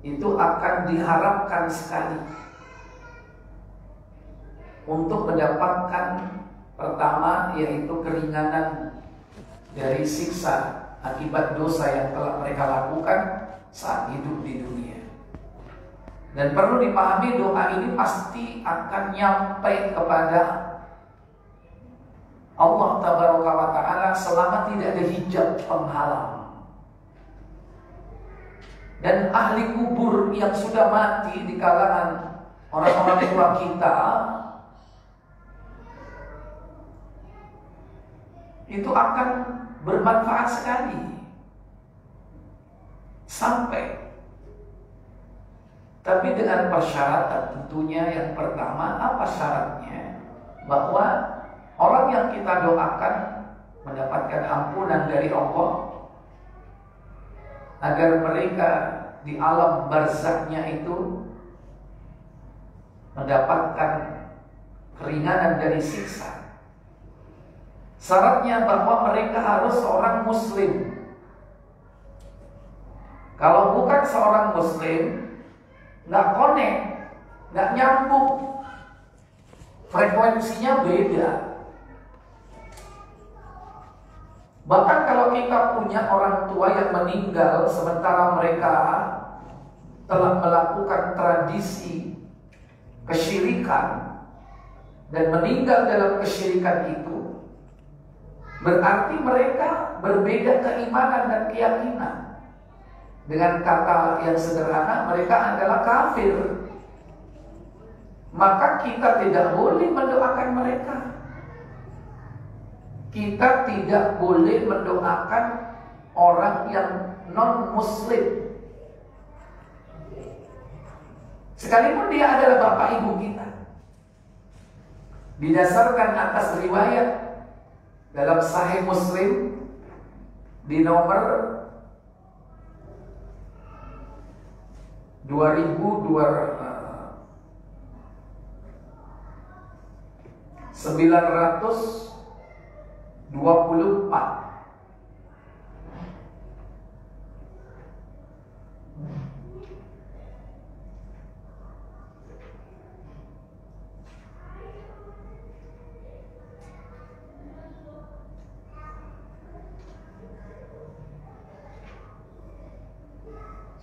Speaker 1: itu akan diharapkan sekali untuk mendapatkan pertama yaitu keringanan dari siksa akibat dosa yang telah mereka lakukan saat hidup di dunia. Dan perlu dipahami doa ini pasti akan nyampe kepada Allah tabaraka wa taala selama tidak ada hijab penghalang. Dan ahli kubur yang sudah mati di kalangan orang-orang tua kita itu akan bermanfaat sekali. Sampai. Tapi dengan persyaratan tentunya yang pertama apa syaratnya? Bahwa orang yang kita doakan mendapatkan ampunan dari Allah agar mereka di alam barzaknya itu mendapatkan keringanan dari siksa Syaratnya bahwa mereka harus seorang muslim. Kalau bukan seorang muslim, nggak konek, nggak nyambung, frekuensinya beda. Bahkan kalau kita punya orang tua yang meninggal sementara mereka telah melakukan tradisi kesyirikan dan meninggal dalam kesyirikan itu, Berarti mereka berbeda keimanan dan keyakinan. Dengan kata yang sederhana, mereka adalah kafir. Maka kita tidak boleh mendoakan mereka. Kita tidak boleh mendoakan orang yang non-muslim. Sekalipun dia adalah bapak ibu kita. Didasarkan atas riwayat dalam Sahih Muslim di nomor 2924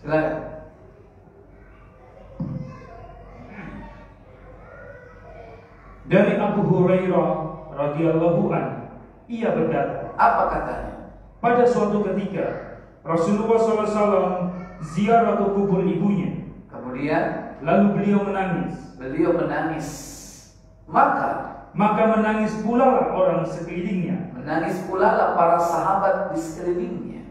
Speaker 1: Silakan.
Speaker 2: Dari Abu Hurairah radhiyallahu an, ia berkata,
Speaker 1: Apa katanya?
Speaker 2: pada suatu ketika Rasulullah SAW ziarah ke kubur ibunya,
Speaker 1: Kemudian
Speaker 2: lalu beliau menangis.
Speaker 1: beliau menangis. Maka
Speaker 2: Maka menangis pula orang sekelilingnya.
Speaker 1: menangis pula para sahabat di sekelilingnya.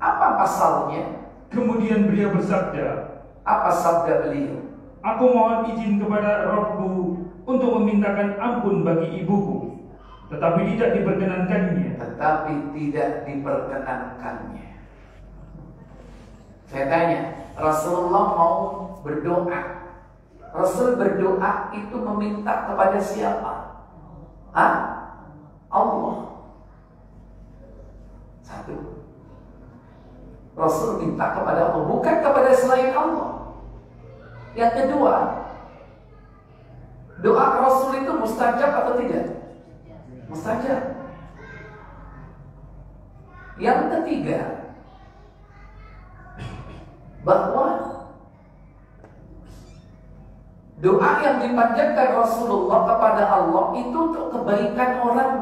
Speaker 1: Apa pasalnya?
Speaker 2: Kemudian beliau bersabda,
Speaker 1: Apa sabda beliau?
Speaker 2: Aku mohon izin kepada Robku untuk memintakan ampun bagi ibuku, tetapi tidak diperkenankannya.
Speaker 1: Tetapi tidak diperkenankannya. Saya tanya, Rasulullah mau berdoa. Rasul berdoa itu meminta kepada siapa? Hah? Allah. Satu. Rasul minta kepada Allah, bukan kepada selain Allah. Yang kedua, doa Rasul itu mustajab atau tidak? Mustajab. Yang ketiga, bahwa doa yang dipanjatkan Rasulullah kepada Allah itu untuk kebaikan orang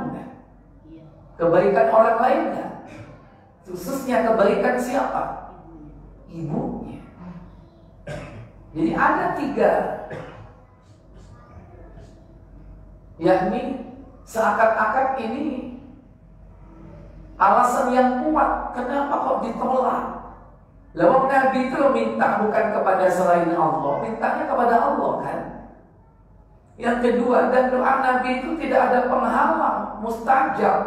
Speaker 1: Kebaikan orang lainnya. Khususnya kebaikan siapa? Ibunya. Jadi ada tiga yakni seakan-akan ini alasan yang kuat kenapa kok ditolak Lalu Nabi itu minta bukan kepada selain Allah, mintanya kepada Allah kan. Yang kedua, dan doa Nabi itu tidak ada penghalang, mustajab.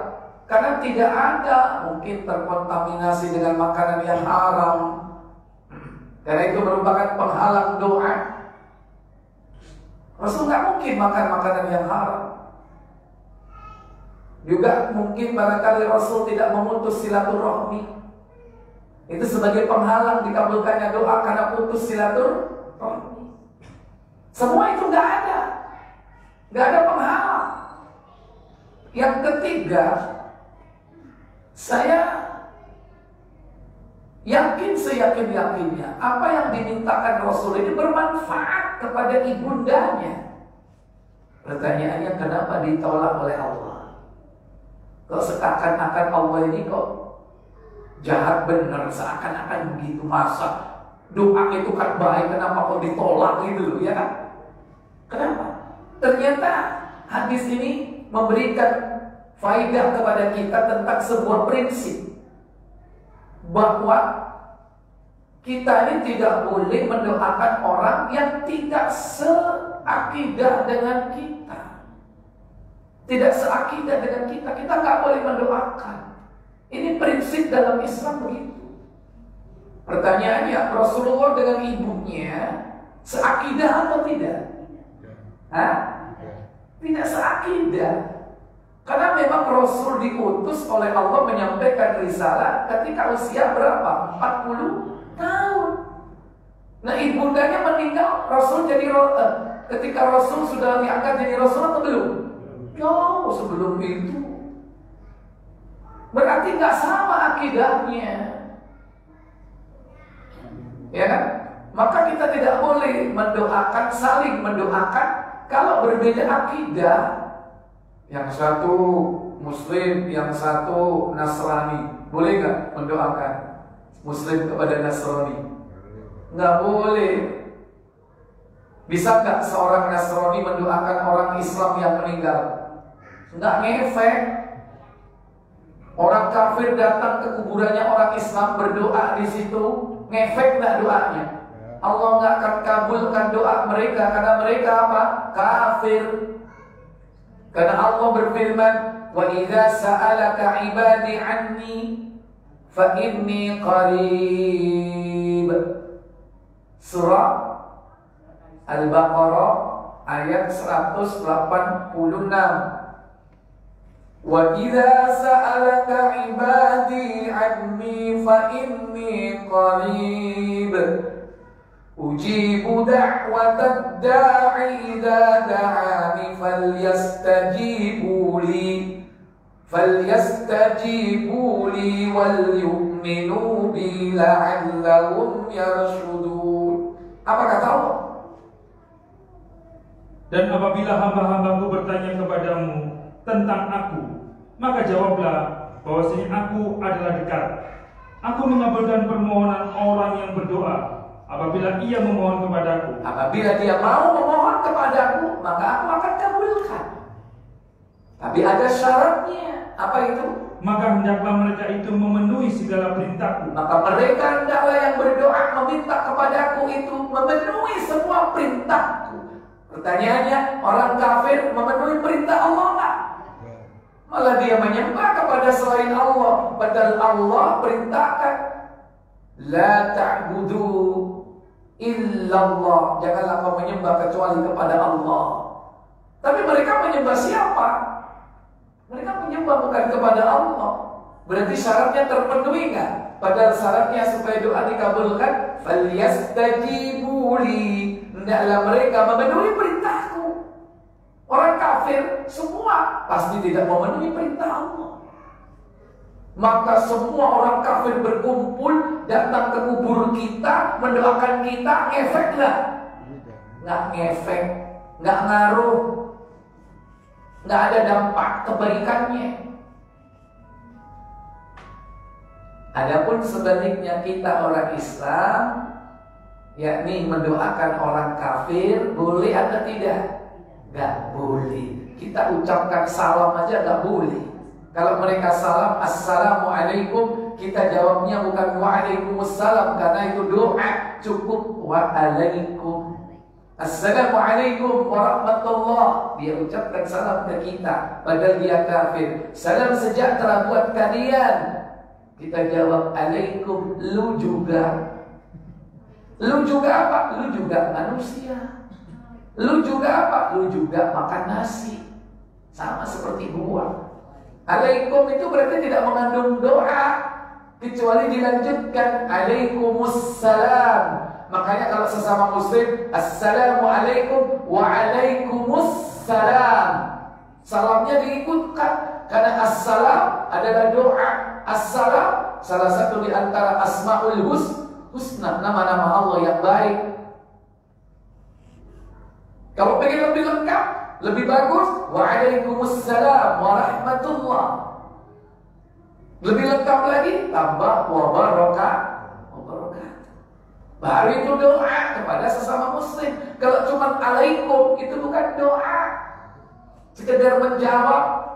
Speaker 1: Karena tidak ada mungkin terkontaminasi dengan makanan yang haram. Karena itu merupakan penghalang doa. Rasul nggak mungkin makan makanan yang haram. Juga mungkin barangkali Rasul tidak memutus silaturahmi. Itu sebagai penghalang dikabulkannya doa karena putus silaturahmi. Semua itu nggak ada, nggak ada penghalang. Yang ketiga, saya yakin seyakin yakinnya apa yang dimintakan Rasul ini bermanfaat kepada ibundanya. Pertanyaannya kenapa ditolak oleh Allah? Kok seakan-akan Allah ini kok jahat benar seakan-akan begitu masa doa itu kan baik kenapa kok ditolak gitu loh ya kan? Kenapa? Ternyata hadis ini memberikan faidah kepada kita tentang sebuah prinsip bahwa kita ini tidak boleh mendoakan orang yang tidak seakidah dengan kita. Tidak seakidah dengan kita, kita nggak boleh mendoakan. Ini prinsip dalam Islam begitu. Pertanyaannya, Rasulullah dengan ibunya seakidah atau tidak? Hah? Tidak seakidah. Karena memang Rasul diutus oleh Allah menyampaikan risalah ketika usia berapa? 40 tahun. Nah ibundanya meninggal, Rasul jadi eh, ketika Rasul sudah diangkat jadi Rasul atau belum? Jauh sebelum itu. Berarti nggak sama akidahnya. Ya, maka kita tidak boleh mendoakan saling mendoakan kalau berbeda akidah. Yang satu Muslim, yang satu Nasrani, boleh nggak mendoakan Muslim kepada Nasrani? Nggak boleh. Bisa nggak seorang Nasrani mendoakan orang Islam yang meninggal? Nggak ngefek. Orang kafir datang ke kuburannya orang Islam berdoa di situ, ngefek nggak doanya? Allah nggak akan kabulkan doa mereka karena mereka apa? Kafir. Karena Allah berfirman, "Wa idza sa'alaka 'ibadi 'anni fa inni qarib." Surah Al-Baqarah ayat 186. وَإِذَا سَأَلَكَ عِبَادِي عَنِّي فَإِنِّي قَرِيبٌ أُجِيبُ دَعْوَةَ الدَّاعِ إِذَا دَعَانِ فَلْيَسْتَجِيبُوا لِي فَلْيَسْتَجِيبُوا لِي وَلْيُؤْمِنُوا بِي لَعَلَّهُمْ يَرْشُدُونَ Apa kata Allah?
Speaker 2: Dan apabila hamba-hambaku bertanya kepadamu tentang aku, maka jawablah bahwasanya aku adalah dekat. Aku mengabulkan permohonan orang yang berdoa apabila ia memohon kepadaku.
Speaker 1: Apabila dia mau memohon kepadaku, maka aku akan kabulkan. Tapi ada syaratnya. Apa itu?
Speaker 2: Maka hendaklah mereka itu memenuhi segala perintahku.
Speaker 1: Maka mereka hendaklah yang berdoa meminta kepadaku itu memenuhi semua perintahku. Pertanyaannya, orang kafir memenuhi perintah Allah nggak? Malah dia menyembah kepada selain Allah. Padahal Allah perintahkan La ta'budu illallah. Janganlah kau menyembah kecuali kepada Allah. Tapi mereka menyembah siapa? Mereka menyembah bukan kepada Allah. Berarti syaratnya terpenuhi nggak? Padahal syaratnya supaya doa dikabulkan, falyastajibu li. Hendaklah mereka memenuhi perintahku. Orang kafir semua pasti tidak memenuhi perintah Allah. Maka semua orang kafir berkumpul datang ke kubur kita, mendoakan kita, ngefek nggak? Nggak ngefek, nggak ngaruh, nggak ada dampak kebaikannya. Adapun sebaliknya kita orang Islam, yakni mendoakan orang kafir, boleh atau tidak? Gak boleh. Kita ucapkan salam aja gak boleh. Kalau mereka salam Assalamualaikum Kita jawabnya bukan Waalaikumsalam Karena itu doa cukup Waalaikum Assalamualaikum warahmatullah. Dia ucapkan salam ke kita, padahal dia kafir. Salam sejahtera buat kalian. Kita jawab, Alaikum, lu juga. Lu juga apa? Lu juga manusia. Lu juga apa? Lu juga makan nasi. Sama seperti gua. Alaikum itu berarti tidak mengandung doa kecuali dilanjutkan Alaikumussalam Makanya kalau sesama muslim, Assalamualaikum Waalaikumsalam. Salamnya diikutkan karena assalam adalah doa. Assalam salah satu di antara asmaul hus husna, nama-nama Allah yang baik. Kalau pengen lebih lengkap, lebih bagus, Waalaikumsalam warahmatullah. Lebih lengkap lagi, tambah wabarakatuh. Baru itu doa kepada sesama muslim. Kalau cuma alaikum itu bukan doa. Sekedar menjawab.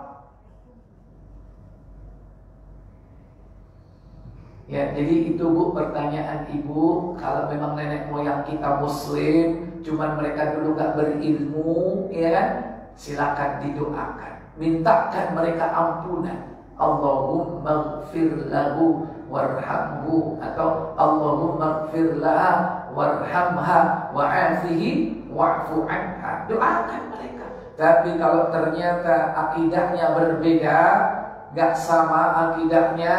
Speaker 1: Ya, jadi itu Bu pertanyaan Ibu, kalau memang nenek moyang kita muslim, cuman mereka dulu gak berilmu, ya kan? Silakan didoakan. Mintakan mereka ampunan. Allahumma gfir lahu warhamhu atau Allahumma gfir laha warhamha wa'afihi wa'fu anha. Doakan mereka. Tapi kalau ternyata akidahnya berbeda, gak sama akidahnya,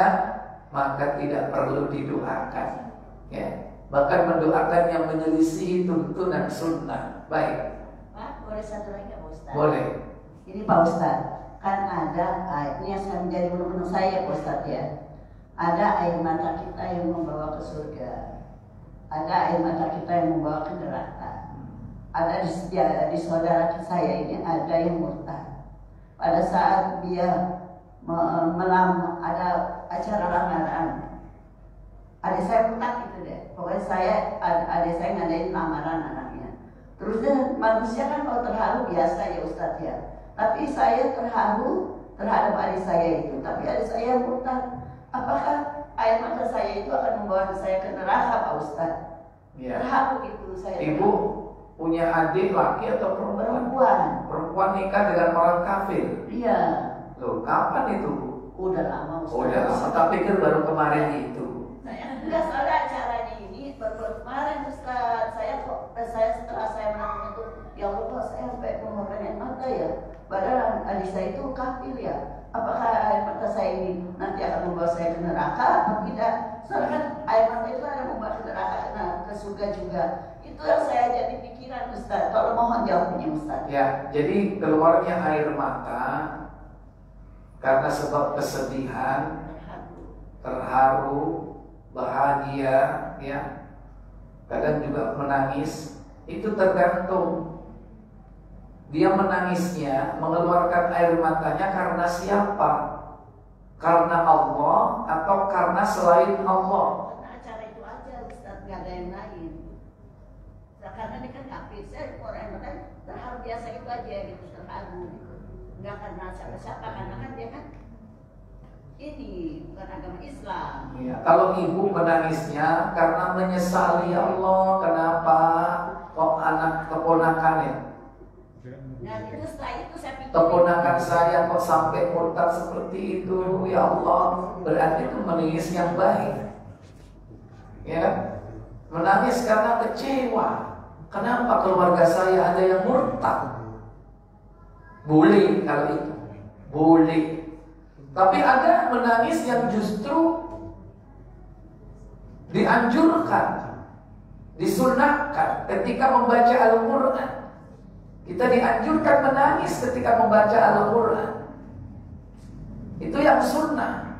Speaker 1: maka tidak perlu didoakan. Ya. Bahkan mendoakan yang menyelisih tuntunan sunnah. Baik.
Speaker 4: Pak, boleh satu lagi Pak Ustaz?
Speaker 1: Boleh.
Speaker 4: Ini Pak Ustaz, kan ada, ah, ini yang menjadi menu-menu saya Pak Ustaz ya ada air mata kita yang membawa ke surga. Ada air mata kita yang membawa ke neraka. Ada di, ya, di saudara saya ini ada yang murtad. Pada saat dia melam ada acara lamaran, ada saya murtad gitu deh. Pokoknya saya ada saya ngadain lamaran anaknya. Terus manusia kan kalau terharu biasa ya Ustadz ya. Tapi saya terharu terhadap adik saya itu. Tapi adik saya murtad Apakah air mata saya itu akan membawa saya ke neraka Pak Ustaz? Ya. Terharu itu saya.
Speaker 1: Ibu punya adik laki atau perempuan?
Speaker 4: Perempuan.
Speaker 1: Perempuan nikah dengan orang kafir?
Speaker 4: Iya.
Speaker 1: Loh, kapan itu Bu?
Speaker 4: Udah lama Ustaz.
Speaker 1: Oh, udah lama, tapi kan baru kemarin itu.
Speaker 4: Saya enggak soalnya acaranya ini baru kemarin Ustaz. Saya kok saya setelah saya menonton itu, ya Allah saya sampai mengorbankan mata ya. Padahal adik saya itu kafir ya apakah air mata saya ini nanti akan membawa saya ke neraka atau tidak? Soalnya air mata itu ada membawa ke neraka ke, ke surga juga. Itu yang saya jadi pikiran Ustaz. Kalau mohon jawabnya Ustaz.
Speaker 1: Ya, jadi keluarnya air mata karena sebab kesedihan, terharu, bahagia, ya, kadang juga menangis, itu tergantung dia menangisnya, mengeluarkan air matanya karena siapa? Karena Allah atau karena selain Allah?
Speaker 4: Karena acara itu aja, Ustaz, nggak ada yang lain. Karena ini kan kafir, saya orang kan terharu biasa itu aja gitu, terharu. Nggak karena siapa-siapa, karena kan dia kan ini bukan agama Islam.
Speaker 1: Ya, kalau ibu menangisnya karena menyesali Allah, kenapa kok anak keponakannya Keponakan saya kok sampai murtad seperti itu? Ya Allah Berarti itu menangis yang baik. Ya Menangis karena kecewa. Kenapa keluarga saya ada yang murtad? Boleh kalau itu. Boleh Tapi ada menangis yang justru Dianjurkan Disunahkan ketika membaca Al-Quran kita dianjurkan menangis ketika membaca Al-Quran. Itu yang sunnah.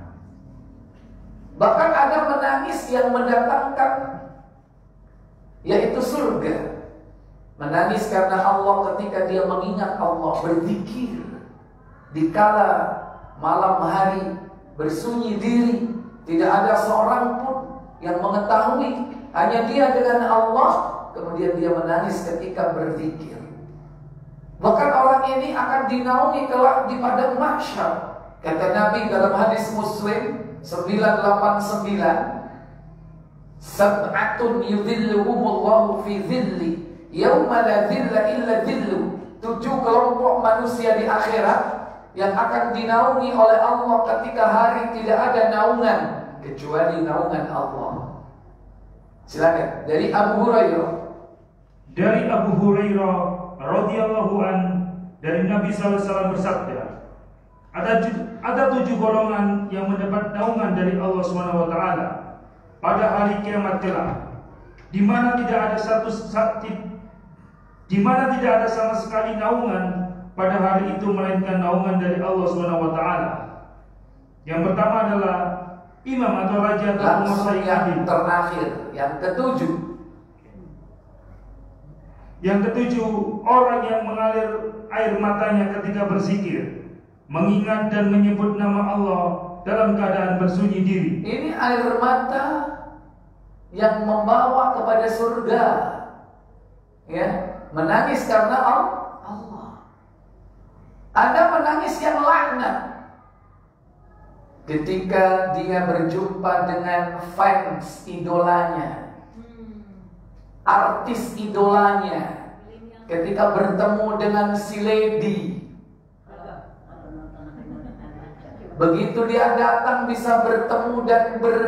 Speaker 1: Bahkan ada menangis yang mendatangkan yaitu surga. Menangis karena Allah ketika dia mengingat Allah berzikir di kala malam hari bersunyi diri tidak ada seorang pun yang mengetahui hanya dia dengan Allah kemudian dia menangis ketika berzikir Bahkan orang ini akan dinaungi kelak di padang mahsyar. Kata Nabi dalam hadis Muslim 989, Sab'atun yudhilluhumullahu fi dhilli Yauma la dhilla illa dhillu. Tujuh kelompok manusia di akhirat yang akan dinaungi oleh Allah ketika hari tidak ada naungan kecuali naungan Allah. Silakan dari Abu Hurairah.
Speaker 2: Dari Abu Hurairah radhiyallahu an dari Nabi SAW bersabda, ada ada tujuh golongan yang mendapat naungan dari Allah Subhanahu wa taala pada hari kiamat kelak, di mana tidak ada satu sakti di mana tidak ada sama sekali naungan pada hari itu melainkan naungan dari Allah Subhanahu wa taala. Yang pertama adalah imam atau raja atau penguasa
Speaker 1: yang terakhir, yang ketujuh.
Speaker 2: Yang ketujuh, orang yang mengalir air matanya ketika berzikir, mengingat dan menyebut nama Allah dalam keadaan bersunyi diri.
Speaker 1: Ini air mata yang membawa kepada surga. Ya, menangis karena Allah. Ada menangis yang laknat ketika dia berjumpa dengan fans idolanya, artis idolanya, ketika bertemu dengan si lady. Begitu dia datang bisa bertemu dan ber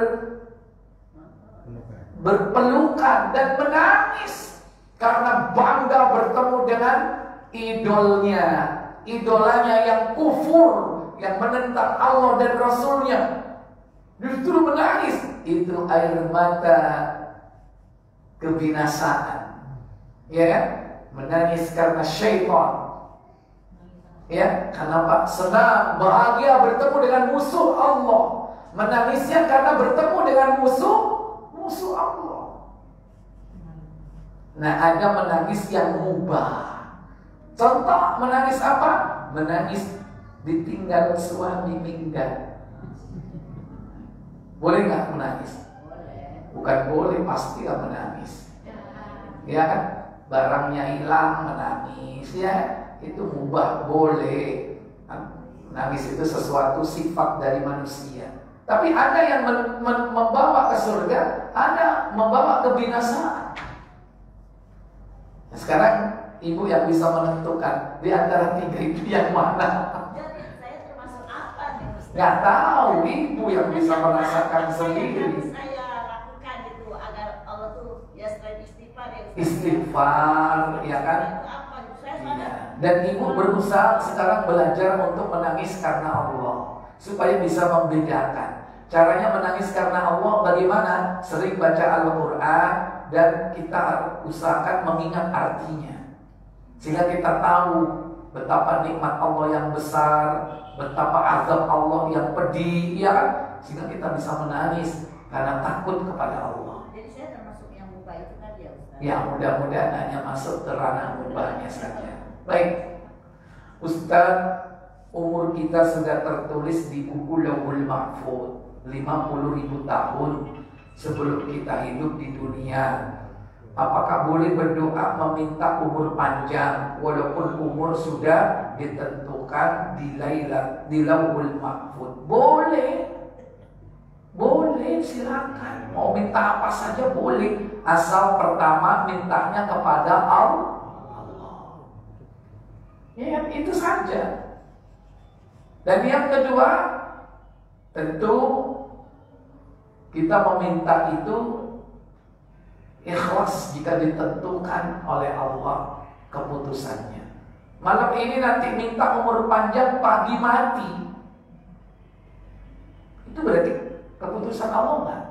Speaker 1: berpelukan dan menangis. Karena bangga bertemu dengan idolnya, idolanya yang kufur, yang menentang Allah dan Rasulnya. Justru menangis. Itu air mata kebinasaan. Ya kan? Menangis karena syaitan. Ya, karena Pak senang, bahagia bertemu dengan musuh Allah. Menangisnya karena bertemu dengan musuh musuh Allah. Nah, ada menangis yang mubah. Contoh menangis apa? Menangis ditinggal suami meninggal. Boleh nggak menangis? Bukan boleh, pastilah menangis. Ya kan? Barangnya hilang menangis ya. Itu mubah boleh. Menangis itu sesuatu sifat dari manusia. Tapi ada yang men- men- membawa ke surga, ada membawa kebinasaan. Nah, sekarang ibu yang bisa menentukan di antara tiga itu yang mana?
Speaker 4: Jadi saya termasuk apa nih Ustaz?
Speaker 1: Nggak tahu, ibu yang bisa merasakan sendiri.
Speaker 4: saya lakukan itu agar Allah tuh ya selain istighfar ya.
Speaker 1: Istighfar, ya kan?
Speaker 4: Itu apa? Saya
Speaker 1: Iya. Dan ibu berusaha sekarang belajar untuk menangis karena Allah supaya bisa membedakan. Caranya menangis karena Allah bagaimana? Sering baca Al-Quran dan kita usahakan mengingat artinya. Sehingga kita tahu betapa nikmat Allah yang besar, betapa azab Allah yang pedih, ya kan? Sehingga kita bisa menangis karena takut kepada Allah.
Speaker 4: Jadi saya termasuk yang mubah itu tadi ya Ustaz.
Speaker 1: Mudah-mudahan hanya masuk ke ranah mubahnya saja. Baik, Ustadz, umur kita sudah tertulis di buku Lawul Mahfud 50 ribu tahun sebelum kita hidup di dunia. Apakah boleh berdoa meminta umur panjang walaupun umur sudah ditentukan di Laila di Lawul Mahfud? Boleh. Boleh silakan. Mau minta apa saja boleh. Asal pertama mintanya kepada Allah. Ya itu saja. Dan yang kedua Tentu Kita meminta itu Ikhlas jika ditentukan oleh Allah Keputusannya. Malam ini nanti minta umur panjang Pagi mati. Itu berarti keputusan Allah nggak?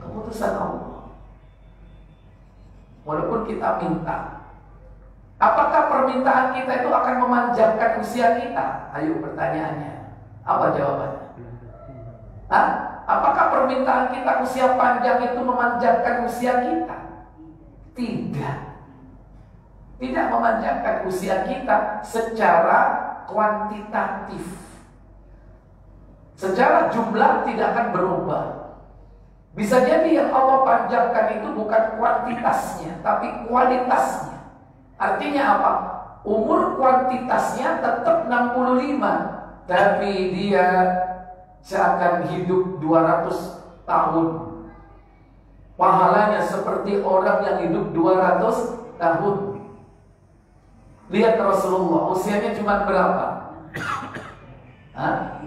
Speaker 1: Keputusan Allah. Walaupun kita minta, apakah permintaan kita itu akan memanjangkan usia kita? Ayo pertanyaannya. Apa jawabannya? Hah? Apakah permintaan kita usia panjang itu memanjangkan usia kita? Tidak. Tidak memanjangkan usia kita secara kuantitatif. Secara jumlah tidak akan berubah. Bisa jadi yang Allah panjangkan itu bukan kuantitasnya, tapi kualitasnya. Artinya apa? Umur kuantitasnya tetap 65, tapi dia seakan hidup 200 tahun. Pahalanya seperti orang yang hidup 200 tahun. Lihat Rasulullah, usianya cuma berapa? Hah?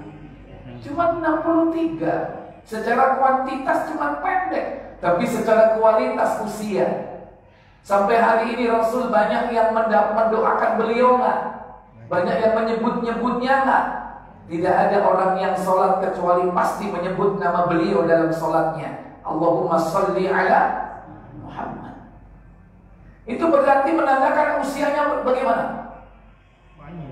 Speaker 1: Cuma 63. Secara kuantitas cuma pendek, tapi secara kualitas usia. Sampai hari ini Rasul banyak yang mendoakan beliau nggak? Banyak yang menyebut-nyebutnya nggak? Tidak ada orang yang sholat kecuali pasti menyebut nama beliau dalam sholatnya. Allahumma salli ala Muhammad. Itu berarti menandakan usianya bagaimana?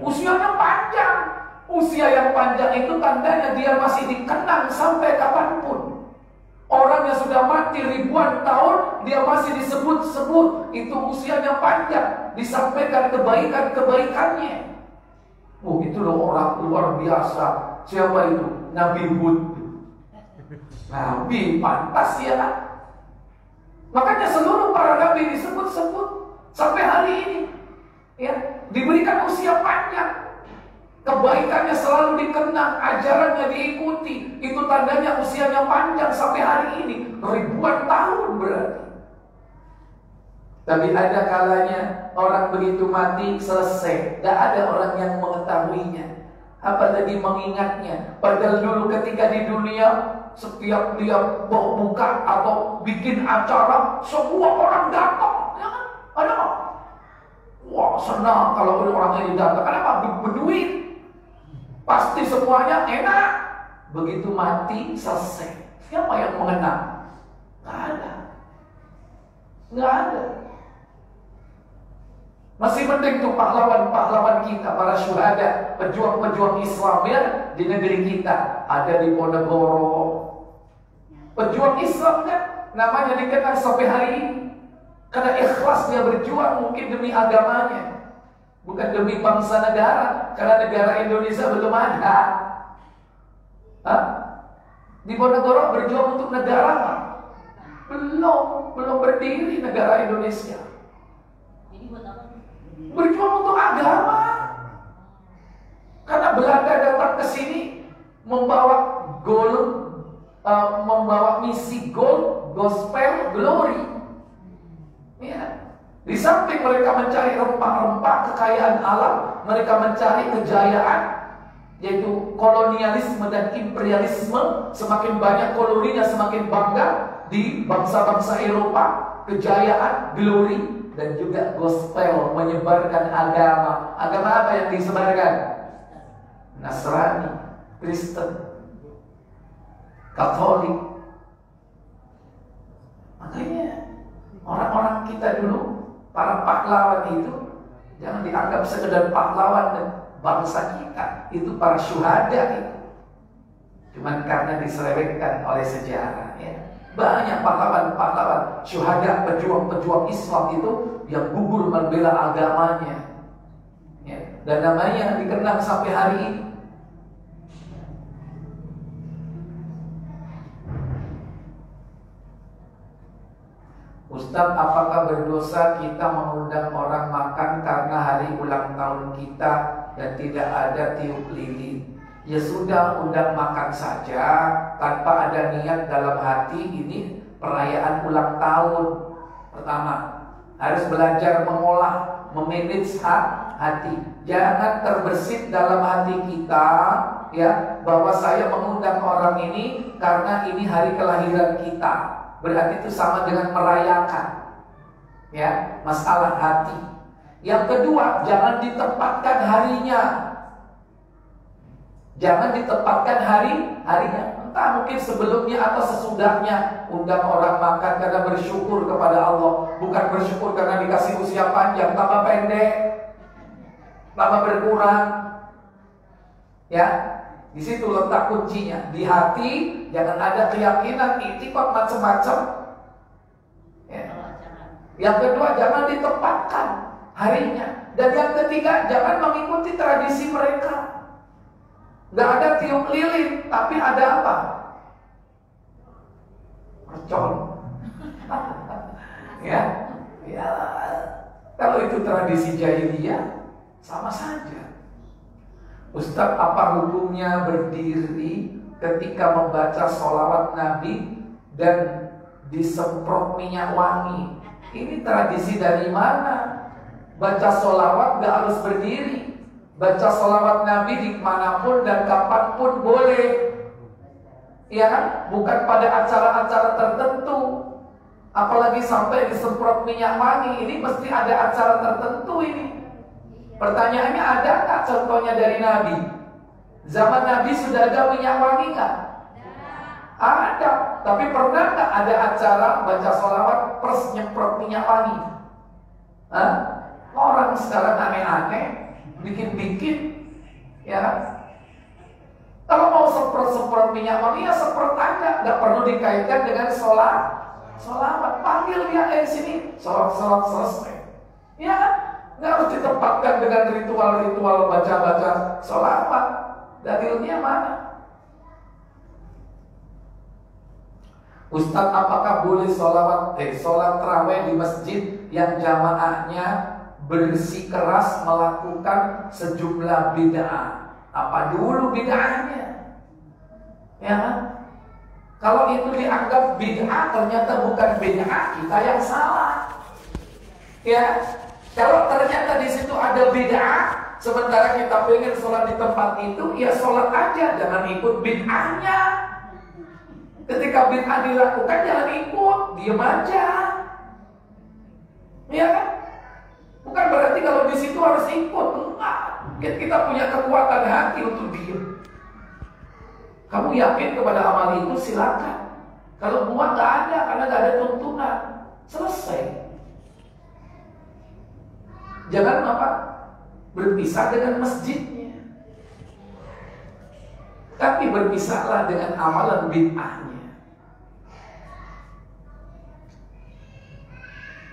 Speaker 1: Usianya panjang. Usia yang panjang itu tandanya dia masih dikenang sampai kapan pun. Orang yang sudah mati ribuan tahun, dia masih disebut-sebut. Itu usianya panjang. Disampaikan kebaikan-kebaikannya. Oh itu loh orang luar biasa. Siapa itu? Nabi Hud. Nabi pantas ya kan? Makanya seluruh para nabi disebut-sebut sampai hari ini. Ya, diberikan usia panjang. Kebaikannya selalu dikenang, ajarannya diikuti. Itu tandanya usianya panjang sampai hari ini. Ribuan tahun berarti. Tapi ada kalanya orang begitu mati selesai. Tidak ada orang yang mengetahuinya. Apalagi mengingatnya. Padahal dulu ketika di dunia setiap dia buka atau bikin acara, semua orang datang. Ya kan? Ada Wah senang kalau orang ini datang. Kenapa? Berduit. Pasti semuanya enak. Begitu mati, selesai. Siapa yang mengenang? Gak ada. Gak ada. Masih penting tuh pahlawan-pahlawan kita, para syuhada, pejuang-pejuang Islam ya di negeri kita. Ada di Ponegoro. Pejuang Islam kan namanya dikenal sampai hari ini. Karena ikhlas dia berjuang mungkin demi agamanya. Bukan demi bangsa negara, karena negara Indonesia belum ada. Hah? Di Ponegoro berjuang untuk negara apa? Belum, belum berdiri negara Indonesia. Berjuang untuk agama. Karena Belanda datang ke sini membawa gold, uh, membawa misi gold, gospel, glory. Ya. Di samping mereka mencari rempah-rempah kekayaan alam, mereka mencari kejayaan, yaitu kolonialisme dan imperialisme. Semakin banyak koloninya, semakin bangga di bangsa-bangsa Eropa, kejayaan, glory, dan juga gospel menyebarkan agama. Agama apa yang disebarkan? Nasrani, Kristen, Katolik. Makanya orang-orang kita dulu para pahlawan itu jangan dianggap sekedar pahlawan dan bangsa kita. Itu para syuhada itu. Cuman karena diselewengkan oleh sejarah ya. Banyak pahlawan-pahlawan syuhada pejuang-pejuang Islam itu yang gugur membela agamanya ya. dan namanya dikenang sampai hari ini Ustaz, apakah berdosa kita mengundang orang makan karena hari ulang tahun kita dan tidak ada tiup lilin? Ya sudah, undang makan saja tanpa ada niat dalam hati ini perayaan ulang tahun. Pertama, harus belajar mengolah, memanage hati. Jangan terbersit dalam hati kita ya bahwa saya mengundang orang ini karena ini hari kelahiran kita berarti itu sama dengan merayakan ya masalah hati. Yang kedua, jangan ditempatkan harinya. Jangan ditempatkan hari harinya. Entah mungkin sebelumnya atau sesudahnya undang orang makan karena bersyukur kepada Allah, bukan bersyukur karena dikasih usia panjang, tambah pendek, tambah berkurang. Ya, di situ letak kuncinya. Di hati jangan ada keyakinan itikot macam-macam. Ya. Yang kedua jangan ditempatkan harinya. Dan yang ketiga jangan mengikuti tradisi mereka. Gak ada tiup lilin, tapi ada apa? Mercon. ya, ya. Kalau itu tradisi jahiliyah, sama saja. Ustadz apa hukumnya berdiri ketika membaca sholawat Nabi dan disemprot minyak wangi Ini tradisi dari mana? Baca solawat gak harus berdiri. Baca solawat Nabi di mana pun dan kapan pun boleh. Ya kan? Bukan pada acara-acara tertentu. Apalagi sampai disemprot minyak wangi. Ini mesti ada acara tertentu ini. Pertanyaannya ada nggak contohnya dari Nabi? Zaman Nabi sudah ada minyak wangi nggak? Ada, tapi pernah nggak ada acara baca sholawat pers nyemprot minyak wangi? Hah? Orang sekarang aneh-aneh, bikin-bikin, ya. Kalau mau semprot-semprot minyak wangi ya semprot aja, nggak perlu dikaitkan dengan sholat. Sholawat, panggil dia eh sini, sholat-sholat selesai. Ya, nggak harus ditempatkan dengan ritual-ritual baca-baca sholawat. Dalilnya mana? Ustadz apakah boleh sholawat eh, sholat terawih di masjid yang jamaahnya bersikeras melakukan sejumlah bid'ah? Apa dulu bid'ahnya? Ya kan? Kalau itu dianggap bid'ah ternyata bukan bid'ah kita yang salah. Ya, kalau ternyata di situ ada bid'ah, sementara kita pengen sholat di tempat itu, ya sholat aja, jangan ikut bid'ahnya. Ketika bid'ah dilakukan jangan ikut, diam aja. Iya kan? Bukan berarti kalau di situ harus ikut, enggak. Kita punya kekuatan hati untuk diam. Kamu yakin kepada amal itu silakan. Kalau buat nggak ada karena nggak ada tuntunan, selesai. Jangan apa berpisah dengan masjidnya, tapi berpisahlah dengan amalan bid'ahnya.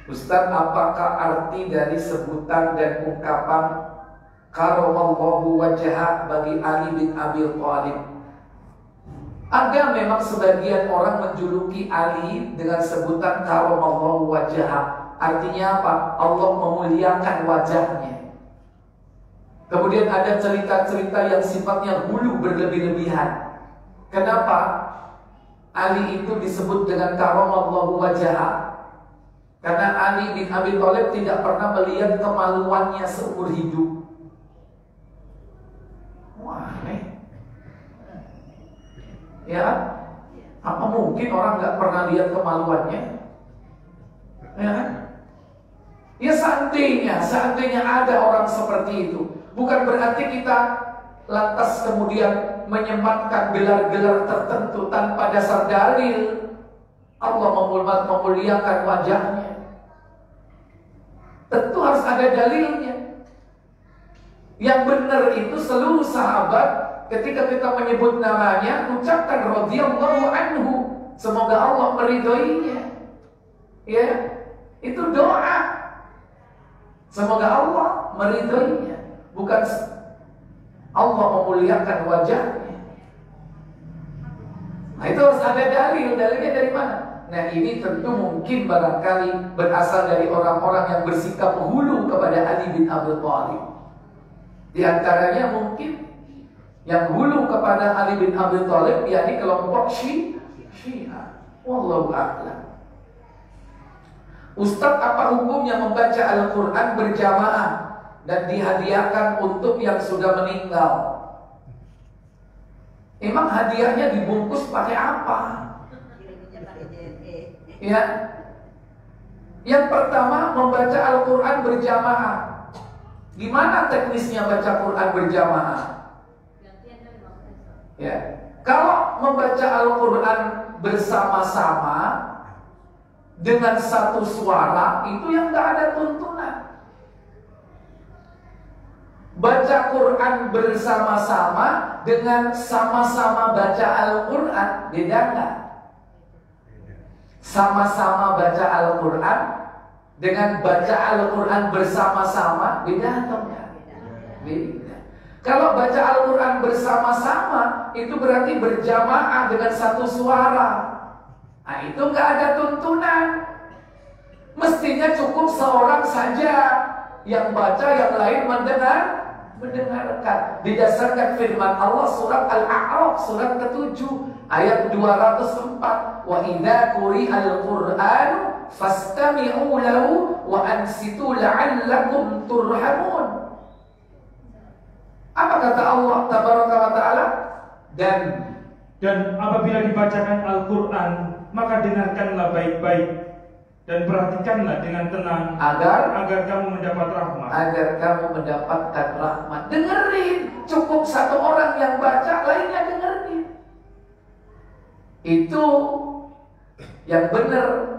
Speaker 1: Ustaz, apakah arti dari sebutan dan ungkapan Karamallahu wajah bagi Ali bin Abi Thalib? Ada memang sebagian orang menjuluki Ali dengan sebutan Karamallahu wajah. Artinya apa? Allah memuliakan wajahnya. Kemudian ada cerita-cerita yang sifatnya hulu berlebih-lebihan. Kenapa? Ali itu disebut dengan Karamallahu wajah karena Ali bin Abi Thalib tidak pernah melihat kemaluannya seumur hidup. Wah, aneh. Ya, apa mungkin orang nggak pernah lihat kemaluannya? Ya kan? Ya seandainya, seandainya ada orang seperti itu, bukan berarti kita lantas kemudian menyematkan gelar-gelar tertentu tanpa dasar dalil. Allah memuliakan wajahnya. Tentu harus ada dalilnya. Yang benar itu seluruh sahabat ketika kita menyebut namanya ucapkan radhiyallahu anhu. Semoga Allah meridhoinya. Ya, itu doa. Semoga Allah meridhoinya, bukan Allah memuliakan wajahnya. Nah itu harus ada dalil. Dalilnya dari mana? Nah ini tentu mungkin barangkali berasal dari orang-orang yang bersikap hulu kepada Ali bin Abi Thalib. Di antaranya mungkin yang hulu kepada Ali bin Abi Thalib yakni kelompok Syiah. Wallahu a'lam. Ustaz apa hukumnya membaca Al-Quran berjamaah dan dihadiahkan untuk yang sudah meninggal? Emang hadiahnya dibungkus pakai apa? Ya. Yang pertama membaca Al-Quran berjamaah. Gimana teknisnya baca Quran berjamaah? Ya. Kalau membaca Al-Quran bersama-sama dengan satu suara itu yang tidak ada tuntunan. Baca Quran bersama-sama dengan sama-sama baca Al-Quran beda nggak? sama-sama baca Al-Quran dengan baca Al-Quran bersama-sama beda atau enggak? Beda. Kalau baca Al-Quran bersama-sama itu berarti berjamaah dengan satu suara. Nah itu enggak ada tuntunan. Mestinya cukup seorang saja yang baca, yang lain mendengar, mendengarkan. Didasarkan firman Allah surat Al-A'raf surat ke-7 ayat 204 wa idza quri'al qur'an fastami'u lahu wa ansitu la'allakum turhamun. Apa kata Allah tabaraka wa taala? Dan
Speaker 2: Dan apabila dibacakan Al-Quran, maka dengarkanlah baik-baik dan perhatikanlah dengan tenang
Speaker 1: agar
Speaker 2: agar kamu mendapat rahmat.
Speaker 1: agar kamu mendapatkan rahmat. Dengerin, cukup satu orang yang baca, lainnya dengerin. Itu yang benar.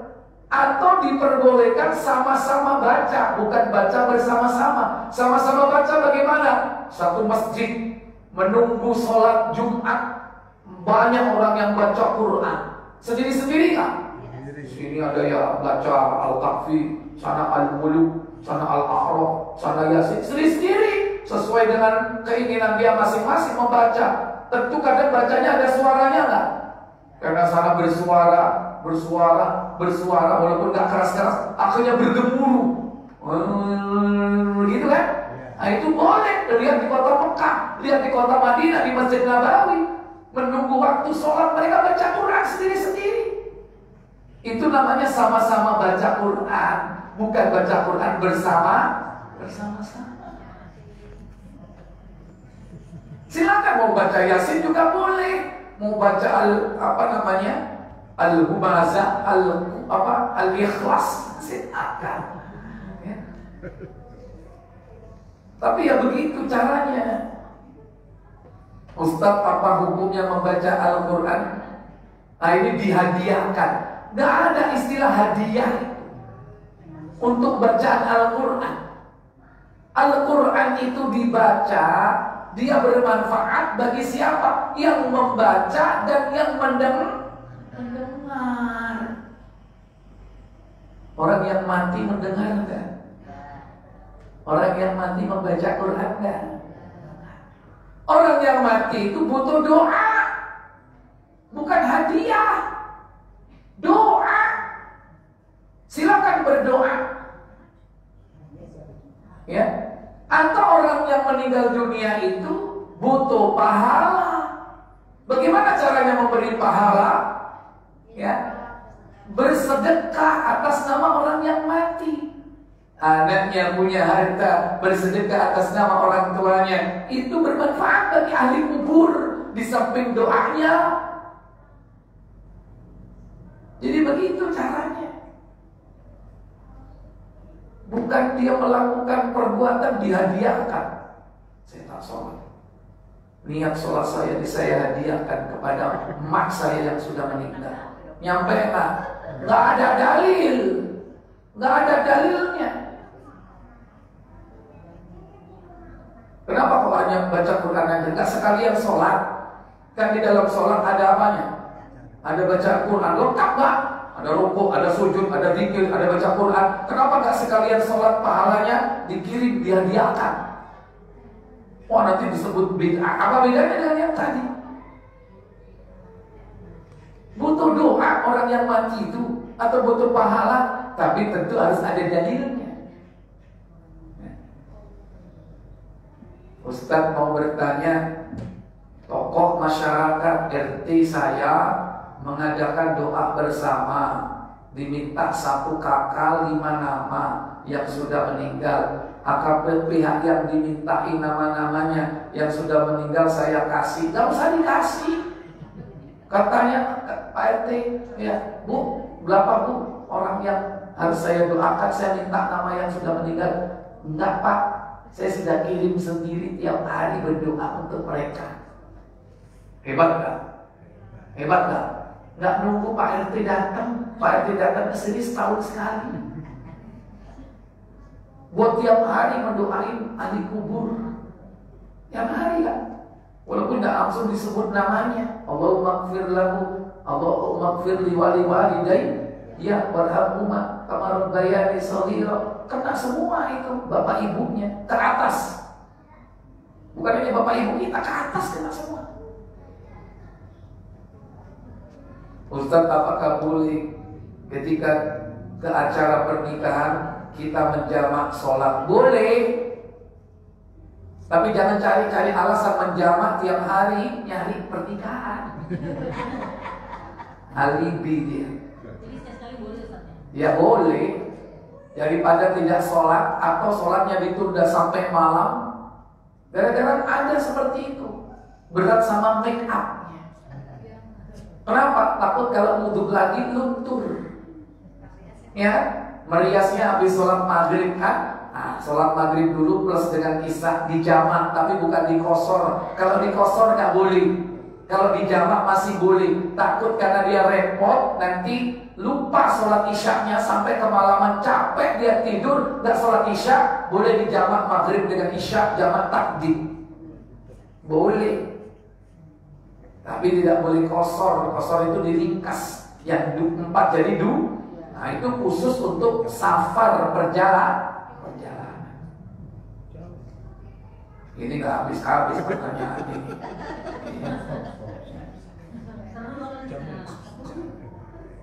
Speaker 1: Atau diperbolehkan sama-sama baca, bukan baca bersama-sama. Sama-sama baca bagaimana? Satu masjid menunggu sholat Jumat, banyak orang yang baca Quran. Sendiri-sendiri kan? Sini ada ya baca Al-Kahfi, sana Al-Muluk, sana Al-A'raf, sana Yasin. Sendiri-sendiri sesuai dengan keinginan dia masing-masing membaca. Tentu kadang bacanya ada suaranya nggak? Karena sana bersuara, bersuara, bersuara walaupun nggak keras-keras, akhirnya bergemuruh. Gitu kan? Nah itu boleh lihat di kota Mekah, lihat di kota Madinah, di Masjid Nabawi. Menunggu waktu sholat mereka baca Quran sendiri-sendiri. Itu namanya sama-sama baca Quran, bukan baca Quran bersama bersama-sama. Silakan mau baca Yasin juga boleh, mau baca al apa namanya al humaza al apa al ikhlas silakan. Ya. Tapi ya begitu caranya. Ustadz apa hukumnya membaca Al-Quran? Nah ini dihadiahkan. Gak ada istilah hadiah untuk bacaan Al-Quran. Al-Quran itu dibaca, dia bermanfaat bagi siapa? Yang membaca dan yang mendengar. Orang yang mati mendengar enggak? Orang yang mati membaca Quran enggak? Orang yang mati itu butuh doa. Bukan hadiah. Doa. Silakan berdoa. Ya. Atau orang yang meninggal dunia itu butuh pahala. Bagaimana caranya memberi pahala? Ya. Bersedekah atas nama orang yang mati. Anaknya punya harta bersedekah atas nama orang tuanya itu bermanfaat bagi ahli kubur di samping doanya. Jadi begitu caranya. Bukan dia melakukan perbuatan dihadiahkan. Saya tak sholat. Niat sholat saya di saya hadiahkan kepada emak saya yang sudah meninggal. Nyampe nggak? Nggak ada dalil. Nggak ada dalilnya. Kenapa kok hanya baca Quran aja? Enggak sekalian sholat. Kan di dalam sholat ada apanya? Ada baca Quran. Lengkap nggak? Ada rukuk, ada sujud, ada zikir, ada baca Quran. Kenapa nggak sekalian sholat pahalanya dikirim, dihadiahkan? Wah nanti disebut bid'ah. Apa bedanya dengan yang tadi? Butuh doa orang yang mati itu atau butuh pahala, tapi tentu harus ada dalilnya. Ustadz mau bertanya Tokoh masyarakat RT saya Mengadakan doa bersama Diminta satu kakak lima nama Yang sudah meninggal. AKP pihak yang dimintai nama-namanya Yang sudah meninggal saya kasih. Gak usah dikasih. Katanya Pak RT ya Bu berapa bu orang yang harus saya doakan? Saya minta nama yang sudah meninggal. Enggak Pak saya sudah kirim sendiri tiap hari berdoa untuk mereka. Hebat gak? Hebat gak? Gak nunggu Pak RT datang, Pak RT datang ke sini setahun sekali. Buat tiap hari mendoain ahli kubur. Tiap hari kan? Walaupun tidak langsung disebut namanya. Allahumma gfir lahu, Allahumma gfir li wali walidai. Ya warhamhuma kama rabbayani shaghira. Kena semua itu bapak ibunya ke atas. Bukan hanya bapak ibu kita ke atas kena semua. Ustaz apakah boleh ketika ke acara pernikahan kita menjamak sholat? Boleh. Tapi jangan cari-cari alasan menjamak tiap hari nyari pernikahan. Alibi dia.
Speaker 3: Ya?
Speaker 1: Ya boleh. Daripada tidak sholat atau sholatnya ditunda sampai malam. Gara-gara ada seperti itu. Berat sama make upnya. Kenapa? Takut kalau wudhu lagi luntur. Ya, meriasnya habis sholat maghrib kan? Nah, sholat maghrib dulu plus dengan kisah di jamak, tapi bukan di kosor. Kalau di kosor nggak boleh. Kalau di jamak masih boleh. Takut karena dia repot, nanti lupa sholat isyaknya sampai kemalaman capek dia tidur nggak sholat isya boleh dijamak maghrib dengan isya jamak takdim boleh. Tapi tidak boleh kosor. Kosor itu diringkas. Yang empat jadi du. Nah itu khusus untuk safar perjalanan perjalanan. Ini nggak habis habis pertanyaan ini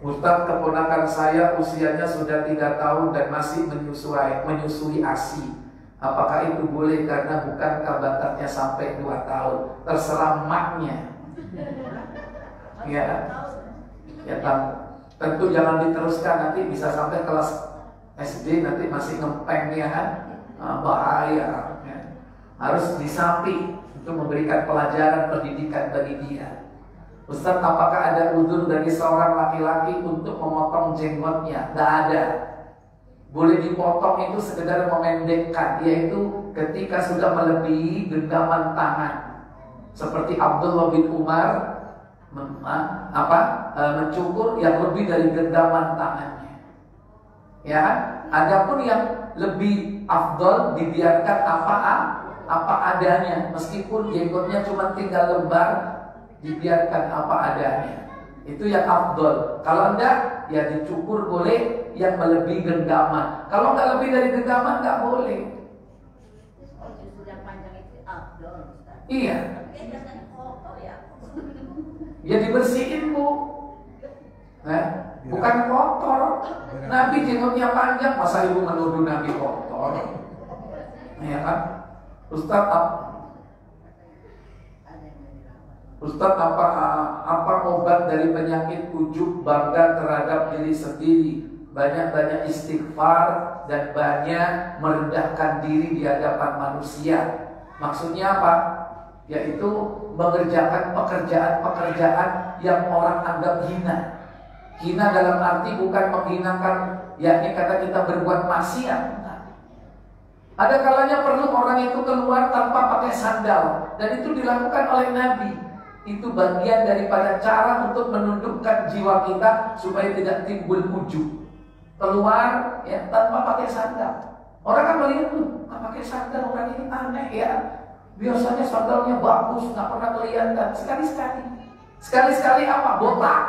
Speaker 1: Ustaz keponakan saya usianya sudah tiga tahun dan masih menyusui, menyusui ASI. Apakah itu boleh karena bukan batatnya sampai dua tahun? Terserah maknya. Ya, ya tentu jangan diteruskan nanti bisa sampai kelas SD nanti masih ngempeng ya kan nah, bahaya. Ya. Harus disapi untuk memberikan pelajaran pendidikan bagi dia. Ustaz, apakah ada udur dari seorang laki-laki untuk memotong jenggotnya? Tidak ada. Boleh dipotong itu sekedar memendekkan, yaitu ketika sudah melebihi genggaman tangan. Seperti Abdullah bin Umar apa e, mencukur yang lebih dari genggaman tangannya. Ya, adapun yang lebih afdol dibiarkan apa apa adanya, meskipun jenggotnya cuma tinggal lembar dibiarkan apa adanya. Itu yang abdul. Kalau enggak, ya dicukur boleh yang melebihi genggaman. Kalau enggak lebih dari genggaman, enggak boleh.
Speaker 4: Oh, yang panjang itu.
Speaker 1: Iya.
Speaker 4: Kotor ya.
Speaker 1: Ya dibersihin bu. Nah, bukan kotor. Nabi jenggotnya panjang, masa ibu menuduh Nabi kotor? Ya kan? Ustaz, Ustaz apa apa obat dari penyakit ujub bangga terhadap diri sendiri? Banyak-banyak istighfar dan banyak merendahkan diri di hadapan manusia. Maksudnya apa? Yaitu mengerjakan pekerjaan-pekerjaan yang orang anggap hina. Hina dalam arti bukan menghinakan yakni kata kita berbuat maksiat. Ada kalanya perlu orang itu keluar tanpa pakai sandal. Dan itu dilakukan oleh Nabi itu bagian daripada cara untuk menundukkan jiwa kita supaya tidak timbul ujub. Keluar ya tanpa pakai sandal. Orang kan melihat tuh, nggak pakai sandal orang ini aneh ya. Biasanya sandalnya bagus, nggak pernah kelihatan. Sekali-sekali, sekali-sekali apa? Botak.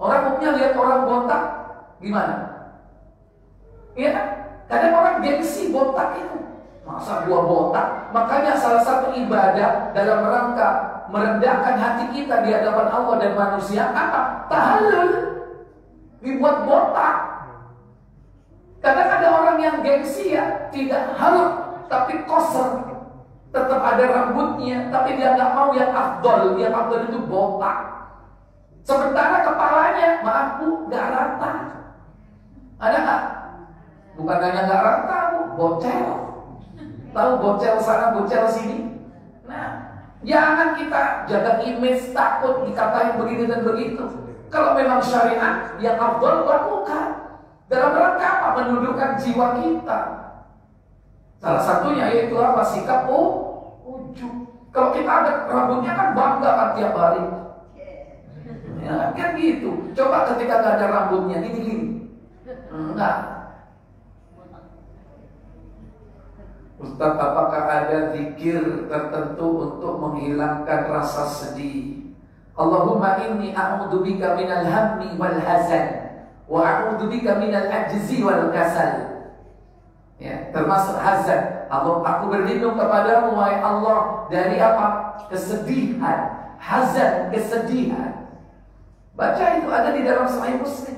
Speaker 1: Orang umumnya lihat orang botak, gimana? Iya, kadang orang gengsi botak itu. Masa gua botak? Makanya salah satu ibadah dalam rangka merendahkan hati kita di hadapan Allah dan manusia apa? Tahalul. Dibuat botak. Kadang ada orang yang gengsi ya, tidak halus tapi koser. Tetap ada rambutnya, tapi dia nggak mau yang afdol. Yang afdol itu botak. Sementara kepalanya, maaf bu, nggak rata. Ada nggak? Bukan hanya nggak rata, bu, bocel. Tahu bocel sana, bocel sini. Nah, Jangan kita jaga image takut dikatain begini dan begitu. Kalau memang syariat yang afdol lakukan. Dalam rangka apa? Menundukkan jiwa kita. Salah satunya yaitu apa? Sikap oh, ujub. Kalau kita ada rambutnya kan bangga kan tiap hari. Ya kan gitu. Coba ketika gak ada rambutnya gini-gini. Enggak. Ustaz apakah ada zikir tertentu untuk menghilangkan rasa sedih? Allahumma inni a'udzubika minal hammi wal hazan wa a'udzubika minal ajzi wal kasal. Ya termasuk hazan. Allah aku berlindung kepadamu wahai Allah dari apa? Kesedihan. Hazan kesedihan. Baca itu ada di dalam sahih muslim.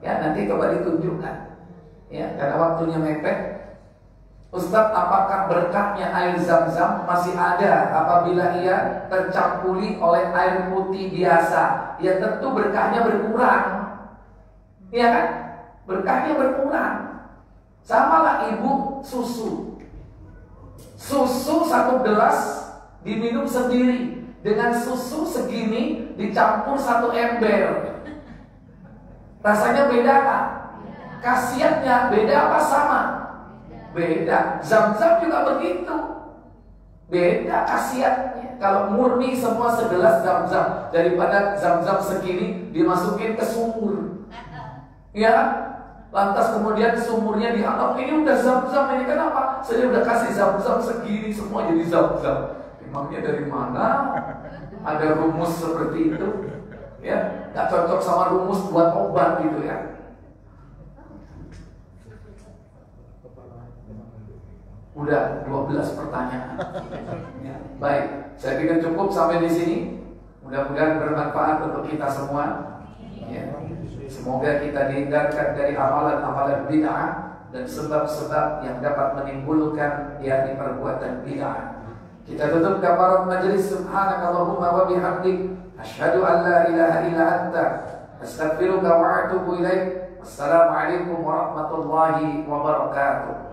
Speaker 1: Ya nanti coba ditunjukkan. Ya karena waktunya mepet Ustaz, apakah berkahnya air zam-zam masih ada apabila ia tercampuri oleh air putih biasa? Ya tentu berkahnya berkurang. Iya kan? Berkahnya berkurang. Sama lah ibu susu. Susu satu gelas diminum sendiri. Dengan susu segini dicampur satu ember. Rasanya beda kan? Khasiatnya beda apa sama? Beda. Zam-zam juga begitu. Beda khasiatnya. Kalau murni semua segelas zam-zam daripada zam-zam segini dimasukin ke sumur. Ya, lantas kemudian sumurnya dianggap ini udah zam-zam ini kenapa? Saya udah kasih zam-zam segini semua jadi zam-zam. Emangnya dari mana? Ada rumus seperti itu? Ya, nggak cocok sama rumus buat obat gitu ya. Udah 12 pertanyaan. Ya, baik, saya pikir cukup sampai di sini. Mudah-mudahan bermanfaat untuk kita semua. Ya. Semoga kita dihindarkan dari amalan-amalan bid'ah dan sebab-sebab yang dapat menimbulkan yakni perbuatan bid'ah. Kita tutup kafarat majelis subhanakallahumma wa bihamdik asyhadu an la ilaha illa anta astaghfiruka wa atubu ilaik. Wassalamualaikum warahmatullahi wabarakatuh.